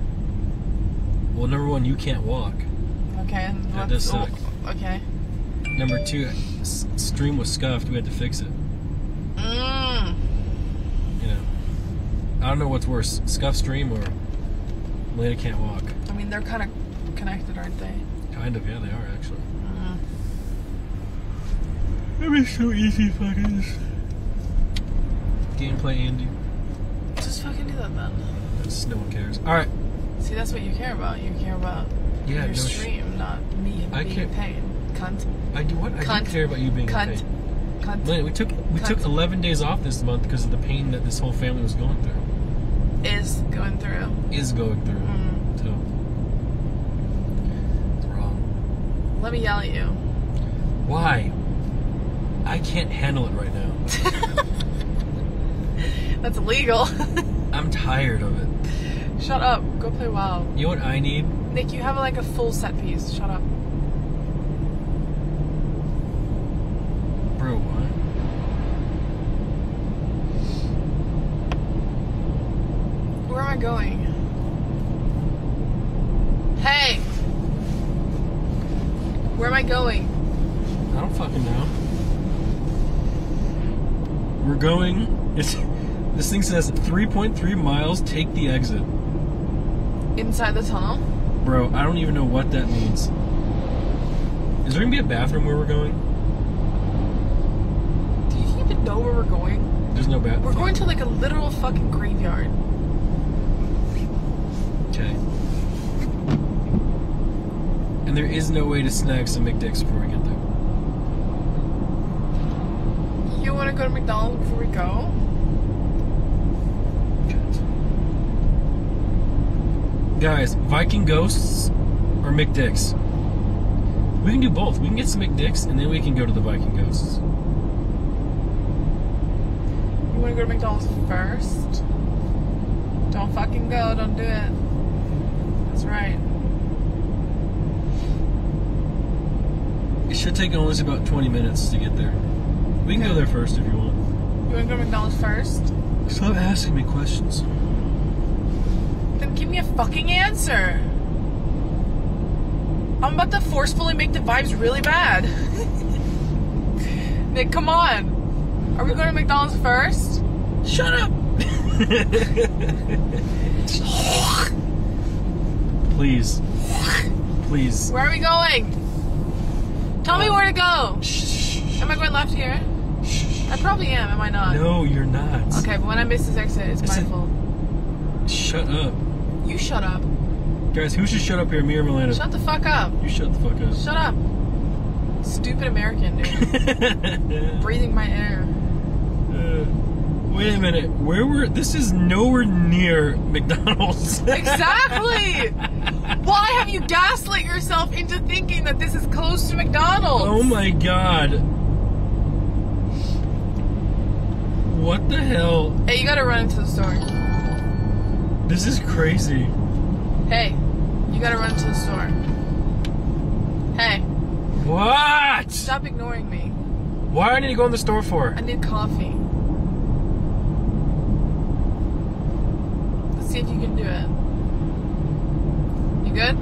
Well, number one, you can't walk. Okay, That does suck. okay. Number two, stream was scuffed. We had to fix it. Mm. You know, I don't know what's worse, scuff stream or Lena can't walk. I mean, they're kind of connected, aren't they? Kind of, yeah, they are actually. Mm. That'd be so easy, fuckers. Gameplay, Andy. Just fucking do that then. That's, no one cares. All right. See, that's what you care about. You care about Yeah, your no sh- stream, not me I being can't- pain. Cunt. I do what? I Cunt. do care about you being Cunt. in pain. Cunt. Lena, we took we Cunt. took 11 days off this month because of the pain that this whole family was going through. Is going through. Is going through. Mm. So it's wrong. Let me yell at you. Why? I can't handle it right now. That's illegal. I'm tired of it. Shut up. Go play WoW. You know what I need? Nick, you have like a full set piece. Shut up. Bro, what? I going? Hey! Where am I going? I don't fucking know. We're going. It's, this thing says 3.3 miles. Take the exit, Inside the tunnel? bro. I don't even know what that means. Is there gonna be a bathroom where we're going? Do you even know where we're going? There's no bathroom. We're going to like a literal fucking graveyard. Okay. And there is no way to snag some McDicks before we get there. You want to go to McDonald's before we go? Guys, Viking Ghosts or McDicks? We can do both. We can get some McDicks and then we can go to the Viking Ghosts. You want to go to McDonald's first? Don't fucking go. Don't do it. That's right. It should take almost about 20 minutes to get there. We can go there first if you want. You want to go to McDonald's first? Stop asking me questions. Then give me a fucking answer. I'm about to forcefully make the vibes really bad. Nick, come on. Are we going to McDonald's first? Shut up! Please. Please. Where are we going? Tell me um, where to go. Am I going left here? I probably am, am I not? No, you're not. Okay, but when I miss this exit, it's I my said- fault. Shut up. Shut up. Guys, who should shut up here, me or Malena? Shut the fuck up. You shut the fuck up. Shut up. Stupid American, dude. Breathing my air. Uh, wait a minute. Where were. This is nowhere near McDonald's. Exactly! Why have you gaslit yourself into thinking that this is close to McDonald's? oh my god. What the hell? Hey, you gotta run into the store. This is crazy. Hey, you gotta run into the store. Hey, What? stop ignoring me. Why do I need to go in the store for? I need coffee. Let's see if you can do it. You good?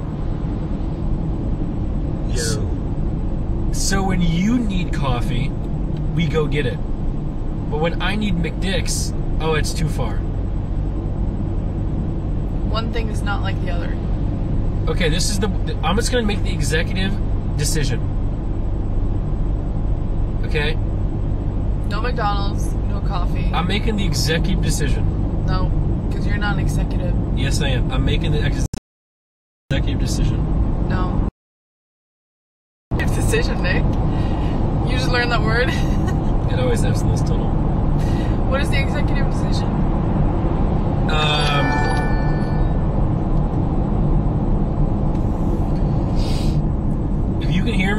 Yo. So when you need coffee, we go get it. But when I need McDicks, oh, it's too far. One thing is not like the other. Okay, this is the. I'm just gonna make the executive decision. Okay, No McDonald's, no coffee. I'm making the executive decision. no, because you're not an executive. Yes, I am. I'm making the ex- executive decision. No. Executive decision, Nick. You just learned that word. It always happens in this tunnel. what is the executive decision? Um. If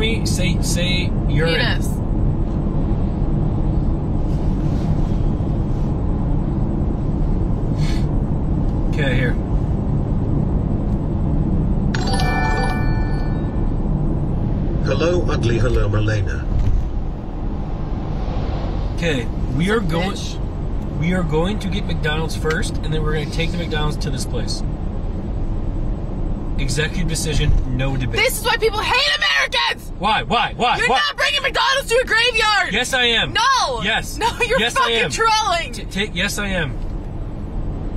you me, say say you're. Penis. Okay, here. Hello, ugly. Hello, Malena. Okay, we are going. We are going to get McDonald's first, and then we're going to take the McDonald's to this place. Executive decision, no debate. This is why people hate Americans! Why? Why? Why? You're Why? not bringing McDonald's to a graveyard! Yes, I am. No! Yes. No, you're Yes, I fucking am. trolling! T- take. Yes, I am.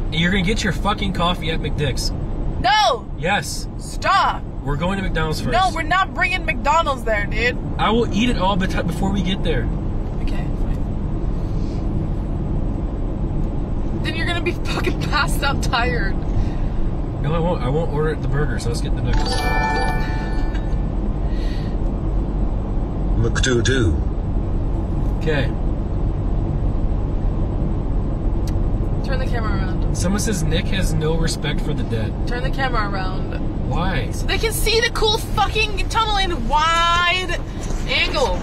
And you're going to get your fucking coffee at McDick's. No! Yes. Stop! We're going to McDonald's first. No, we're not bringing McDonald's there, dude. I will eat it all before we get there. Okay, fine. Then you're gonna be fucking passed out tired. No, I won't. I won't order the burger, so let's get the nuggets. McDoo-doo. Okay. Turn the camera around. Someone says Nick has no respect for the dead. Turn the camera around. Why? So they can see the cool fucking tunnel in wide angle.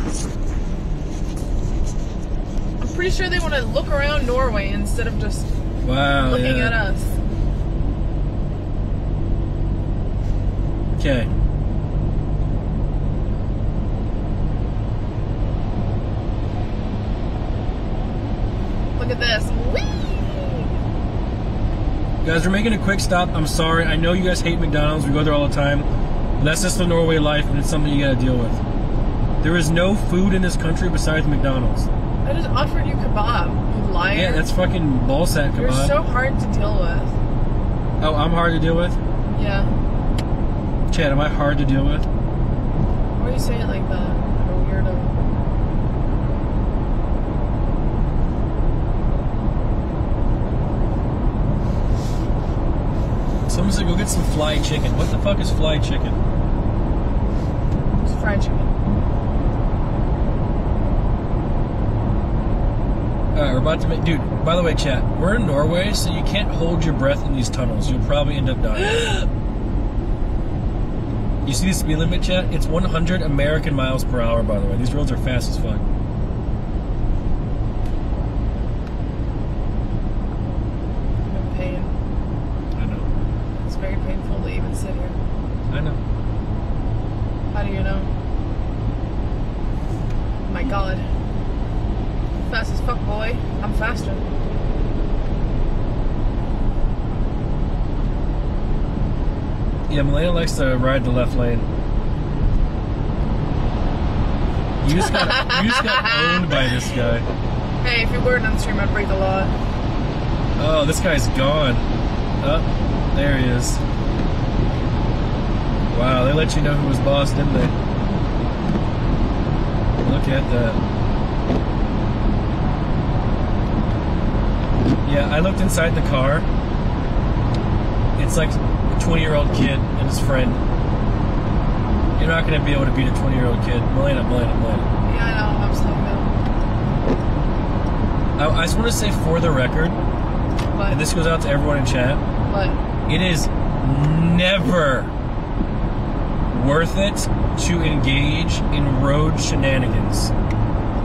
I'm pretty sure they want to look around Norway instead of just Wow. looking yeah. at us. Okay. Look at this. Whee! Guys, we're making a quick stop. I'm sorry. I know you guys hate McDonald's. We go there all the time. That's just the Norway life, and it's something you gotta deal with. There is no food in this country besides McDonald's. I just offered you kebab. You liar. Yeah, that's fucking ballsack You're so hard to deal with. oh, I'm hard to deal with. Yeah. Chad, am I hard to deal with? Why are you saying it like that? Like a weirdo. Someone said go get some fly chicken. What the fuck is fly chicken? It's fried chicken. Alright, we're about to make. Dude, by the way, chat, we're in Norway, so you can't hold your breath in these tunnels. You'll probably end up dying. you see the speed limit, chat? It's 100 American miles per hour, by the way. These roads are fast as fuck. I'm in pain. I know. It's very painful to even sit here. I know. How do you know? Oh my god. Fast as fuck, boy. I'm faster. Yeah, Malena likes to ride the left lane. You just got, you just got owned by this guy. Hey, if you weren't on stream, I'd break the law. Oh, this guy's gone. Oh, there he is. Wow, they let you know who was boss, didn't they? Look at that. Yeah, I looked inside the car. It's like a 20 year old kid and his friend. You're not going to be able to beat a 20 year old kid. Malena, Malena, Malena. Yeah, I know. I'm slowing down. I, I just want to say for the record, But, and this goes out to everyone in chat. but, It is never worth it to engage in road shenanigans.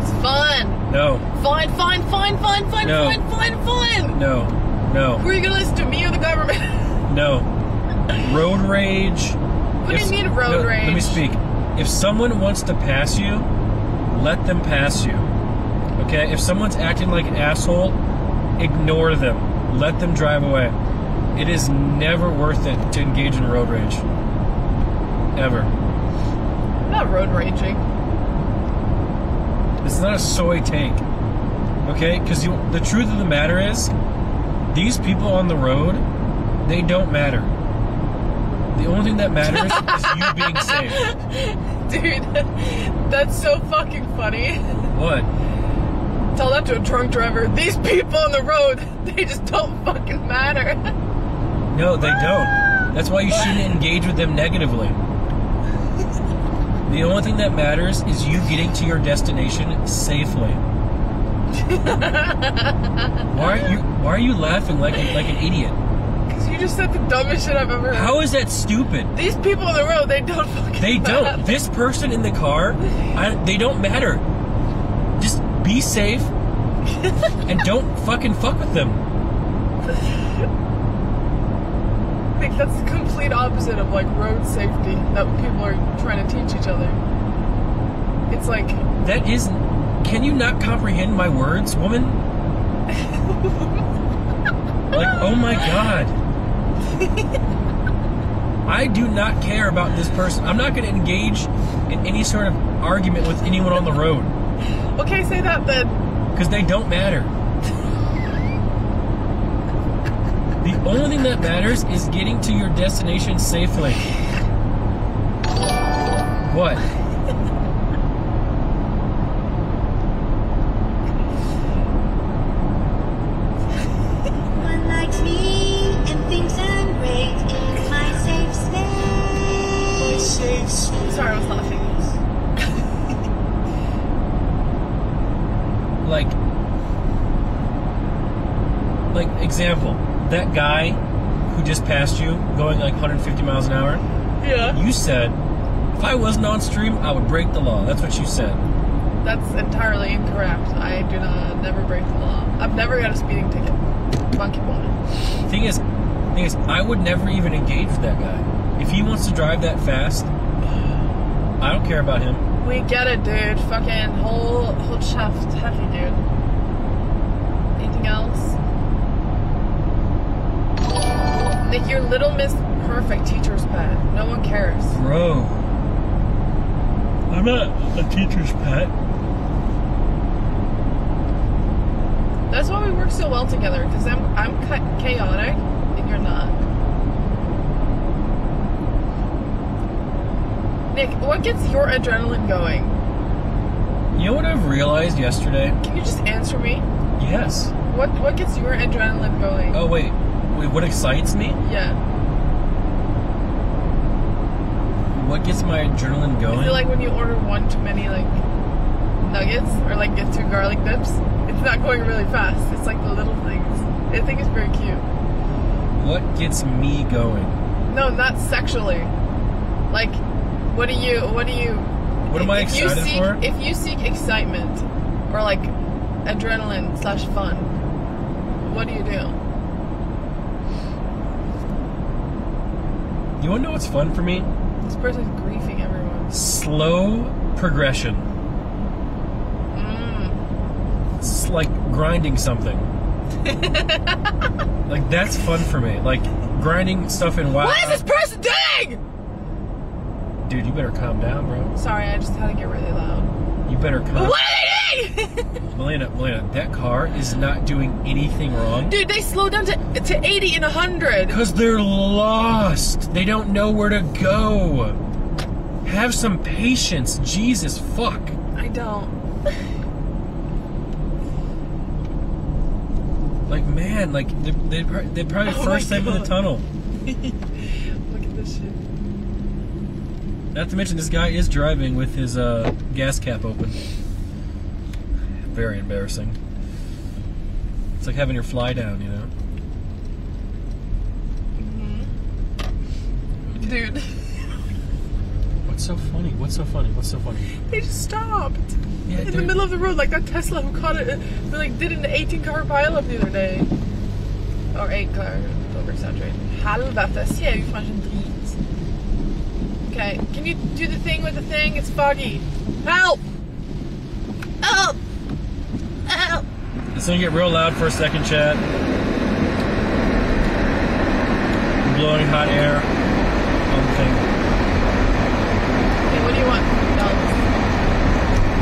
it's fun. No, Fine, fine, fine, fine, fine, No. fine, fine, fine. no, no, Who are you gonna listen to, me or the government? no. Road rage. What do you mean road no, rage? Let me speak. If someone wants to pass you, let them pass you. Okay? If someone's acting like an asshole, ignore them. Let them drive away. It is never worth it to engage in road rage. Ever. I'm not road raging. This is not a soy tank. Okay? Because the truth of the matter is, these people on the road, they don't matter. The only thing that matters is you being safe. Dude, that's so fucking funny. What? Tell that to a drunk driver. These people on the road, they just don't fucking matter. No, they don't. That's why you shouldn't engage with them negatively. The only thing that matters is you getting to your destination safely. Why are you Why are you laughing like a, like an idiot? Just said the dumbest shit I've ever heard. How is that stupid? These people on the road, they don't fucking They don't. This person in the car, I, they don't matter. Just be safe and don't fucking fuck with them. I think that's the complete opposite of like road safety that people are trying to teach each other. It's like, That is. Can you not comprehend my words, woman? like, oh my god. I do not care about this person. I'm not going to engage in any sort of argument with anyone on the road okay, say that then. because they don't matter. The only thing that matters is getting to your destination safely. What? Space. Sorry, I was laughing. like like example that guy who just passed you going like 150 miles an hour Yeah. you said if i wasn't on stream i would break the law that's what you said That's entirely incorrect. I do not never break the law. I've never got a speeding ticket. Monkey boy. thing is thing is i would never even engage with that guy if he wants to drive that fast i don't care about him We get it, dude. Fucking whole whole shaft heavy, dude. Anything else? Nick, you're Little Miss Perfect teacher's pet. No one cares. Bro. I'm not a teacher's pet. That's why we work so well together. Because I'm I'm chaotic and you're not. Nick, what gets your adrenaline going? You know what I've realized yesterday? Can you just answer me? Yes. What what gets your adrenaline going? Oh wait, wait. What excites me? Yeah. What gets my adrenaline going? Is it like when you order one too many like nuggets or like get two garlic dips? It's not going really fast. It's like the little things. I think it's very cute. what gets me going? No, not sexually. Like, what do you? What do you? What am I if you excited seek, for? If you seek excitement or like adrenaline slash fun, what do you do? You wanna know what's fun for me? This person's griefing everyone. Slow progression. Mm. It's like grinding something. like that's fun for me. Like grinding stuff in WoW. What is this person doing? Dude, you better calm down, bro. Sorry, I just had to get really loud. You better calm. What are they doing? Malena, Malena, that car is not doing anything wrong. Dude, they slowed down to to 80 and 100. Because they're lost. They don't know where to go. Have some patience. Jesus fuck. I don't. Like, man, like, they, they, they're probably Oh first time in the tunnel. Look at this shit. Not to mention, this guy is driving with his uh, gas cap open. Very embarrassing. It's like having your fly down, you know? Mhm. Dude, What's so funny? What's so funny? What's so funny? they just stopped Yeah, in the middle of the road, like that Tesla who caught it. They like did an 18 car pileup the other day, or eight car. Don't exaggerate. Helvete, ser ju fan en drit. Okay, can you do the thing with the thing? It's foggy. Help! Help! Help! It's gonna get real loud for a second, chat. I'm blowing hot air on the thing. Okay, what do you want? No.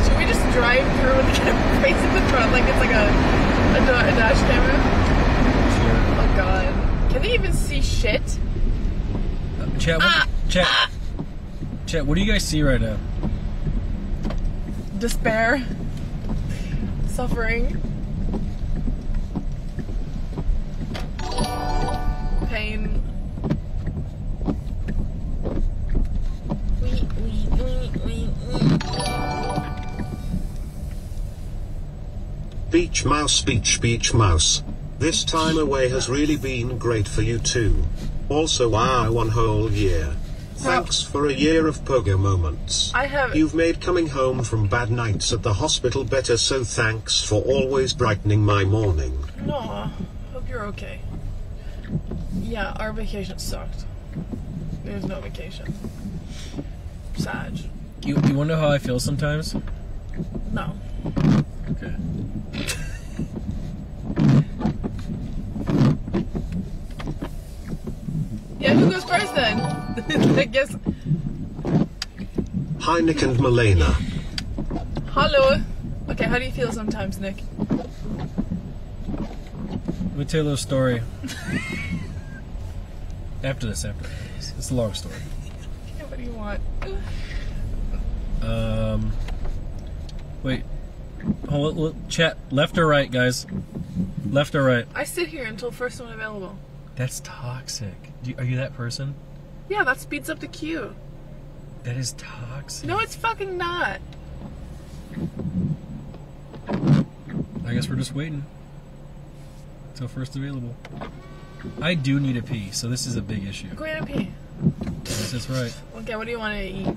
Should we just drive through with the camera facing the front like it's like a, a, a dash camera? Oh god. Can they even see shit? Chat, what, ah! chat, ah! Chat. What do you guys see right now? Despair. Suffering. Pain. Beach mouse, beach, beach mouse. This time away has really been great for you too. Also, wow, one whole year. Thanks for a year of pogo moments. I have. You've made coming home from bad nights at the hospital better, so thanks for always brightening my morning. No, hope you're okay. Yeah, our vacation sucked. There's no vacation. Sad. You, you wanna know how I feel sometimes? No. Okay. Yeah, who goes first then? I guess. Hi, Nick and Malena. Hello. Okay, how do you feel sometimes, Nick? Let me tell you a little story. after this, after this. It's a long story. Yeah, what do you want? Um, wait. Hold, hold, chat. Left or right, guys? Left or right? I sit here until first one available. That's toxic. Do you, are you that person? Yeah, that speeds up the queue. That is toxic. No, it's fucking not. I guess we're just waiting. Until first available. I do need a pee, so this is a big issue. Go ahead and pee. Yes, that's right. Okay, what do you want to eat?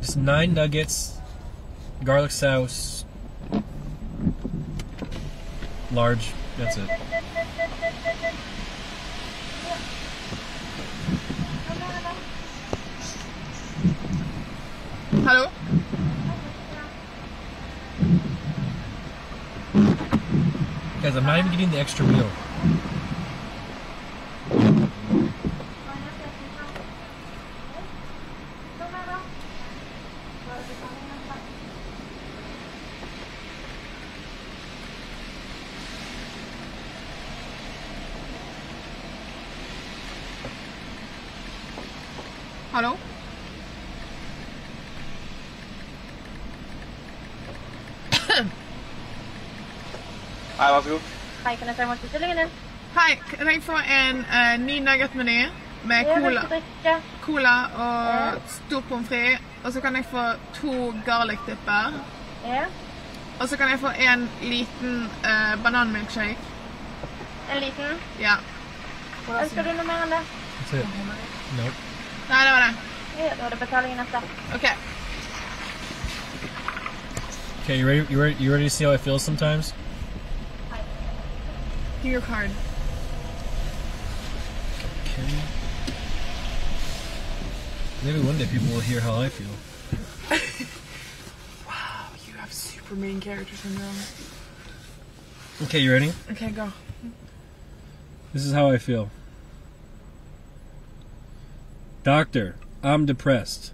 Just nine nuggets, garlic sauce, large. That's it. Hello? Guys, I'm not even getting the extra meal. Hei, vær så god. Hei, kan jeg ta imot bestillingen din? Hei, kan jeg få en uh, ny nugget-meny med Ja, cola, hvilken cola og stor pommes frites? Og så kan jeg få to garlic dipper. Ja. Og så kan jeg få en liten uh, bananmilkshake. En liten? Ja. Ønsker du noe mer enn det? That's it. Nope. Nei, det var det. Ja, da er det betalingen etter. OK. Okay, you ready? You ready? You ready to see how I feel sometimes? Give your card. Okay. Maybe one day people will hear how I feel. Wow, you have super main character syndrome. Okay, you ready? Okay, go. This is how I feel. Doctor, I'm depressed,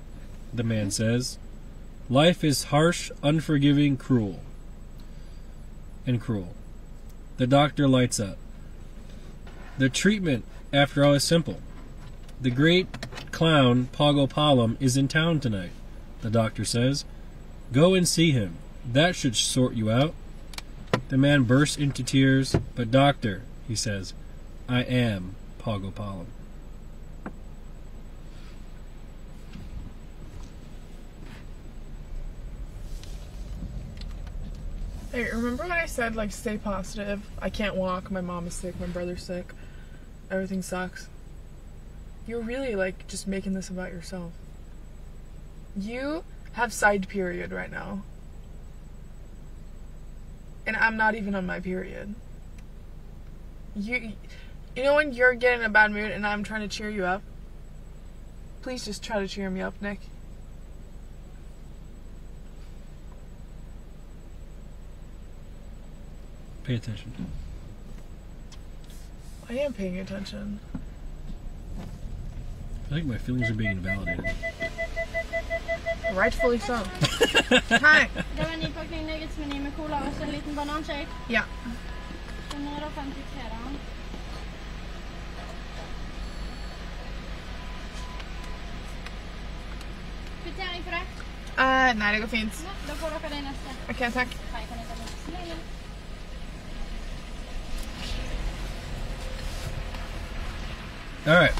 the man says. Life is harsh, unforgiving, cruel. And cruel. The doctor lights up. The treatment, after all, is simple. The great clown, Pago Palom, is in town tonight, the doctor says. Go and see him. That should sort you out. The man bursts into tears, but doctor, he says, I am Pago Palom. Hey, remember when I said like stay positive? I can't walk, my mom is sick, my brother's sick, everything sucks. You're really like just making this about yourself. You have side period right now. And I'm not even on my period. You you know when you're getting a bad mood and I'm trying to cheer you up? Please just try to cheer me up, Nick. Pay attention. I am paying attention. I think my feelings are being invalidated. Rightfully so. Hi. Det var en nypakning nuggetsmeny med cola og så en liten bananshake. Ja. 153 da. Kvittering for det. Eh, nei, det går fint. Ja, da får dere det neste. OK, takk. Hei, kan jeg ta All right.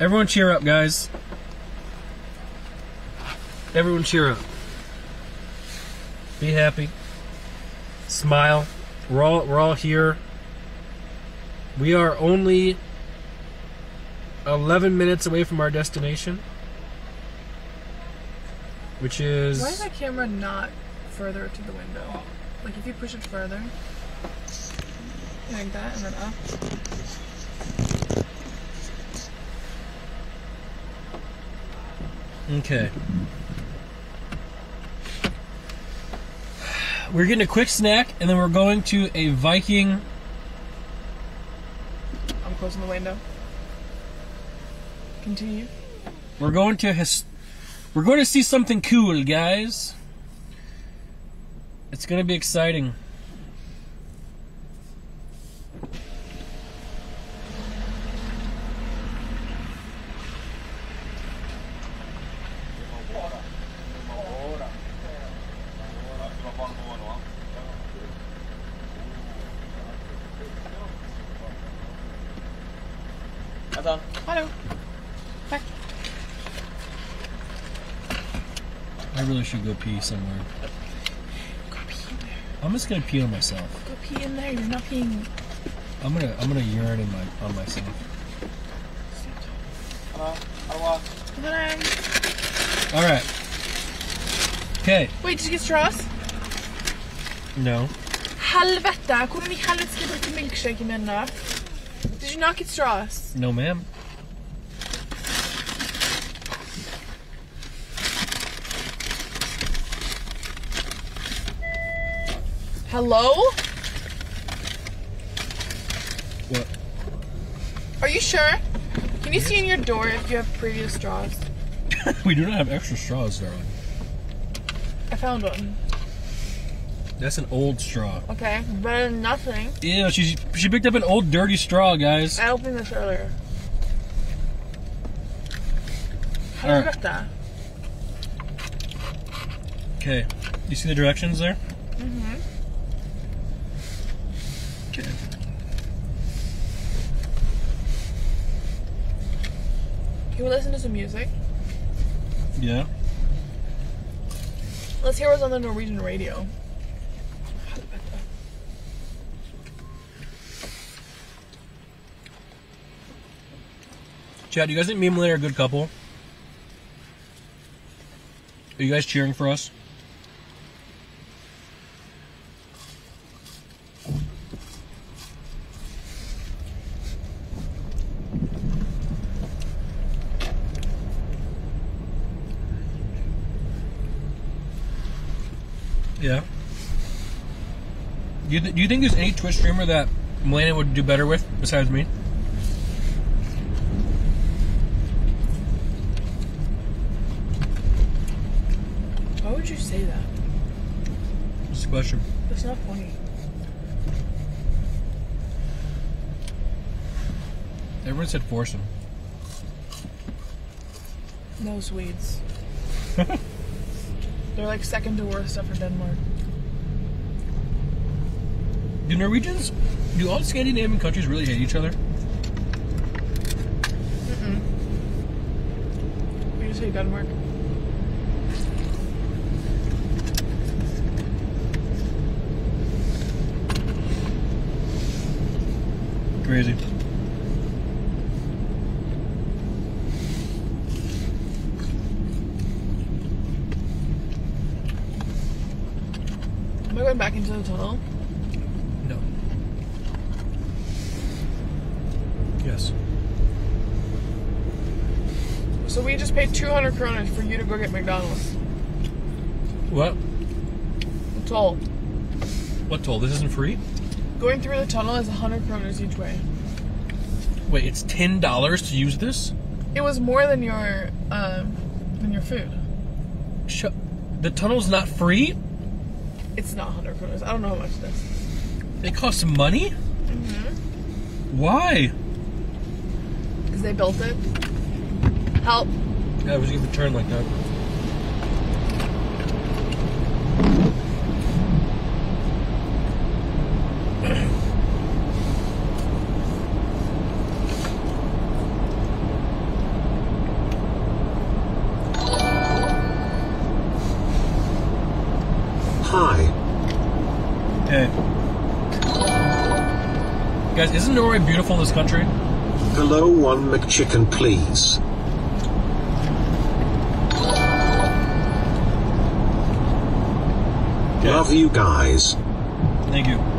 Everyone cheer up, guys. Everyone cheer up. Be happy. Smile. We're all we're all here. We are only 11 minutes away from our destination. Which is Why is that camera not further to the window? Like if you push it further, like that, and then up. Okay. We're getting a quick snack, and then we're going to a Viking. I'm closing the window. Continue. We're going to his. We're going to see something cool, guys. It's going to be exciting. I should go pee somewhere. I'm just gonna pee on myself. Go pee in there. You're not peeing. I'm gonna I'm gonna urine in my on myself. Hallå. Hello. All right. Okay. Wait, did you get straws? No. Helvete! Hvordan i helvete skal jeg drikke milkshake min da? Did you not get straws? No, ma'am. Hello? What? Are you sure? Can you see in your door if you have previous straws? we do not have extra straws, darling. I found one. That's an old straw. Okay, better than nothing. Yeah, she she picked up an old dirty straw, guys. I opened this earlier. Helvete. Okay. You see the directions there? Mm-hmm. Okay. Can we listen to some music? Yeah. Let's hear what's on the Norwegian radio. Chad, you guys think me and Melanie are a good couple? Are you guys cheering for us? Yeah. Do you, th- do you think there's any Twitch streamer that Melania would do better with besides me? Why would you say that? What's a question? That's not funny. Everyone said foursome. No Swedes. They're like second to worst after Denmark. Do Norwegians, do all Scandinavian countries really hate each other? Mm-mm. We just hate Denmark. Crazy. Back into the tunnel? No. Yes. So we just paid 200 kroner for you to go get McDonald's. What? Toll. What toll? This isn't free? Going through the tunnel is 100 kroners each way. Wait, it's ten dollars to use this? It was more than your um than your food. Sh- the tunnel's not free? It's not 100 kroners. I don't know how much it is. It costs money? Mm-hmm. Why? Because they built it. Help. Yeah, it was gonna turn like that. Hi. Isn't Norway beautiful, this country? Hello, one McChicken, please. Love you guys. Thank you.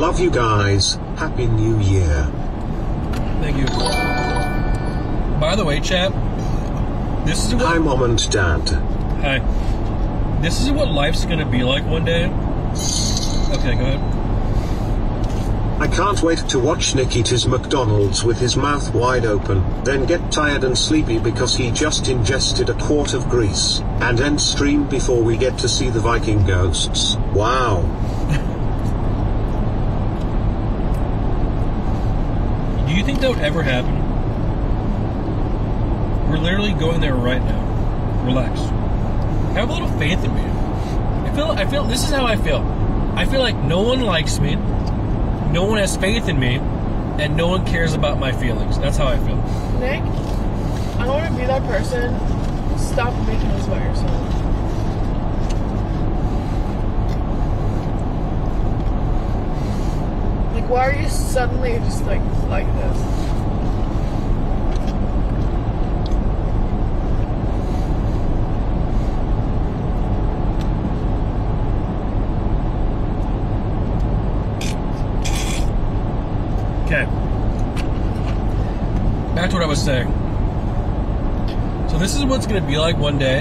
Love you guys. Happy New Year. Thank you. By the way, chap, this is what Hi, mom and dad. Hi. This is what life's gonna be like one day. Okay, go ahead. I can't wait to watch Nick eat his McDonald's with his mouth wide open, then get tired and sleepy because he just ingested a quart of grease, and end stream before we get to see the Viking ghosts. Wow. Do you think would ever happen? We're literally going there right now. Relax. Have a little faith in me. I feel I feel this is how I feel. I feel like no one likes me, no one has faith in me, and no one cares about my feelings. That's how I feel. Nick, I don't want to be that person. Stop making this about yourself. Like, why are you suddenly just like like this? Okay. Back to what I was saying. So this is what's going to be like one day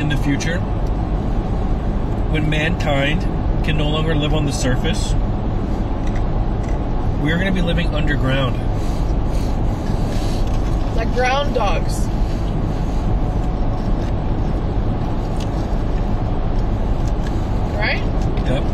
in the future when mankind can no longer live on the surface we're gonna be living underground. Like ground dogs. Right? Yep.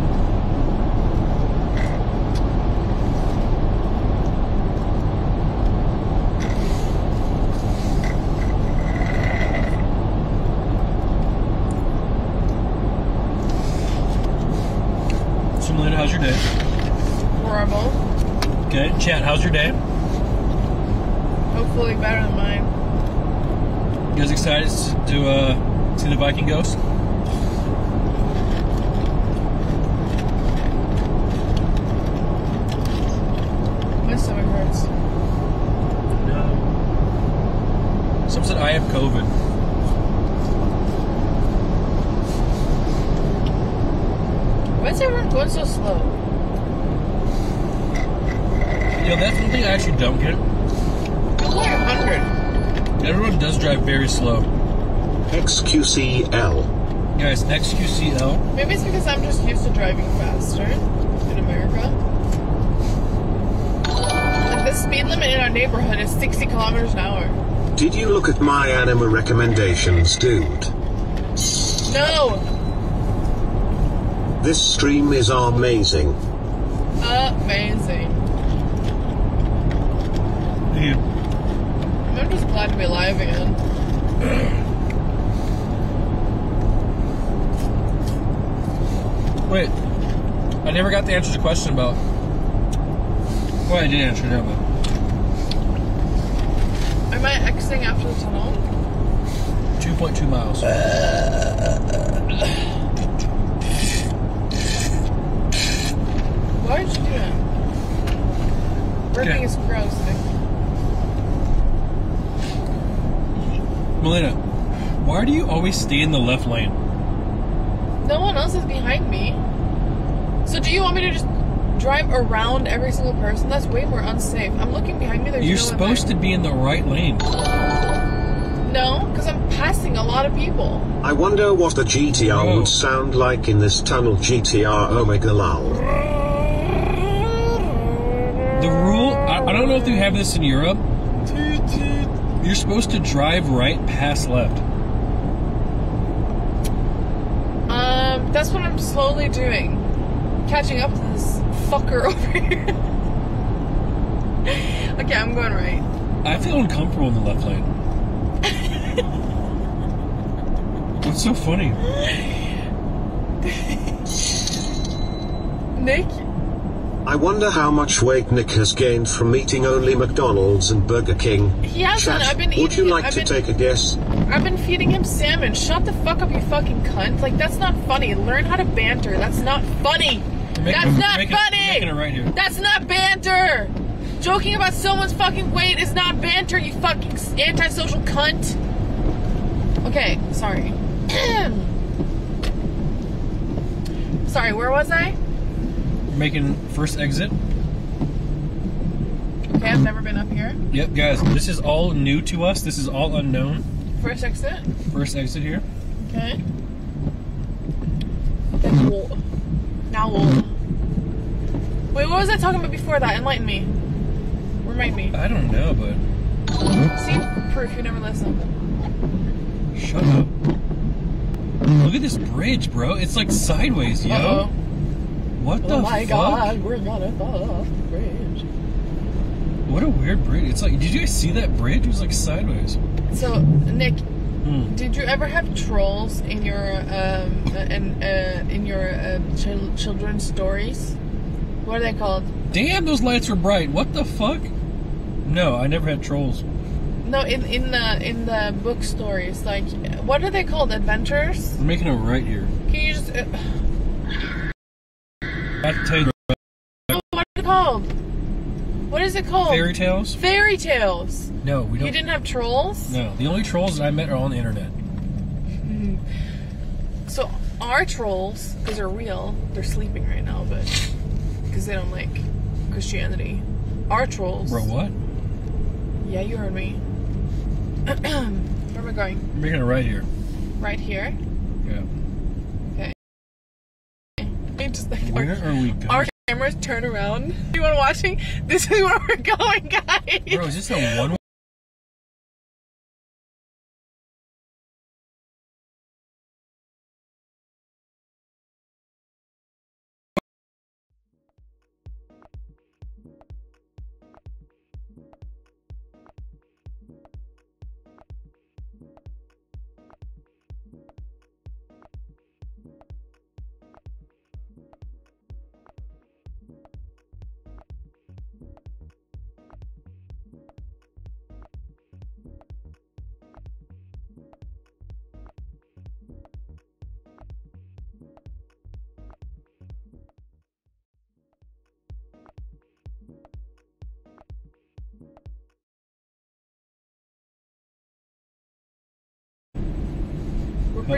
So, Melinda, how's your day? Horrible. Okay, chat, how's your day? Hopefully better than mine. You guys excited to uh, see the Viking ghost? My stomach hurts. No. Some said I have COVID. Why is everyone going so slow? You know, that's one thing I actually don't get. It's like a hundred. Everyone does drive very slow. XQCL. Guys, XQCL. Maybe it's because I'm just used to driving faster in America. Like the speed limit in our neighborhood is 60 kilometers an hour. Did you look at my anime recommendations, dude? No! This stream is amazing. Amazing. Dude, I'm just glad to be alive again. wait. I never got the answer to the question about. Well, I did answer that, but I after the tunnel? 2.2 miles. Why did you do that? Burping Okay. is gross. Malena, why do you always stay in the left lane? No one else is behind me. So do you want me to just drive around every single person? That's way more unsafe. I'm looking behind me. There's You're no one supposed to be in the right lane. A lot of people. I wonder what the GTR Whoa. would sound like in this tunnel GTR Omega Lal. The rule, I, I don't know if you have this in Europe. You're supposed to drive right past left. Um, that's what I'm slowly doing. Catching up to this fucker over here. okay, I'm going right. I feel uncomfortable in the left lane. What's so funny? Nick, I wonder how much weight Nick has gained from eating only McDonald's and Burger King. he hasn't. Chat, I've been would you like I've to been, take a guess? I've been feeding him salmon. Shut the fuck up, you fucking cunt. Like that's not funny. Learn how to banter. That's not funny. Make- That's not make it- funny. making it right here. That's not banter. Joking about someone's fucking weight is not banter. You fucking antisocial cunt. Okay, sorry. sorry, where was I? Making first exit. Okay, I've never been up here. Yep, guys, this is all new to us. This is all unknown. First exit. First exit here. Okay. Then wall. Hmm. Now wall. Hmm. Wait, what was I talking about before that? Enlighten me. Remind me. I don't know, but See? Proof you never listen. shut up. Look at this bridge, bro. It's like sideways, yo. Uh-oh. What the Oh my fuck? god, we're gonna fall off the bridge. What a weird bridge. It's like, did you guys see that bridge? It was like sideways. So, Nick, Hmm. did you ever have trolls in your um uh, in uh, in your uh, chil- children's stories? What are they called? Damn, those lights were bright. What the fuck? No, I never had trolls. No, in in the in the book stories, like what are they called? Adventures? We're making a right here. Can you just uh, I have to tell you, oh, what is it called? What is it called? fairy tales? Fairy tales. No, we don't. You didn't have trolls. No, the only trolls that I met are on the internet. Hmm. So our trolls, because they're real, they're sleeping right now, but because they don't like Christianity. Our trolls. Bro, what? Yeah, you heard me. Where am I going? We're making a right here. Right here. Yeah. Okay. It just like Where our, are we going? our cameras turn around. You want watching? This is where we're going, guys. Bro, is this a one?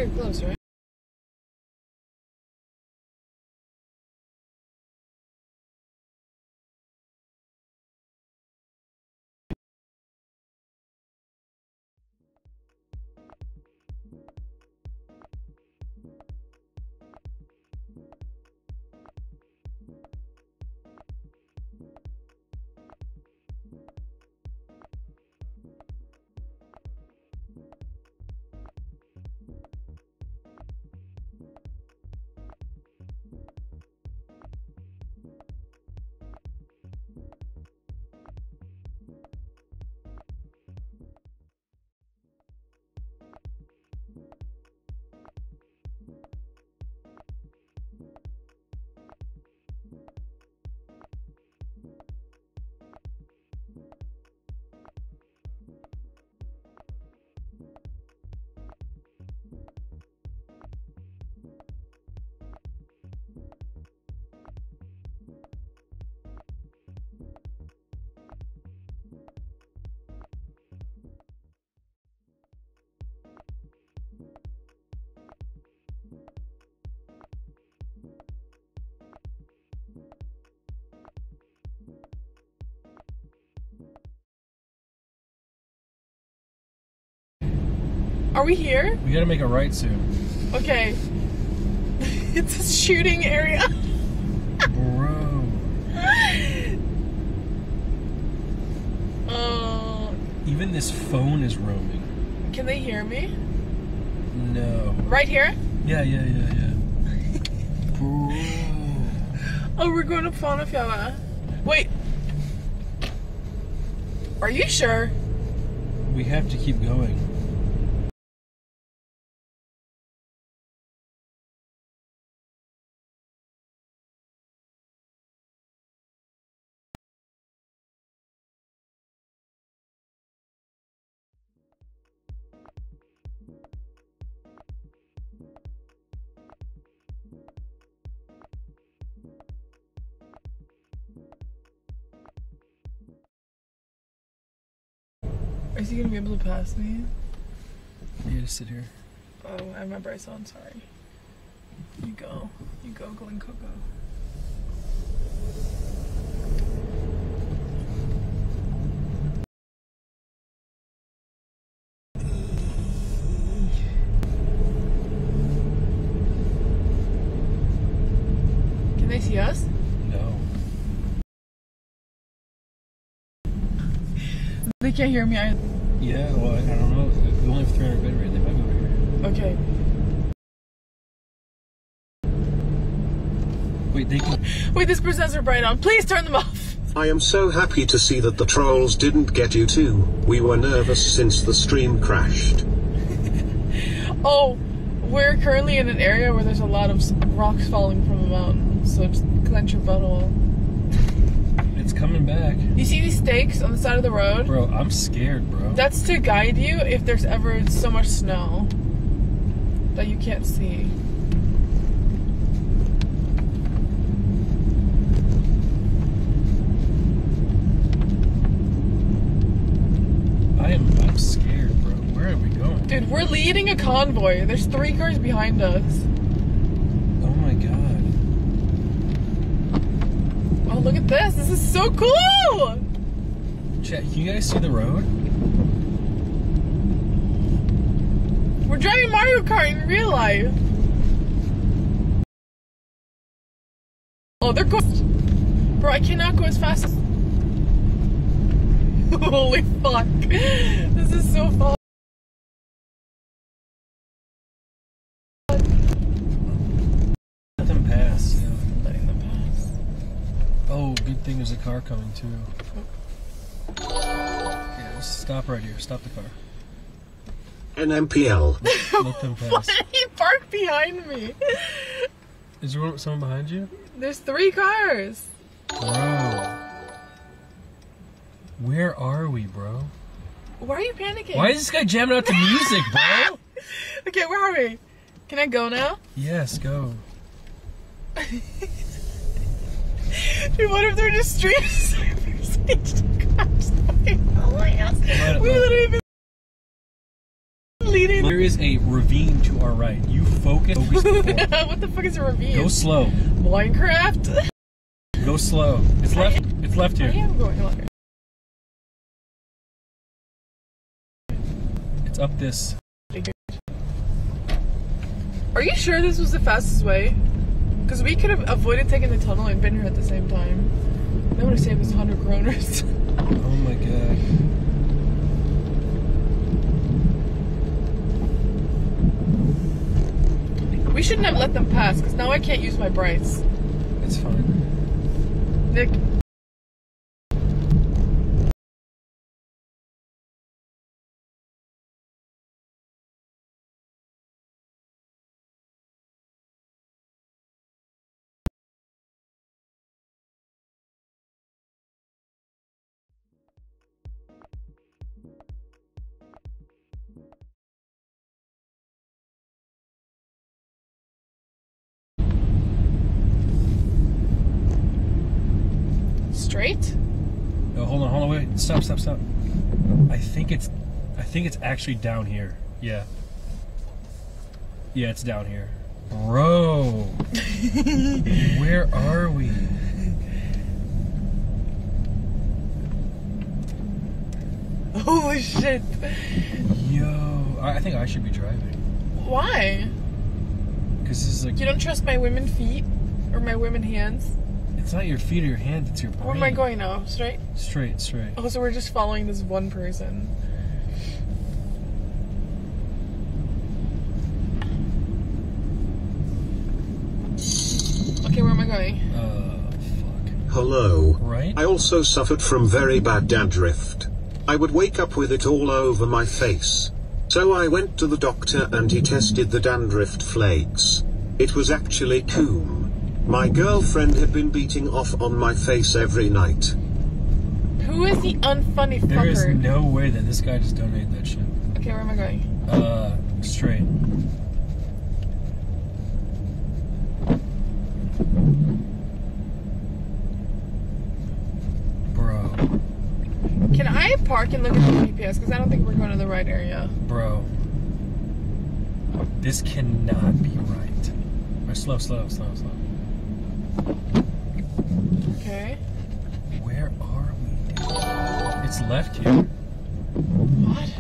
Pretty close, right? Are we here? We gotta make a right soon. Okay. it's a shooting area. Bro. Uh, Even this phone is roaming. can they hear me? No. Right here? Yeah, yeah, yeah, yeah. Bro. Oh, we're going to Faunafjella. Wait. Are you sure? We have to keep going. He gonna be able to pass me? You just sit here. Oh, I remember I saw him. Sorry. You go. You go, Glen Coco. Can they see us? No. They can't hear me. I Yeah, well, I don't know. We only have 300 bit rate. They might be over here. okay. Wait, they can. Wait, this presents are bright on. Please turn them off. I am so happy to see that the trolls didn't get you too. We were nervous since the stream crashed. Oh, we're currently in an area where there's a lot of rocks falling from a mountain. So just clench your butthole. Coming back. You see these stakes on the side of the road? Bro, I'm scared, bro. That's to guide you if there's ever so much snow that you can't see. I am. I'm scared, bro. Where are we going? Dude, we're leading a convoy. There's three cars behind us. Oh my god. Oh, Oh, look at this. This is so cool. Chat, can you guys see the road? We're driving Mario Kart in real life. Oh, they're going. Bro, I cannot go as fast as. Holy fuck. This is so fun. Let them pass. Letting them pass. Oh, good thing there's a car coming too. Yeah, just stop right here. Stop the car. NMPL. Let them pass. Why did he park behind me? Is there someone behind you? There's three cars. Bro. Where are we, bro? Why are you panicking? Why is this guy jamming out the music, bro? Okay, where are we? Can I go now? Yes, go. Dude, what if they're just stream surfers? oh my. Let- We literally been leading. There is a ravine to our right. You focus. focus what the fuck is a ravine? Go slow. Minecraft? Go slow. It's left. It's left I here. am going left. It's up this. Are you sure this was the fastest way? Because we could have avoided taking the tunnel and been here at the same time. That would have saved us 100 kroners. Oh my god. we shouldn't have let them pass because now I can't use my brights. It's fine. Nick. Straight? No, hold on, hold on, wait. Stop, stop, stop. I think it's I think it's actually down here. Yeah. Yeah, it's down here. Bro. Where are we? Holy shit. Yo, I I think I should be driving. Why? Because this is like You don't trust my women feet? Or my women hands? It's not your feet or your hands, it's your brain. Where am I going now? Straight? Straight, straight. Oh, so we're just following this one person. Okay, where am I going? Uh, fuck. Hello. Right? I also suffered from very bad dandruff. I would wake up with it all over my face. So I went to the doctor and he tested the dandruff flakes. It was actually coom. My girlfriend had been beating off on my face every night. Who is the unfunny fucker? There is no way that this guy just donated that shit. Okay, where am I going? Uh, straight. Bro, Can I park and look at the GPS? Because I don't think we're going to the right area. bro. This cannot be right. Or slow, slow, slow, slow. Okay. Where are we? It's left here. What?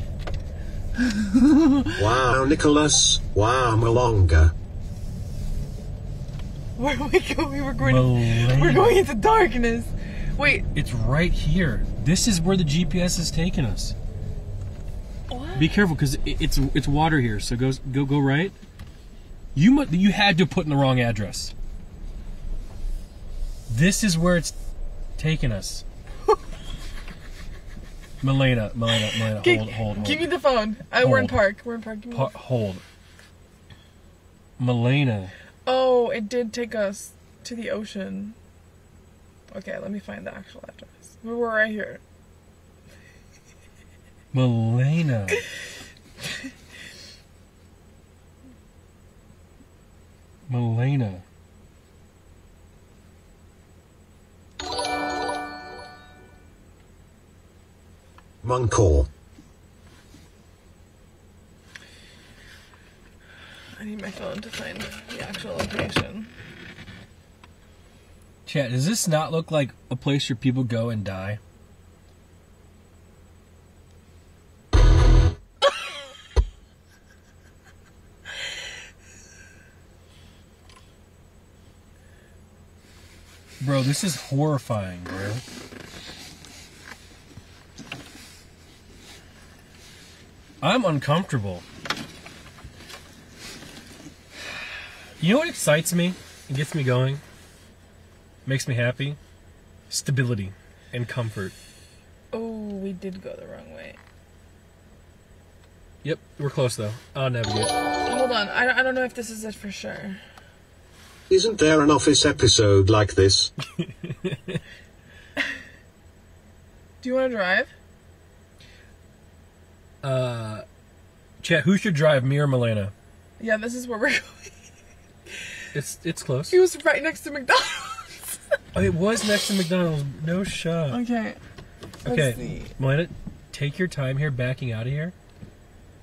Wow, Nicholas. Wow, Malonga. Where are we going? We were going. Malay. We're going into darkness. Wait. It's right here. This is where the GPS is taking us. What? Be careful, because it's it's water here. So go go go right. You mu- you had to put in the wrong address. This is where it's taking us. Malena, Malena, Malena, Gi- hold, hold, hold. Give me the phone. Uh, we're in park. We're in park. Give me Pa- the- hold. Malena. Oh, it did take us to the ocean. Okay, let me find the actual address. We were right here. Malena. Malena. Muncor. I need my phone to find the actual location. Chat, does this not look like a place where people go and die? Bro, this is horrifying, bro. I'm uncomfortable. You know what excites me and gets me going? Makes me happy? Stability and comfort. Oh, we did go the wrong way. Yep, we're close though. I'll navigate. Hold on. I, I don't know if this is it for sure. Isn't there an office episode like this? Do you want to drive? Uh, chat, who should drive, me or Malena? Yeah, this is where we're going. It's it's close. He was right next to McDonald's. Oh, it was next to McDonald's. No shot. okay. Let's Okay, see. Malena, take your time here, backing out of here.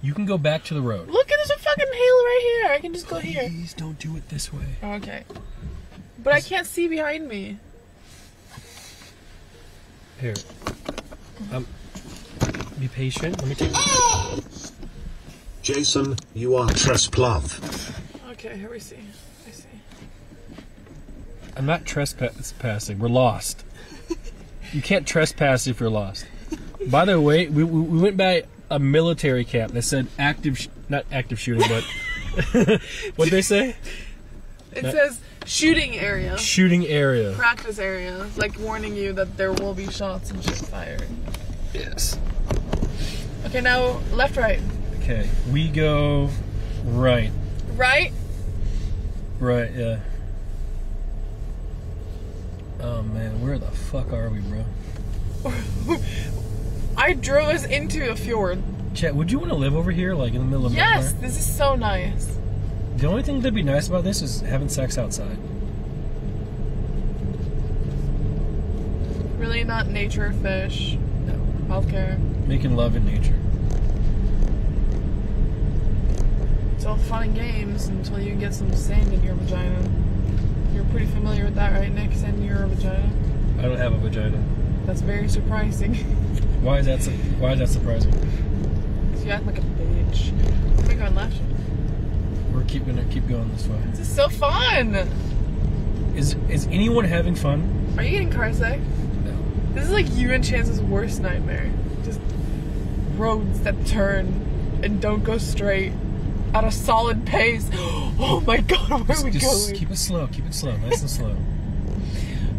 You can go back to the road. Look, there's a fucking hill right here. I can just go here. Please don't do it this way. Okay. But I can't see behind me. Here. Um, be patient. Let me take. Jason, you are trespass. Okay, here we see. I see. I'm not trespassing. We're lost. You can't trespass if you're lost. By the way, we, we, we went by a military camp that said active, sh- not active shooting, but what they say? It Uh, says shooting area. Shooting area. Practice area. Like warning you that there will be shots and shit fired. Yes. Okay, now left, right. Okay, we go right. Right? Right, yeah. Oh man, where the fuck are we, bro? I drove us into a fjord. Chat, would you want to live over here, like in the middle of Yes, nowhere? Yes, this is so nice. The only thing that'd be nice about this is having sex outside. Really not nature, fish, No. healthcare. Making love in nature. It's all fun and games until you get some sand in your vagina. You're pretty familiar with that, right, Nick? Sand in your vagina? I don't have a vagina. That's very surprising. Why is that? Su- why is that surprising? 'Cause you act like a bitch. I going left? We're keep gonna keep going this way. This is so fun! Is is anyone having fun? Are you getting car sick? No. This is like you and Chance's worst nightmare. Just roads that turn and don't go straight at a solid pace. Oh my god, where Just, are we just going? keep it slow. Keep it slow. Nice and slow.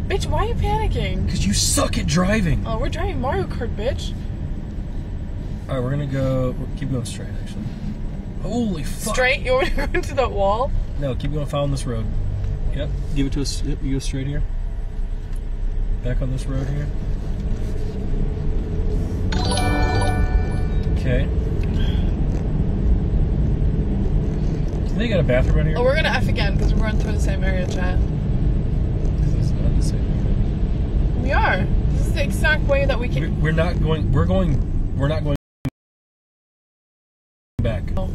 Bitch, why are you panicking? Cause you suck at driving. Oh, we're driving Mario Kart, bitch. All right, we're gonna go. Keep going straight. Actually. Holy fuck. Straight? You want to go into that wall? No, keep going. Following this road. Yep. Give it to us. Yep. You go straight here. Back on this road here. Okay. They got a bathroom right here. Oh, we're gonna F again because we're running through the same area, chat. This is not the same. We are. This is the exact way that we can. we're not going. We're going. We're not going back. Oh.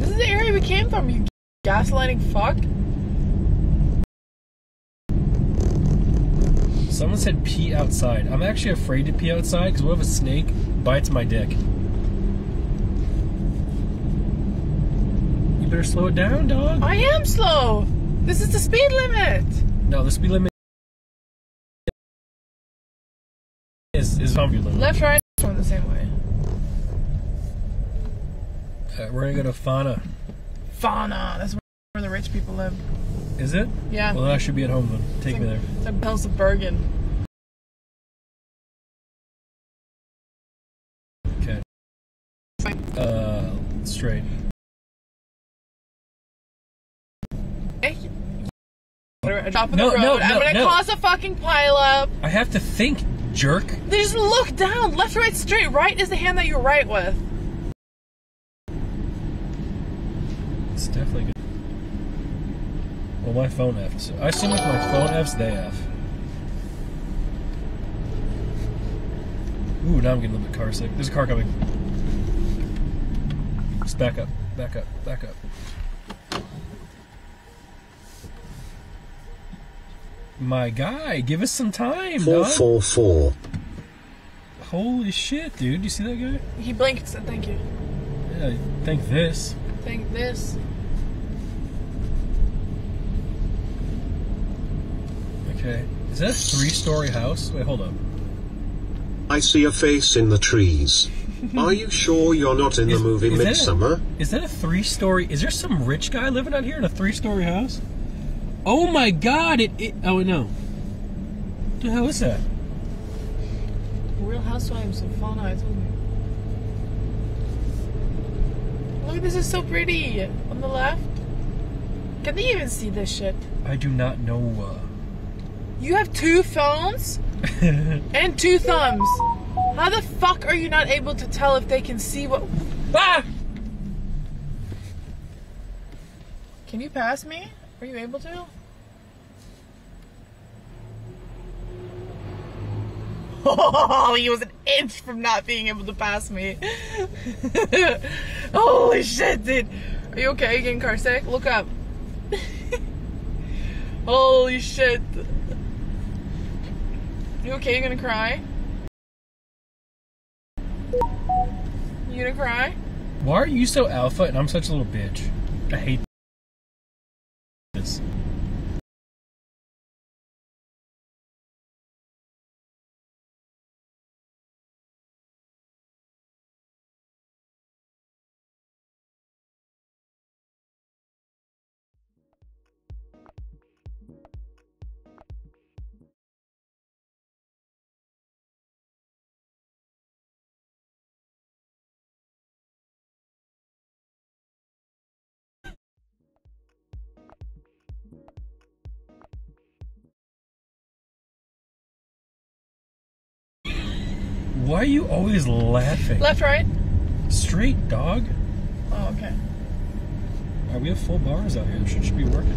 This is the area we came from, you gaslighting fuck. Someone said pee outside. I'm actually afraid to pee outside because what if a snake bites my dick? You better slow it down, dog. I am slow. This is the speed limit. No, the speed limit is is limit. Left, right, going the same way. We're gonna go to Fana. Fana. That's where the rich people live. Is it? Yeah. Well, I should be at home then. Take me there. It's like Bells of Bergen. Okay. Uh, straight. Hey. Top of No, the road. no, I'm gonna no. cause a fucking pile up. I have to think, jerk. They Just look down. Left, right, straight. Right is the hand that you write with. It's definitely good. Well, my phone F. So I assume if my phone F's, they F. Ooh, now I'm getting a little bit car sick. There's a car coming. Just back up, back up, back up. My guy, give us some time, Four dog. four four. Holy shit, dude! You see that guy? He blinked and said thank you. Yeah, think this. Thank this. Okay. Is that a three-story house? Wait, hold up. I see a face in the trees. Are you sure you're not in the movie Is that a- Midsommar? Is that a three-story? Is there some rich guy living out here in a three-story house? Oh my God! It. it oh no. What the hell is that? Real Housewives of Fana, I told you. Look, this is so pretty. On the left. Can they even see this shit? I do not know. You have two phones Uh... and two thumbs. How the fuck are you not able to tell if they can see what? Ah! Can you pass me? Are you able to? Oh, he was an inch from not being able to pass me. Holy shit, dude. Are you okay? You getting car sick? Look up. Holy shit. You okay? You gonna cry? You gonna cry? Why are you so alpha and I'm such a little bitch? I hate this. Are you always laughing? Left, right? Straight, dog. Oh, okay. Alright, we have full bars out here. Should, should be working.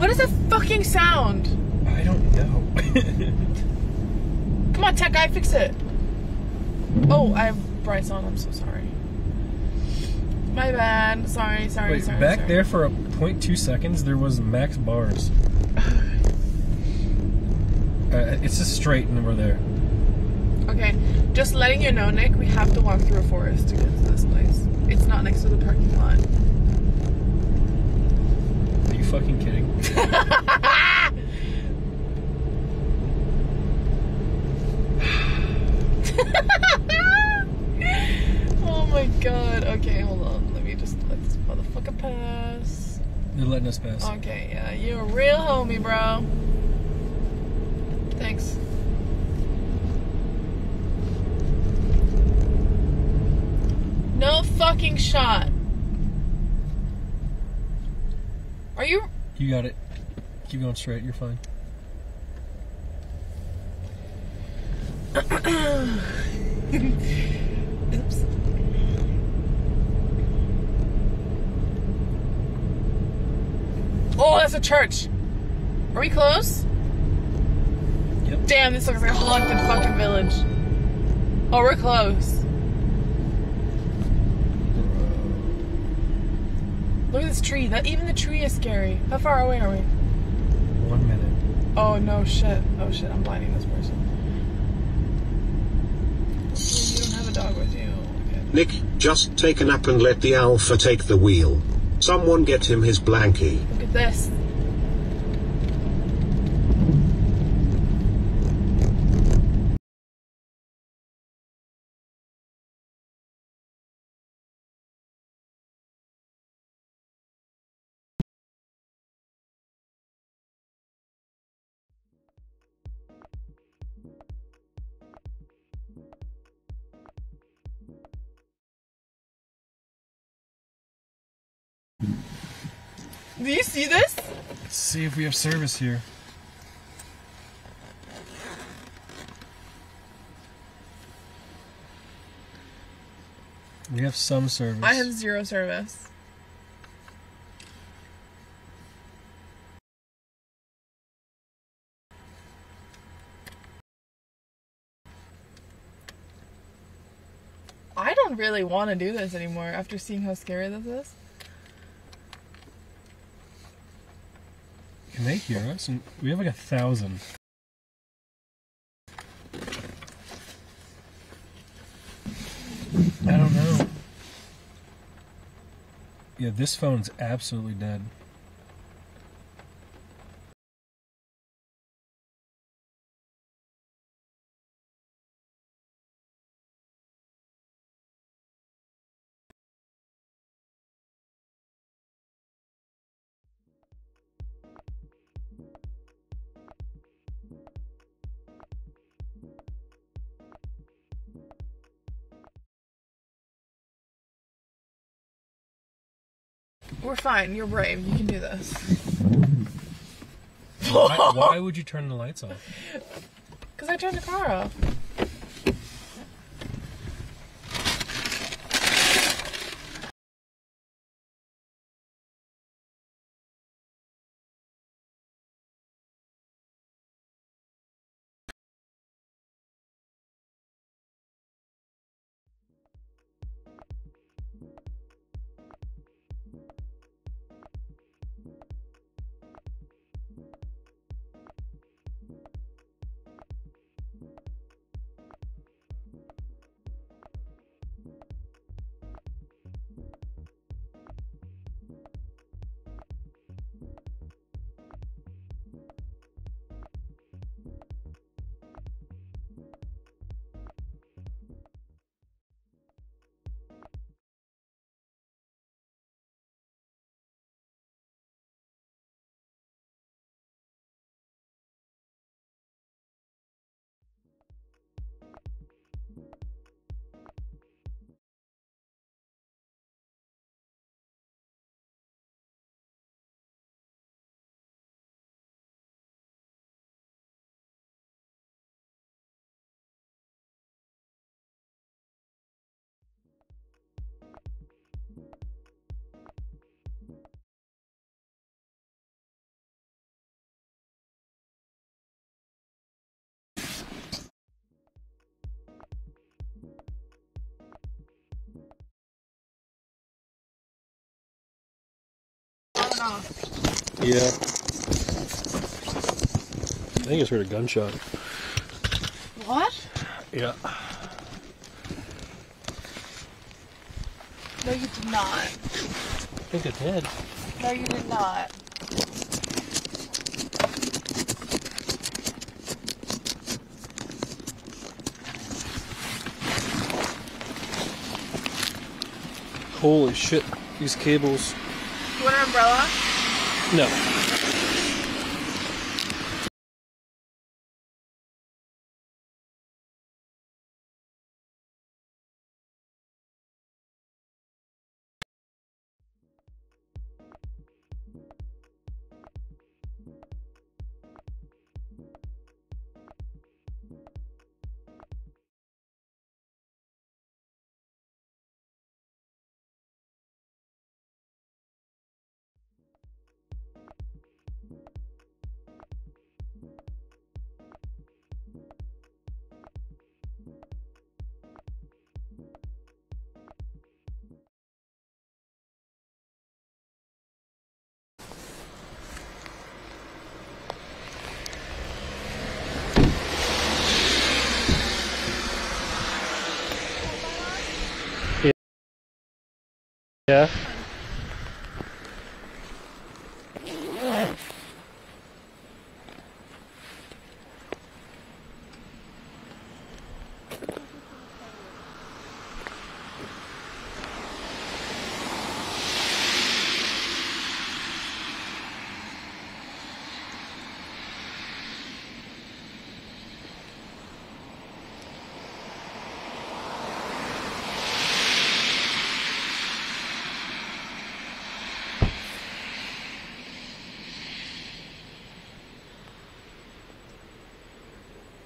What is that fucking sound? I don't know. Come on, tech guy, fix it. Oh, I have brights on. I'm so sorry. My bad. Sorry, sorry, Wait, sorry. back sorry. there for a 0.2 seconds, there was max bars. Uh, it's just straight and we're there. Okay, just letting you know, Nick, we have to walk through a forest to get to this place. It's not next to the parking lot. Are you fucking kidding? oh my god. Okay, hold on. Let me just let this motherfucker pass. You're letting us pass. Okay, yeah, you're a real homie, bro. Thanks. No fucking shot. Are you You got it. Keep going straight. You're fine. Oops. Oh, that's a church. Are we close? Yep. Damn, this looks like a haunted fucking village. Oh, we're close. Look at this tree. That even the tree is scary. How far away are we? One minute. Oh no shit. Oh shit, I'm blinding this person. You don't have a dog with you. Nick, just take a nap and let the alpha take the wheel. Someone get him his blankie. Look at this. See this? Let's see if we have service here. We have some service. I have zero service. I don't really want to do this anymore after seeing how scary this is. Can they hear us? And we have like a thousand. I don't know. Yeah, this phone's absolutely dead. We're fine. You're brave. You can do this. why, why would you turn the lights off? Because I turned the car off. Off. Yeah. I think I just heard a gunshot. What? Yeah. No, you did not. I think it did. No, you did not. Holy shit. These cables. You want an umbrella? No. Yeah.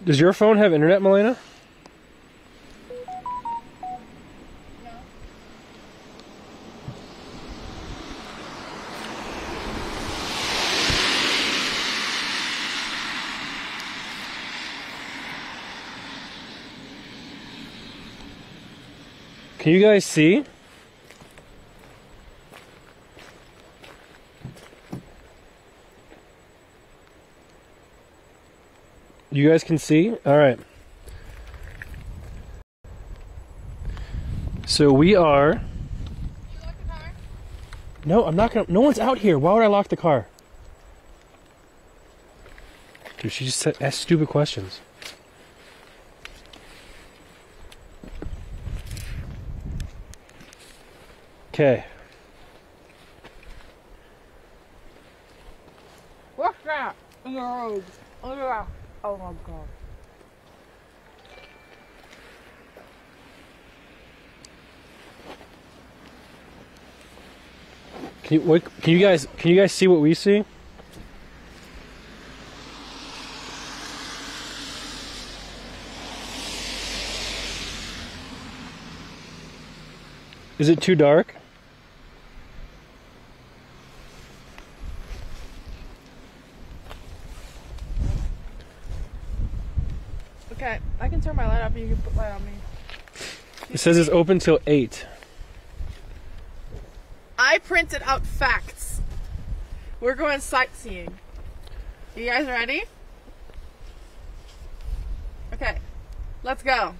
Does your phone have internet, Malena? Can you guys see? You guys can see? All right. So we are. No, I'm not gonna. No one's out here. Why would I lock the car? Dude, she just asked stupid questions. Okay. What's that in the road? Look at that. Oh god. Can you what, can you guys can you guys see what we see? Is it too dark? Okay, I can turn my light you can put light on me. It says it's open till eight. I printed out facts. We're going sightseeing. You guys ready? Okay, let's go.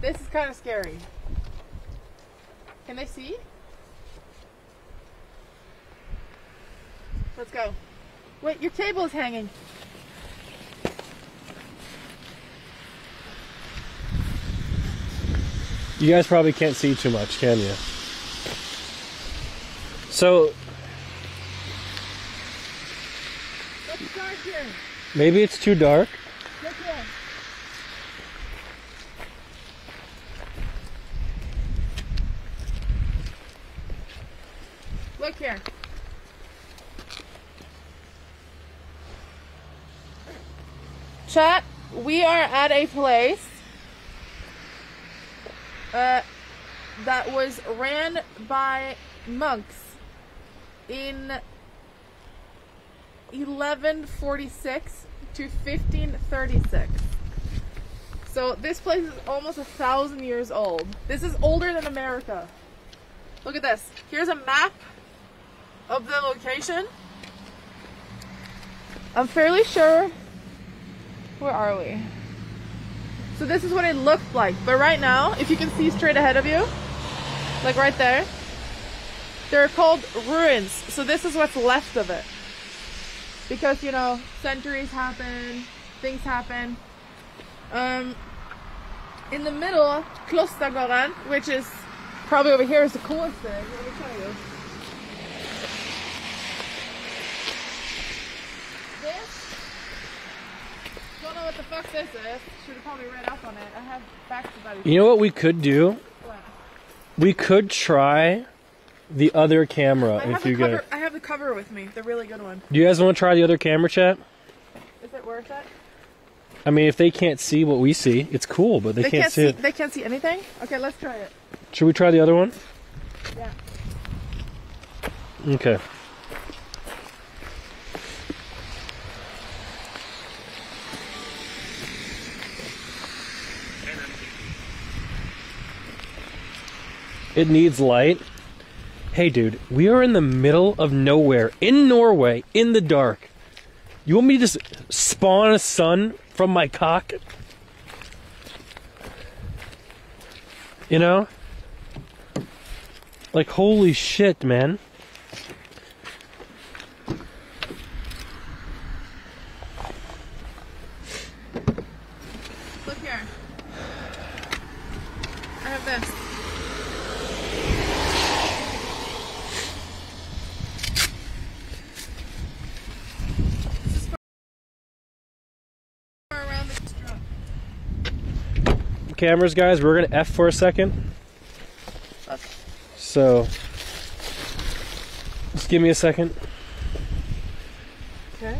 This is kind of scary. Can they see? Let's go. Wait, your table is hanging. You guys probably can't see too much, can you? So maybe it's too dark. Look here. Look here. Chat, we are at a place uh, that was ran by monks in 1146 to 1536. So this place is almost a thousand years old. This is older than America. Look at this. Here's a map of the location. I'm fairly sure. Where are we? So this is what it looked like. But right now, if you can see straight ahead of you, like right there, they're called ruins. So this is what's left of it. Because, you know, centuries happen, things happen. Um, in the middle, Klostergården, which is probably over here, is the coolest thing. Let me you. This, don't know what the fuck this is. Should have probably read up on it. I have facts about it. You know what we could do? What? We could try the other camera I if you cover, guys. I have the cover with me, the really good one. Do you guys want to try the other camera chat? Is it worth it? I mean, if they can't see what we see, it's cool, but they, can't, see, it. They can't see anything. Okay, let's try it. Should we try the other one? Yeah. Okay. It needs light. Hey, dude, we are in the middle of nowhere in Norway in the dark. You want me to just spawn a sun from my cock? You know? Like, holy shit, man. Look here. I have this. This is for around the truck. Cameras, guys, we're gonna F for a second. So, just give me a second. Okay.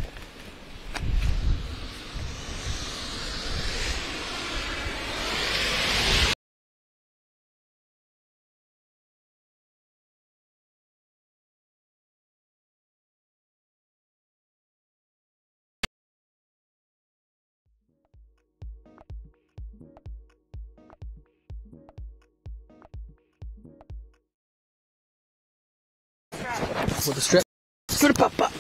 With the. Good papa.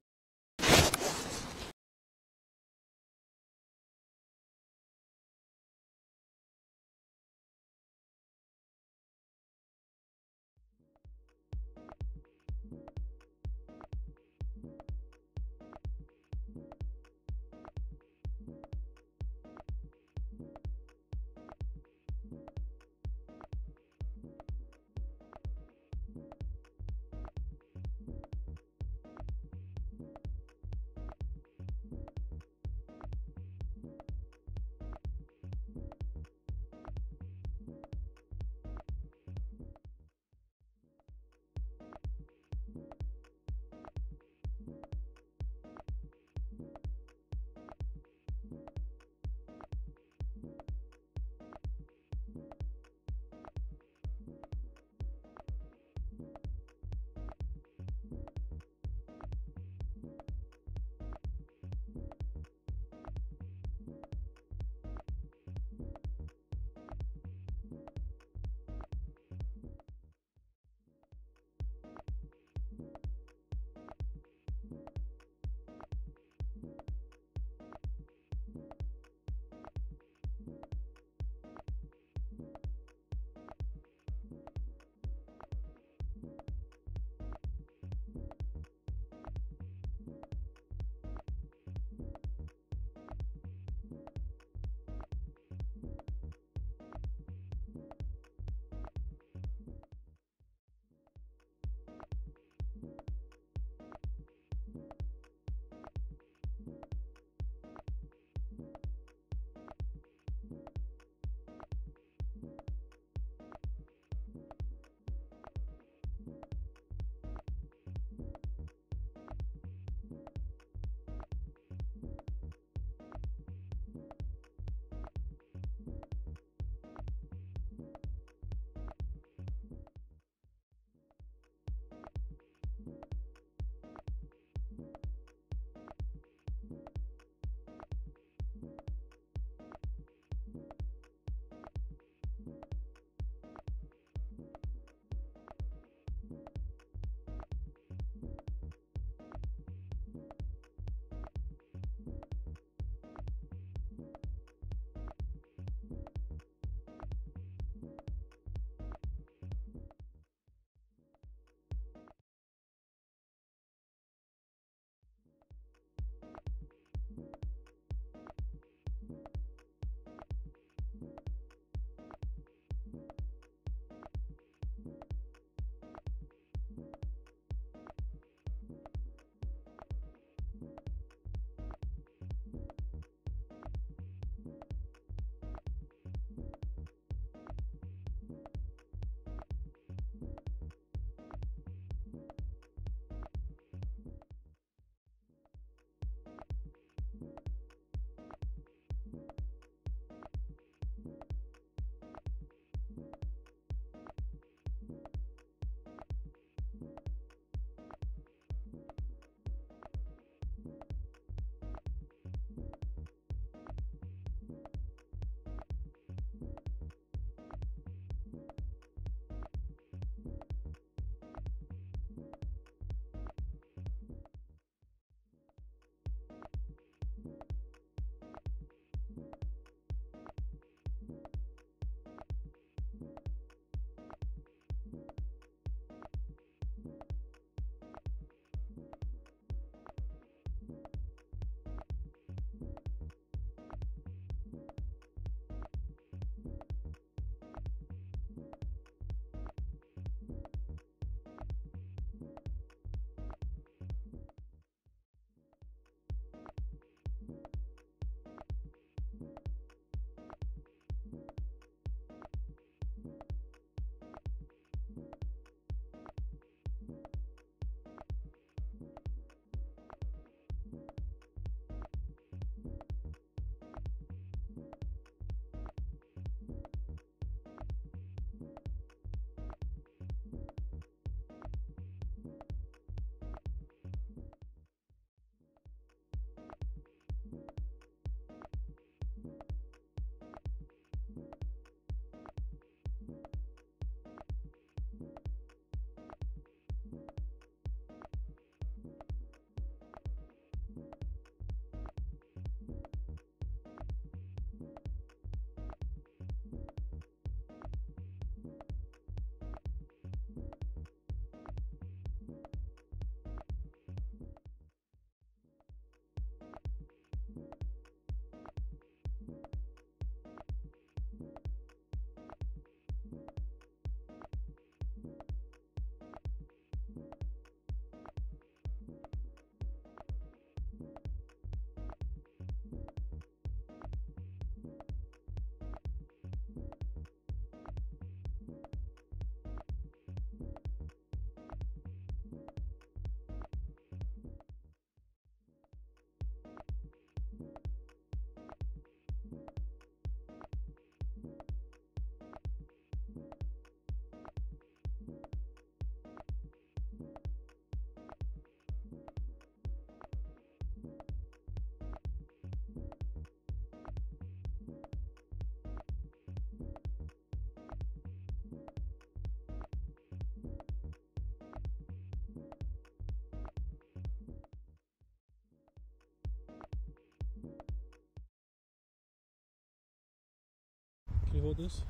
You hold this?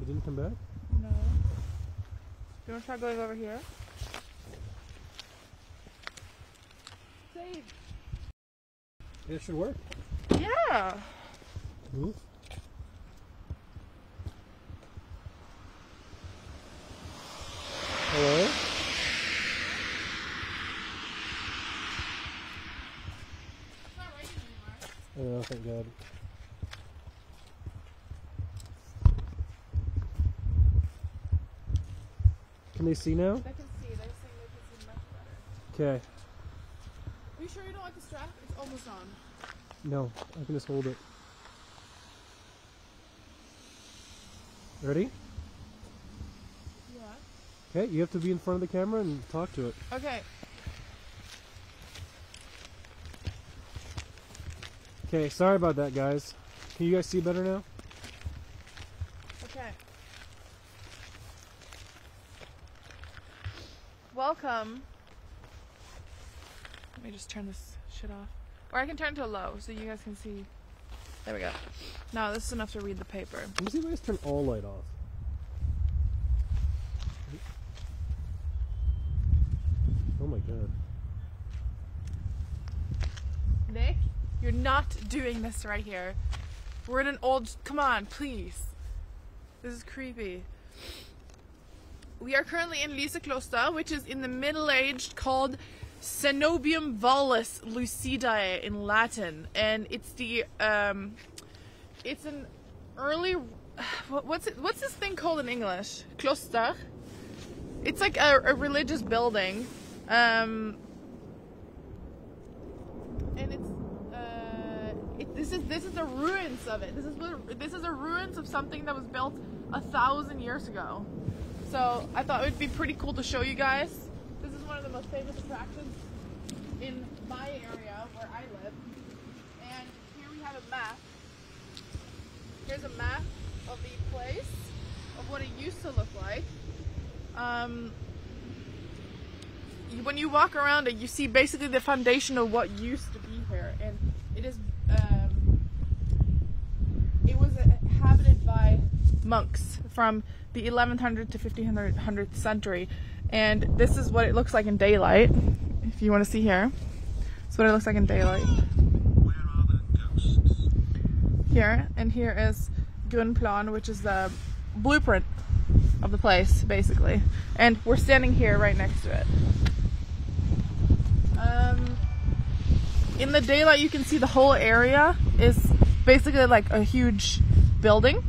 It didn't come back? No. Do you want to try going over here? Save. It should work. Yeah. Move. Hello? Oh, thank God. Can they see now? They can see. They're saying they can see much better. Okay. Are you sure you don't like the strap? It's almost on. No, I can just hold it. Ready? Yeah. Okay, you have to be in front of the camera and talk to it. Okay. Okay, sorry about that, guys. Can you guys see better now? Okay. Welcome. Let me just turn this shit off. Or I can turn it to low so you guys can see. There we go. Now this is enough to read the paper. Let me see if I just turn all light off. Oh my god. Nick, you're not doing this right here. We're in an old. Come on, please. This is creepy. We are currently in Lysekloster, which is in the Middle Age called Cenobium Vallis Lucidae in Latin, and it's the um, it's an early. What's it, what's this thing called in English? Kloster. It's like a, a religious building. Um, and it's uh, it, this is this is the ruins of it. This is this is the ruins of something that was built a thousand years ago. So I thought it would be pretty cool to show you guys. This is one of the most famous attractions in my area where I live. And here we have a map. Here's a map of the place of what it used to look like. Um, when you walk around it, you see basically the foundation of what used to be here, and it is um, it was inhabited by monks from the 1100 to 1500th century, and this is what it looks like in daylight. If you want to see here, that's what it looks like in daylight. Here and here is grunnplan, which is the blueprint of the place, basically, and we're standing here right next to it. Um, in the daylight, you can see the whole area is basically like a huge building.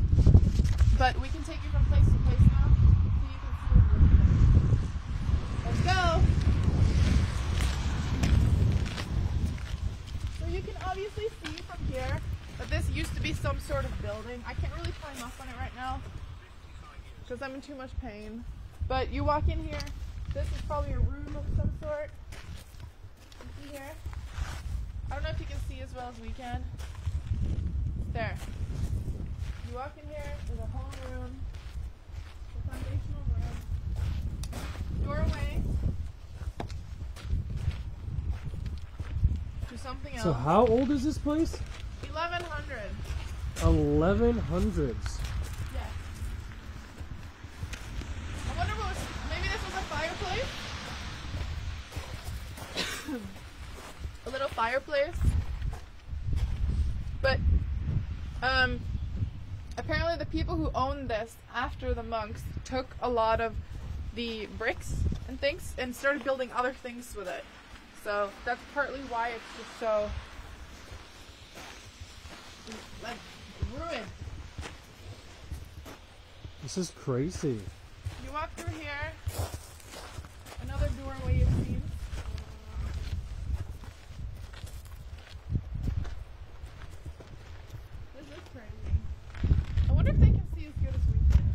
But we can take you from place to place now, so you can see what we're doing. Let's go. So you can obviously see from here that this used to be some sort of building. I can't really climb up on it right now because I'm in too much pain. But you walk in here. This is probably a room of some sort. You see here? I don't know if you can see as well as we can. There. You walk in here, there's a whole room. The foundational room. Doorway. To something else. So how old is this place? 1100. 1100s. Yeah. I wonder what was, maybe this was a fireplace? a little fireplace. But, um, apparently the people who owned this after the monks took a lot of the bricks and things and started building other things with it. So that's partly why it's just so like ruined. This is crazy. You walk through here. Another doorway. This is crazy. I wonder if they can see as good as we can.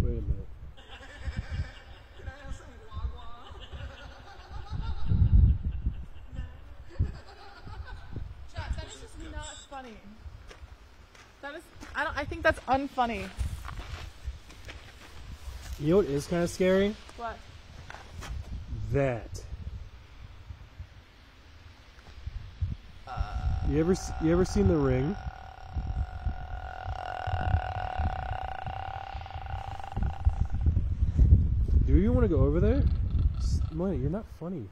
Wait a minute. Chat, that is just not funny. That is I don't I think that's unfunny. You know what is kind of scary? What? that. You ever you ever seen The Ring? Do you want to go over there? Money, you're not funny.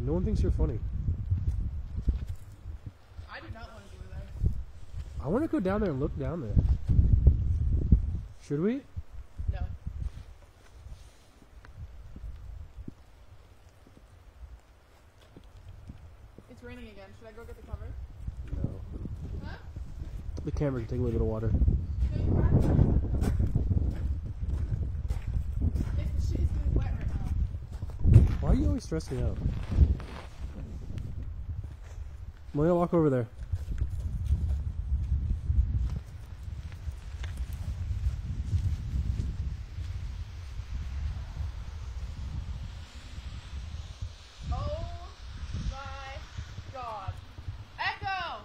No one thinks you're funny. I do not want to go there. I want to go down there and look down there. Should we? No. It's raining again. Should I go get the cover? No. Huh? The camera can take a little bit of water. It's, the shit is getting wet right now. Why are you always stressing out? Malia, walk over there. Oh my god. Echo!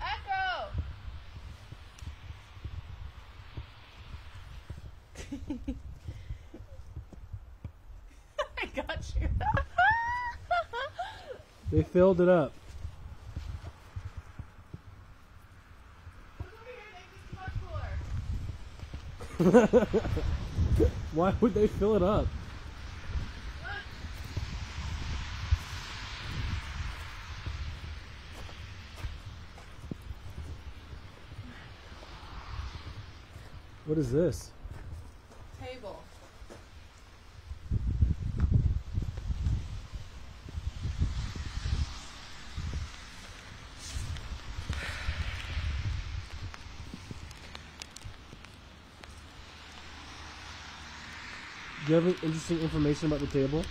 Echo! I got you. They filled it up. Why would they fill it up? What is this? Table. Do you have any interesting information about the table?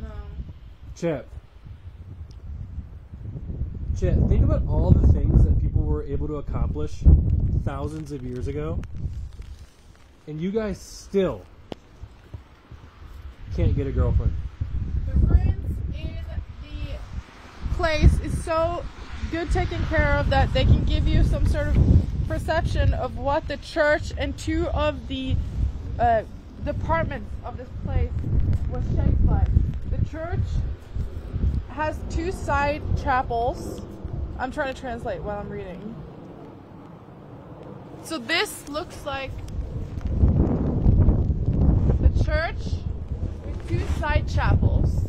No. Chat. Chat, think about all the things that people were able to accomplish thousands of years ago. And you guys still can't get a girlfriend. The ruins in the place is so good taken care of that they can give you some sort of perception of what the church and two of the uh, departments of this place was shaped like. The church has two side chapels. I'm trying to translate while I'm reading. So this looks like the church with two side chapels.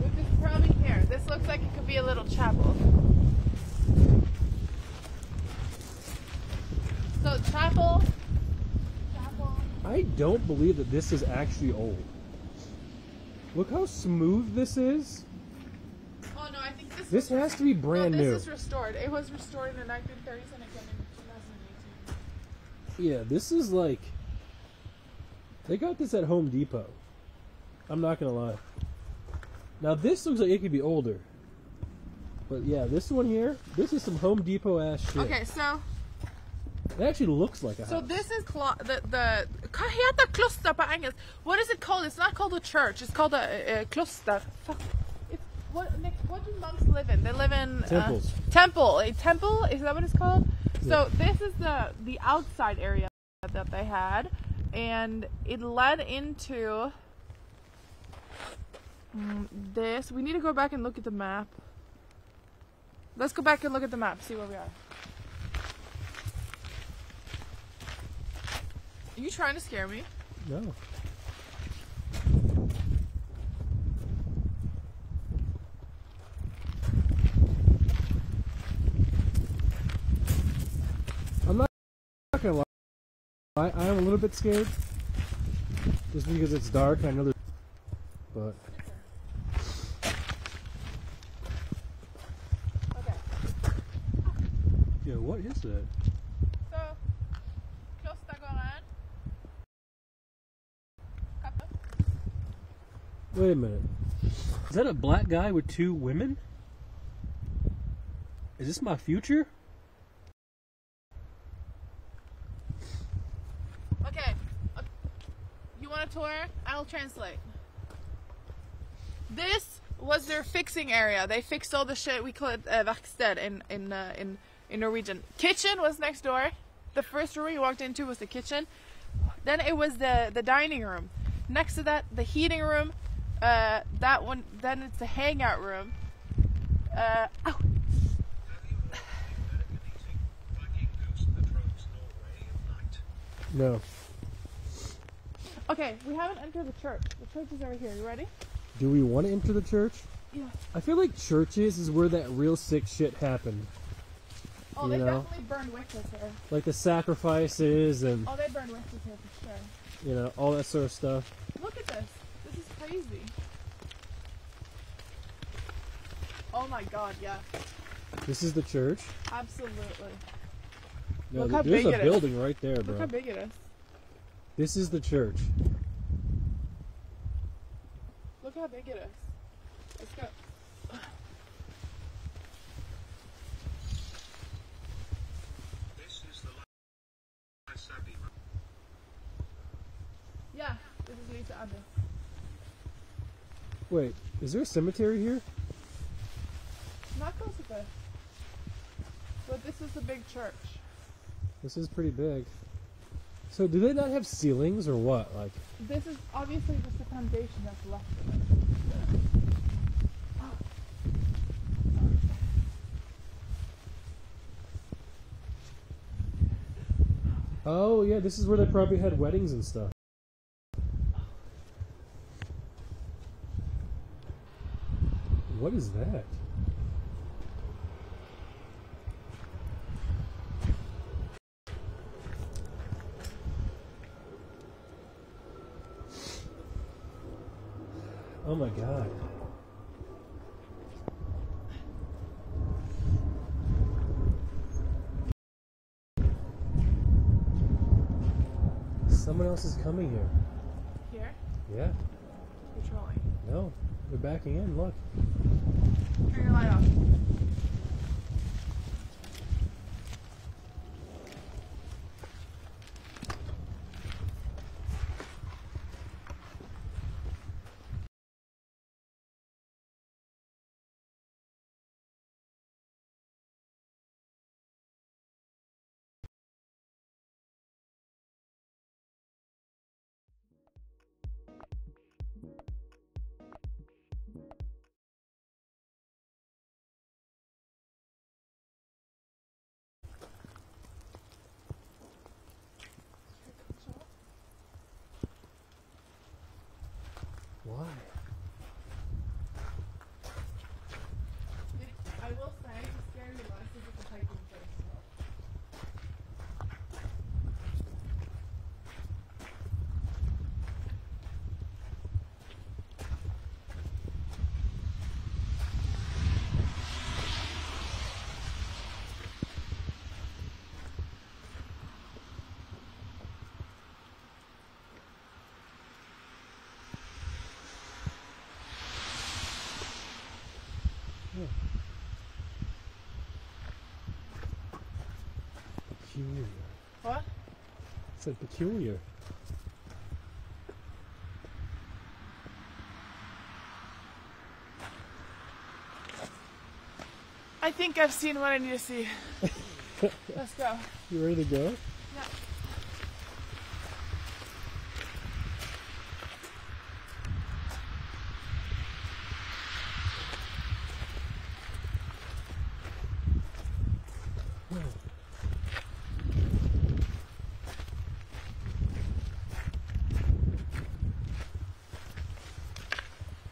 With this probably here. This looks like it could be a little chapel. So chapel, chapel. I don't believe that this is actually old. Look how smooth this is. Oh no, I think this. This has to be brand no, new. This is restored. It was restored in the 1930s and again in 2018. Yeah, this is like they got this at Home Depot. I'm not gonna lie. Now this looks like it could be older. But yeah, this one here, this is some Home Depot ass shit. Okay, so It actually looks like a so house. this is clo- the the heter kloster på engelsk? What is it called? It's not called a church. It's called a, a kloster. Fuck. It's what Nick, what do monks live in? They live in uh, Temples. temple. A temple is that what it's called? So this is the the outside area that they had, and it led into mm, this. We need to go back and look at the map. Let's go back and look at the map. See where we are. Are you trying to scare me? No. I'm not, not gonna lie. I, I am a little bit scared. Just because it's dark and I know there's. But. Okay. Yeah, what is that? Wait a minute. Is that a black guy with two women? Is this my future? Okay. You want a tour? I'll translate. This was their fixing area. They fixed all the shit. We call it uh, in in uh, in in Norwegian. Kitchen was next door. The first room we walked into was the kitchen. Then it was the the dining room. Next to that, the heating room. Uh, that one. Then it's the hangout room. Uh, ow. No. Okay, we haven't entered the church. The church is over here. You ready? Do we want to enter the church? Yeah. I feel like churches is where that real sick shit happened. Oh, You they know? definitely burned witches here. Like the sacrifices and Oh, they burned witches here for sure. you know all that sort of stuff. Look at this. Is crazy. Oh my god, yeah. This is the church. Absolutely. No, Look how there's big a it is. building right there, bro. Look how big it is. This is the church. Look how big it is. Let's go. Yeah, this is Lyse Abbey. Wait, is there a cemetery here? Not close to this. But this is the big church. This is pretty big. So do they not have ceilings or what? Like This is obviously just the foundation that's left of it. Oh yeah, this is where they probably had weddings and stuff. What is that? Oh my god. Someone else is coming here. Here, Yeah. You're patrolling. No. They're backing in. Look. Turn your light Peculiar. What? It's like peculiar. I think I've seen what I need to see. Let's go. You ready to go? Yeah.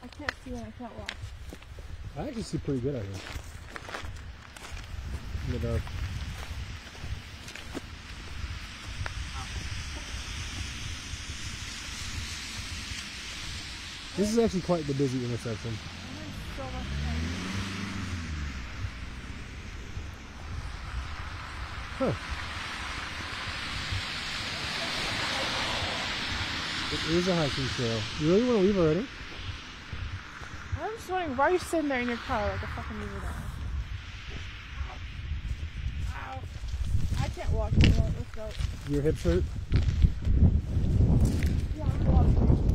I can't see when I can't walk. I actually see pretty good. In the dark. This is actually quite the busy intersection. Huh. It is a hiking trail. You really want to leave already? Wondering why are you sitting there in your car like a fucking weirdo? Ow. I can't walk anymore. Let's go. Your hips hurt? Yeah, I'm walking.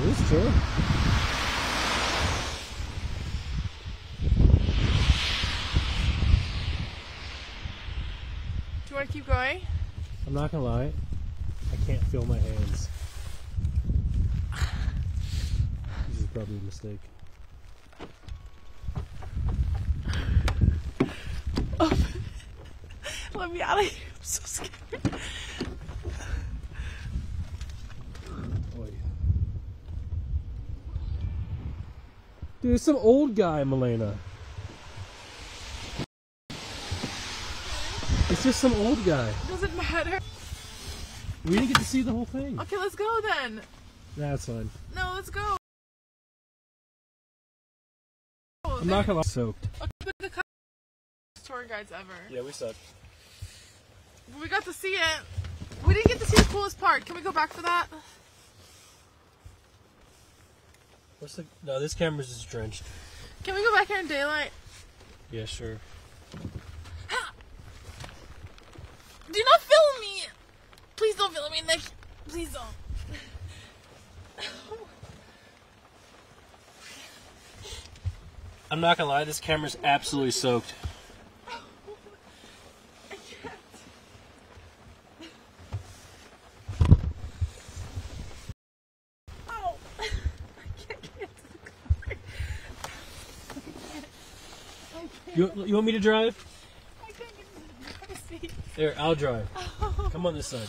It is chill. keep going? I'm not gonna lie. I can't feel my hands. This is probably a mistake. Let me out of here. I'm so scared. Oy. Dude, some old guy, Malena. Just some old guy. Doesn't matter. We didn't get to see the whole thing. Okay, let's go then. That's fine. No, let's go. I'm not gonna lie. Soaked. Okay, but the co- tour guides ever. Yeah, we suck. But we got to see it. We didn't get to see the coolest part. Can we go back for that? What's the? No, this camera's just drenched. Can we go back here in daylight? Yeah, sure. Do not film me! Please don't film me, Nick. Please don't. I'm not gonna lie. This camera's absolutely soaked. Ow! I can't get into the car. I can't. You, you want me to drive? I can't get into the car seat. There, I'll drive. Oh. Come on this side.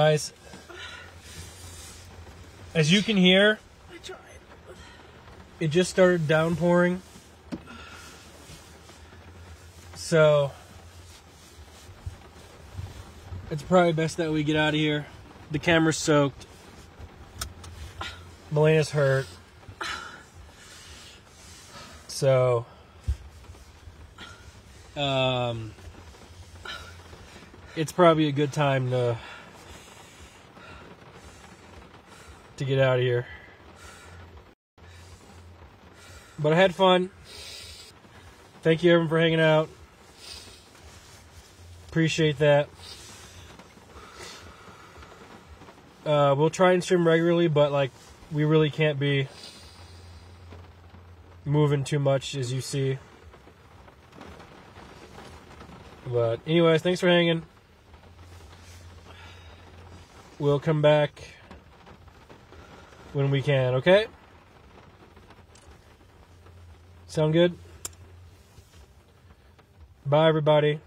Guys, as you can hear, it just started downpouring. So, it's probably best that we get out of here. The camera's soaked. Malena's hurt. So, um, it's probably a good time to to get out of here. But I had fun. Thank you everyone for hanging out. Appreciate that. Uh, we'll try and stream regularly, but like we really can't be moving too much as you see. But anyways, thanks for hanging. We'll come back when we can, okay? Sound good? Bye everybody.